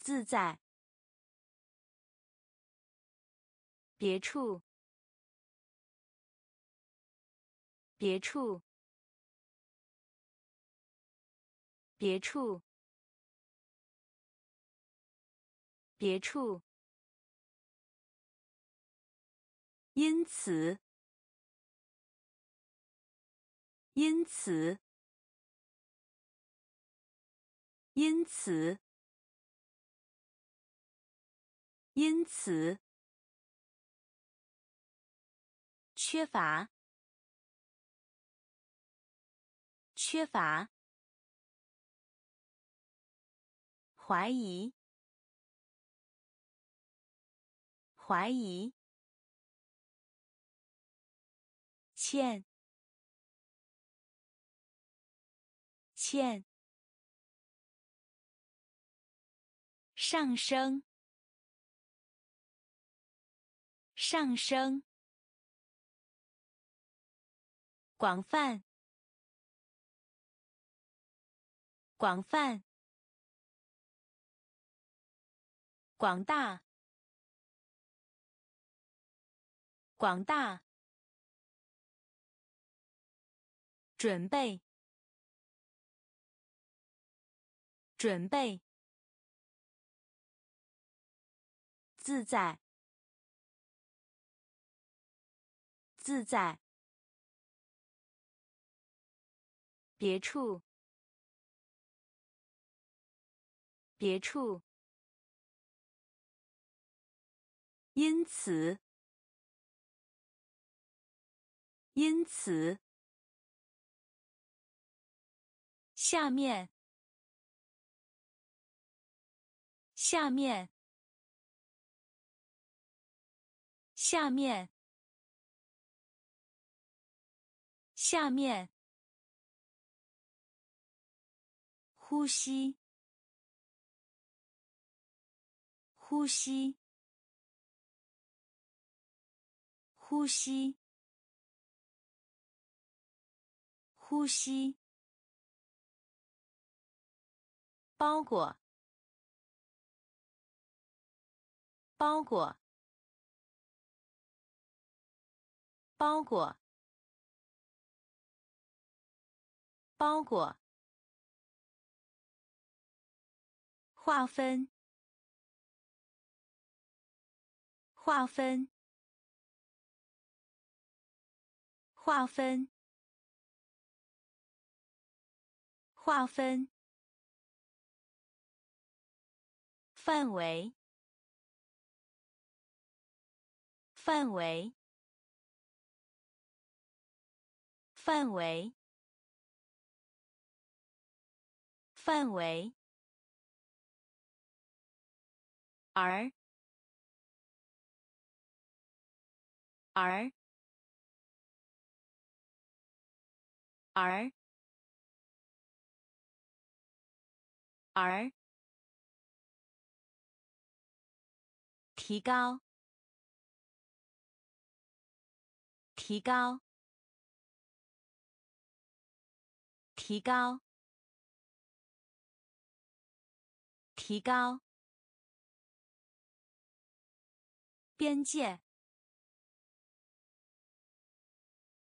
自在，别处，别处，别处，别处。因此，因此，因此。因此，缺乏，缺乏，怀疑，怀疑，欠，欠，上升。上升，广泛，广泛，广大，广大，准备，准备，自在。自在，别处，别处，因此，因此，下面，下面，下面。下面，呼吸，呼吸，呼吸，呼吸，包裹，包裹，包裹。包裹，划分，划分，划分，划分，范围，范围，范围。范围，而，而，而，而，提高，提高，提高。提高边界，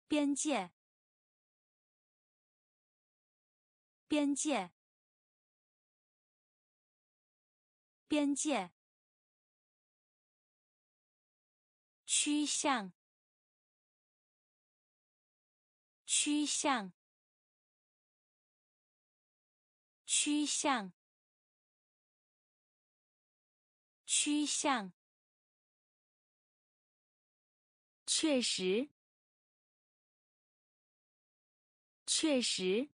边界，边界，边界，趋向，趋向，趋向，趋向。确实，确实，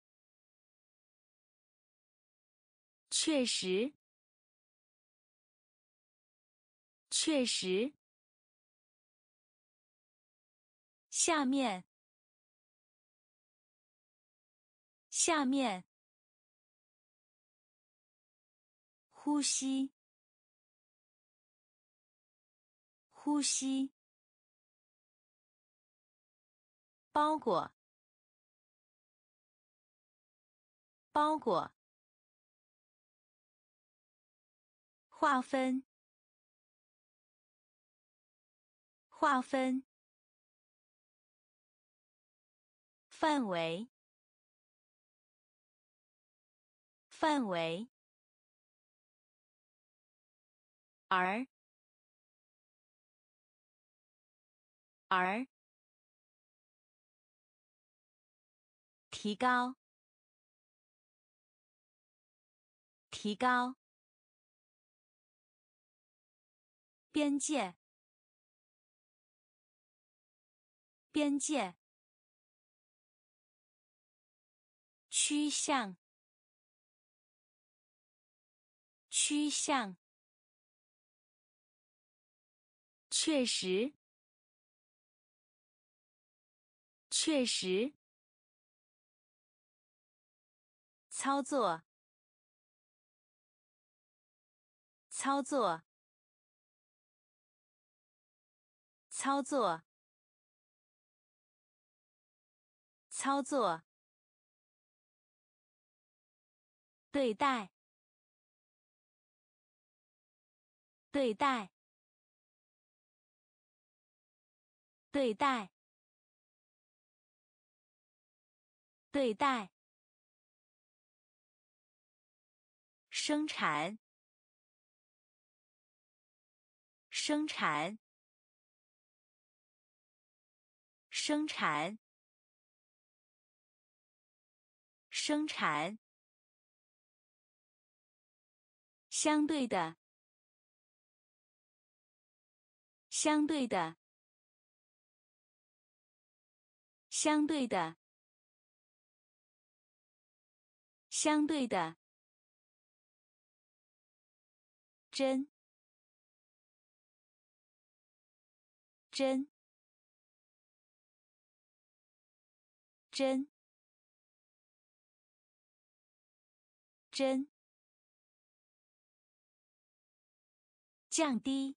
确实，确实。下面，下面，呼吸，呼吸。包裹，包裹，划分，划分，范围，范围，而，而。提高，提高，边界，边界，趋向，趋向，确实，确实。操作，操作，操作，操作。对待，对待，对待，对待。生产，生产，生产，生产。相对的，相对的，相对的，相对的。真，真，真，真，降低，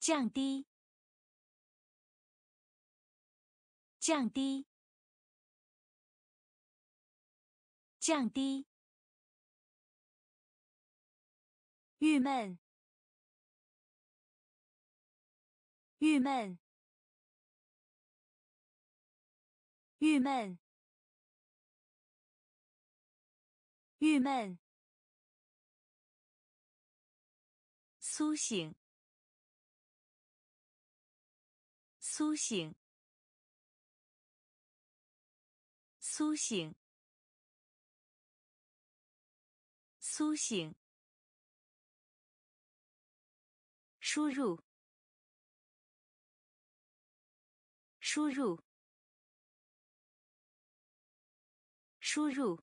降低，降低，降低。郁闷，郁闷，郁闷，郁闷。苏醒，苏醒，苏醒，苏醒。输入，输入，输入，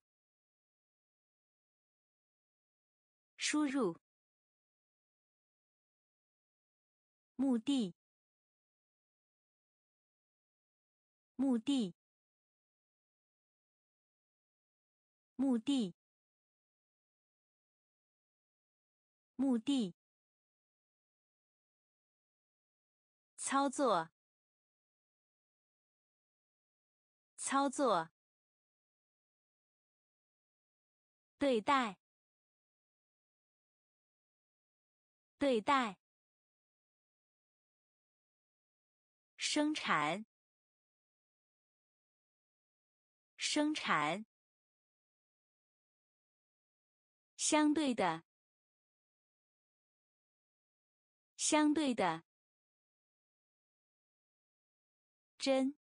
输入。目的，目的，目的，目的。操作，操作。对待，对待。生产，生产，相对的，相对的，真，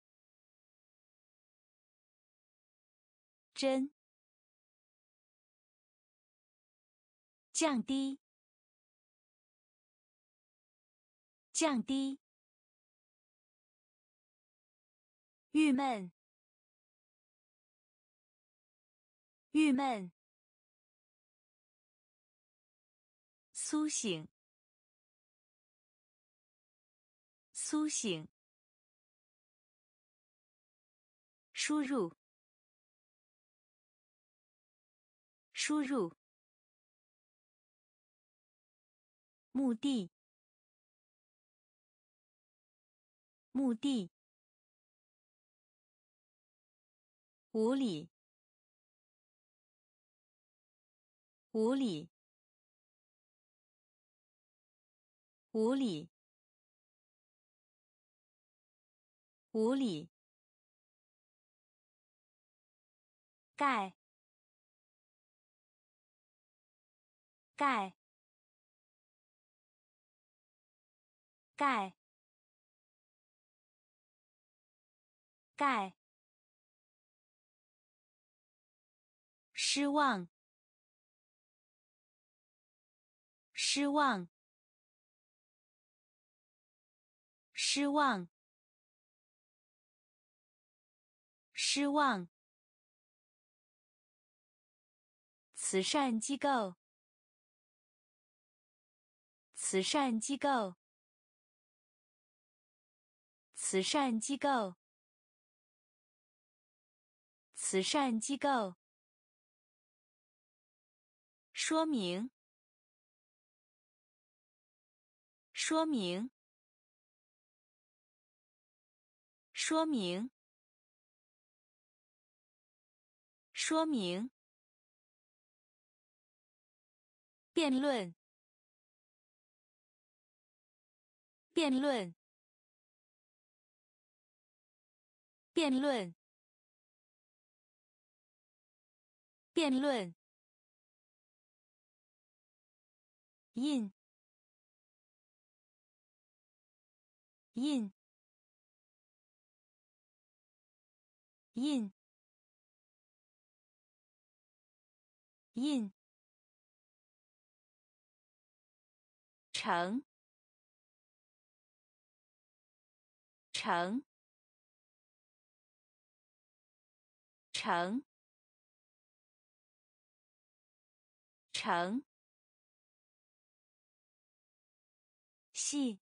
真，降低，降低，郁闷。郁闷，苏醒，苏醒，输入，输入，目的，目的，无理。无理，无理，无理。盖，盖，盖，盖。失望。失望，失望，失望。慈善机构，慈善机构，慈善机构，慈善机构。说明。说明，说明，说明。辩论，辩论，辩论，辩论。印。印，印，印，成，成，成，成，细。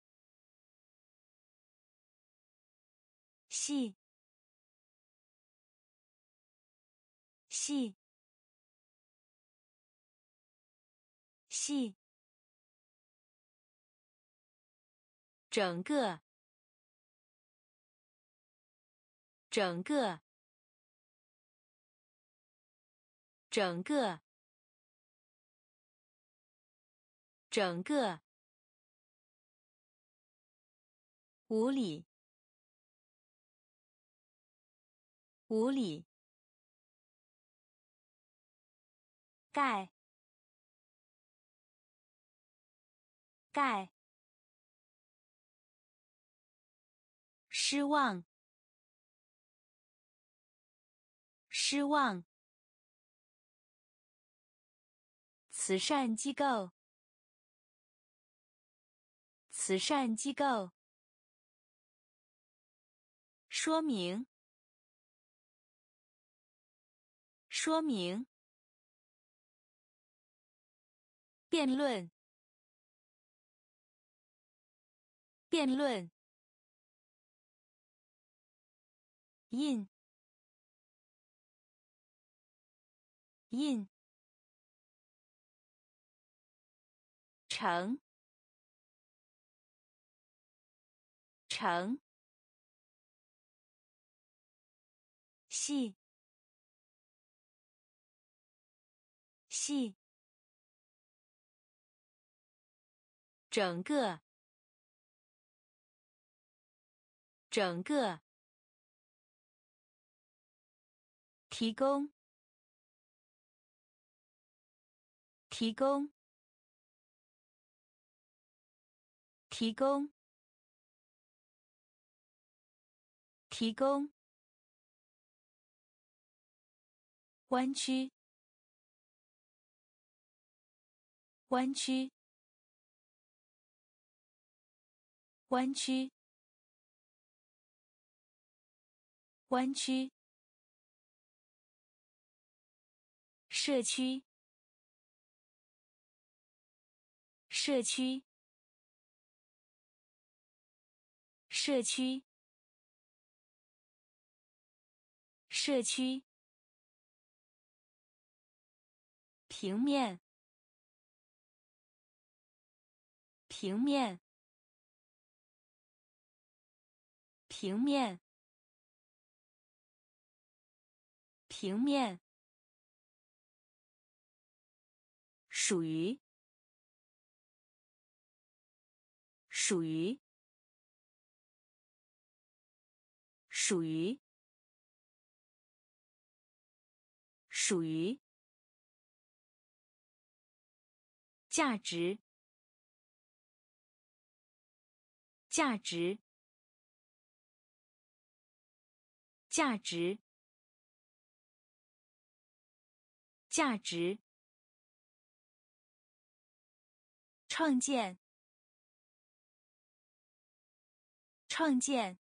细，细，细，整个，整个，整个，整个，无理。无理，盖，盖，失望，失望，慈善机构，慈善机构，说明。说明，辩论，辩论，印，印，成，成，细。细，整个，整个，提供，提供，提供，提供。弯曲，弯曲，弯曲，弯曲。社区，社区，社区，社区。平面，平面，平面，平面，属于，属于，属于，属于。价值，价值，价值，价值。创建，创建，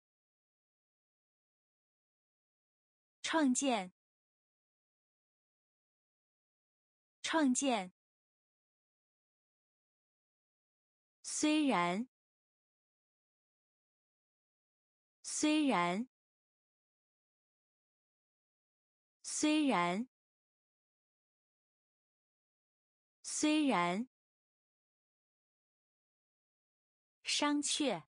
创建，创建。虽然，虽然，虽然，虽然，商榷，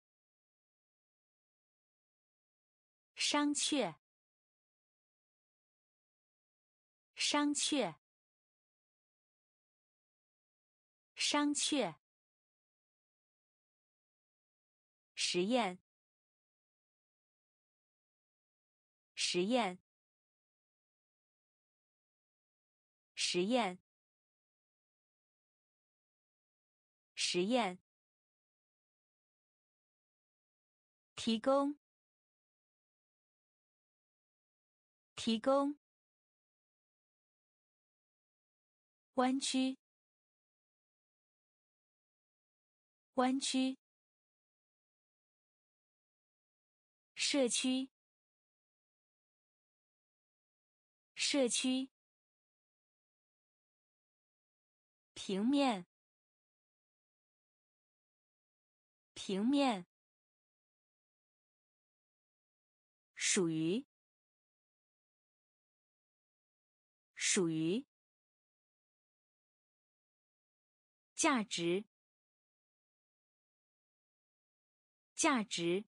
商榷，商榷，商榷。实验，实验，实验，实验。提供，提供。弯曲，弯曲。社区，社区，平面，平面，属于，属于，价值，价值。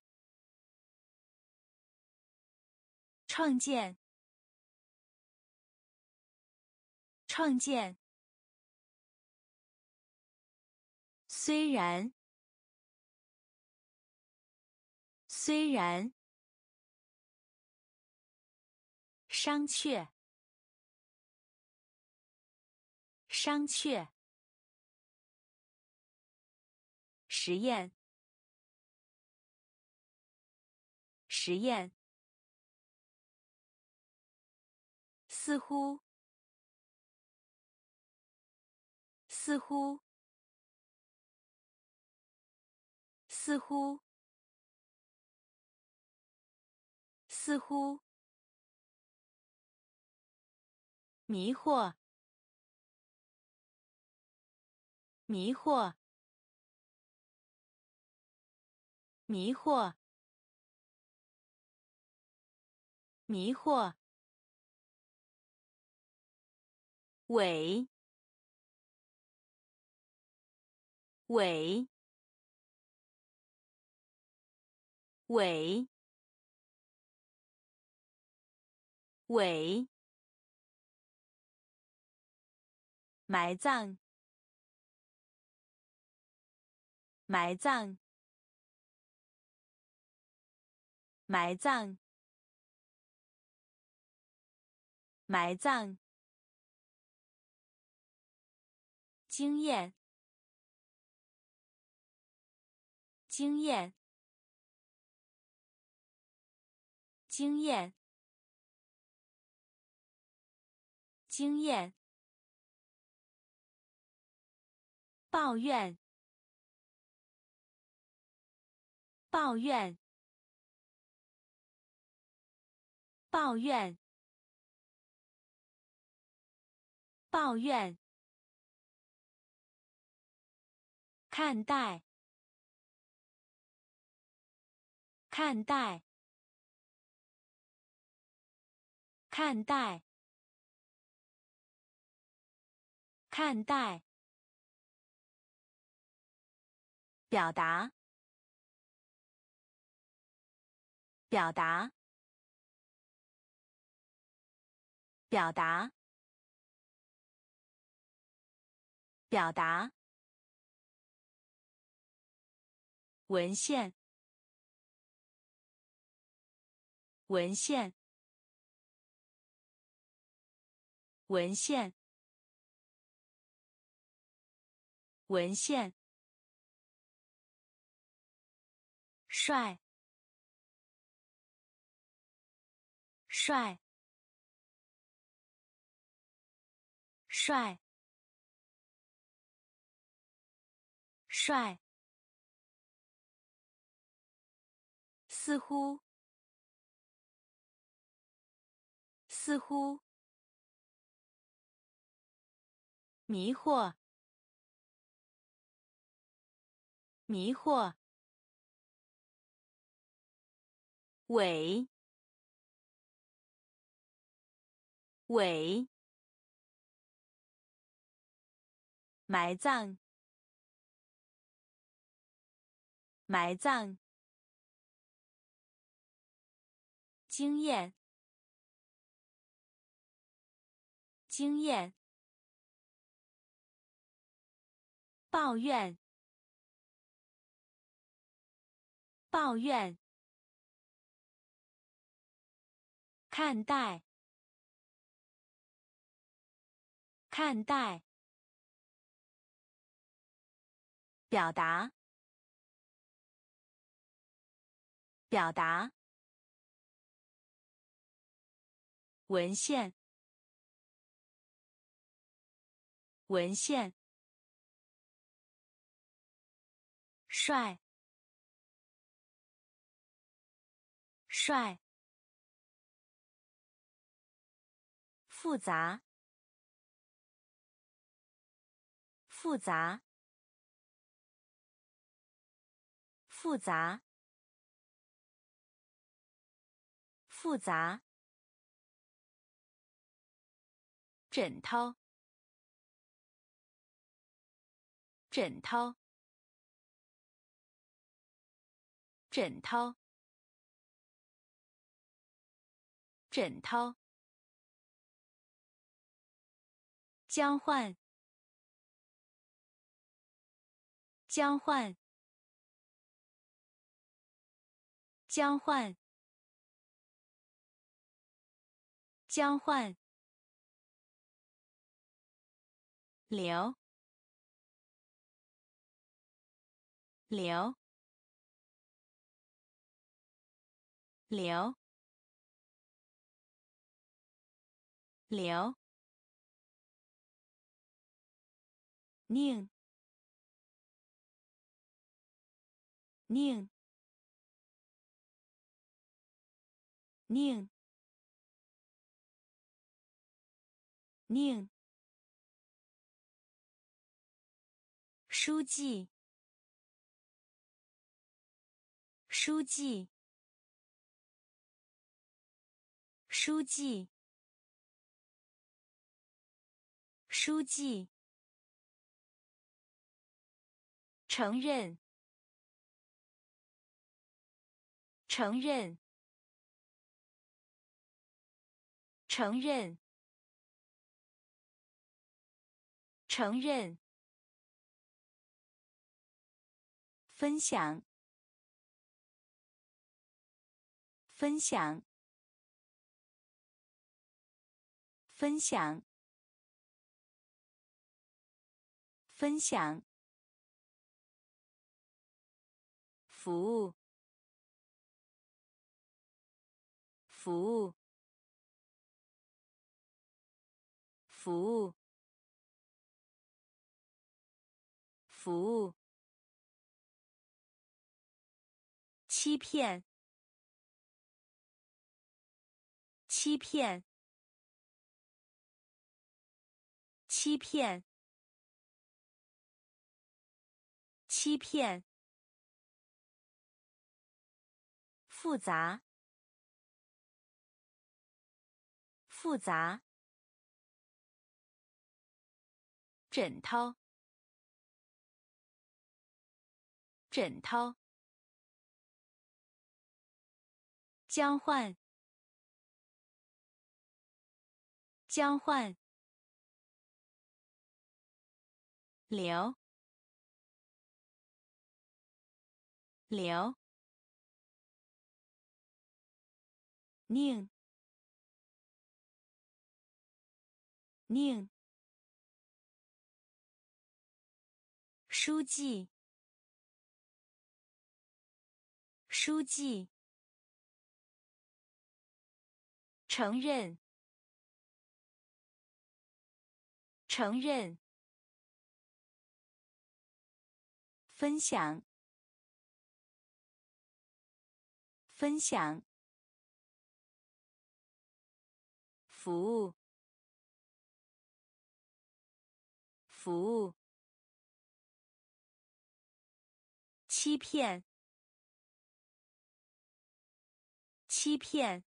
创建，创建。虽然，虽然。商榷，商榷。实验，实验。似乎，似乎，似乎，似乎，迷惑，迷惑，迷惑，迷惑。尾，尾，尾，尾，埋葬，埋葬，埋葬。埋葬，经验，经验，经验，经验。抱怨，抱怨，抱怨，抱怨。看待，看待，看待，看待。表达，表达，表达，表达。文献，文献，文献，文献。帅，帅，帅，帅。似乎，似乎，迷惑，迷惑。尾，尾，埋葬，埋葬，经验，经验，抱怨，抱怨。看待，看待，表达，表达，文献，文献，帅，帅。复杂，复杂，复杂，复杂。枕头，枕头，枕头，枕头。交换，交换，交换，交换。流，流，流，流。宁，宁，宁，宁。书记，书记，书记，书记。承认，承认，承认，承认。分享，分享，分享，分享，服务，服务，服务，服务，欺骗，欺骗。欺骗，欺骗，复杂，复杂，枕头，枕头，交换，交换。流，流，宁，宁，书记，书记，承认，承认。分享，分享，服务，服务，欺骗，欺骗，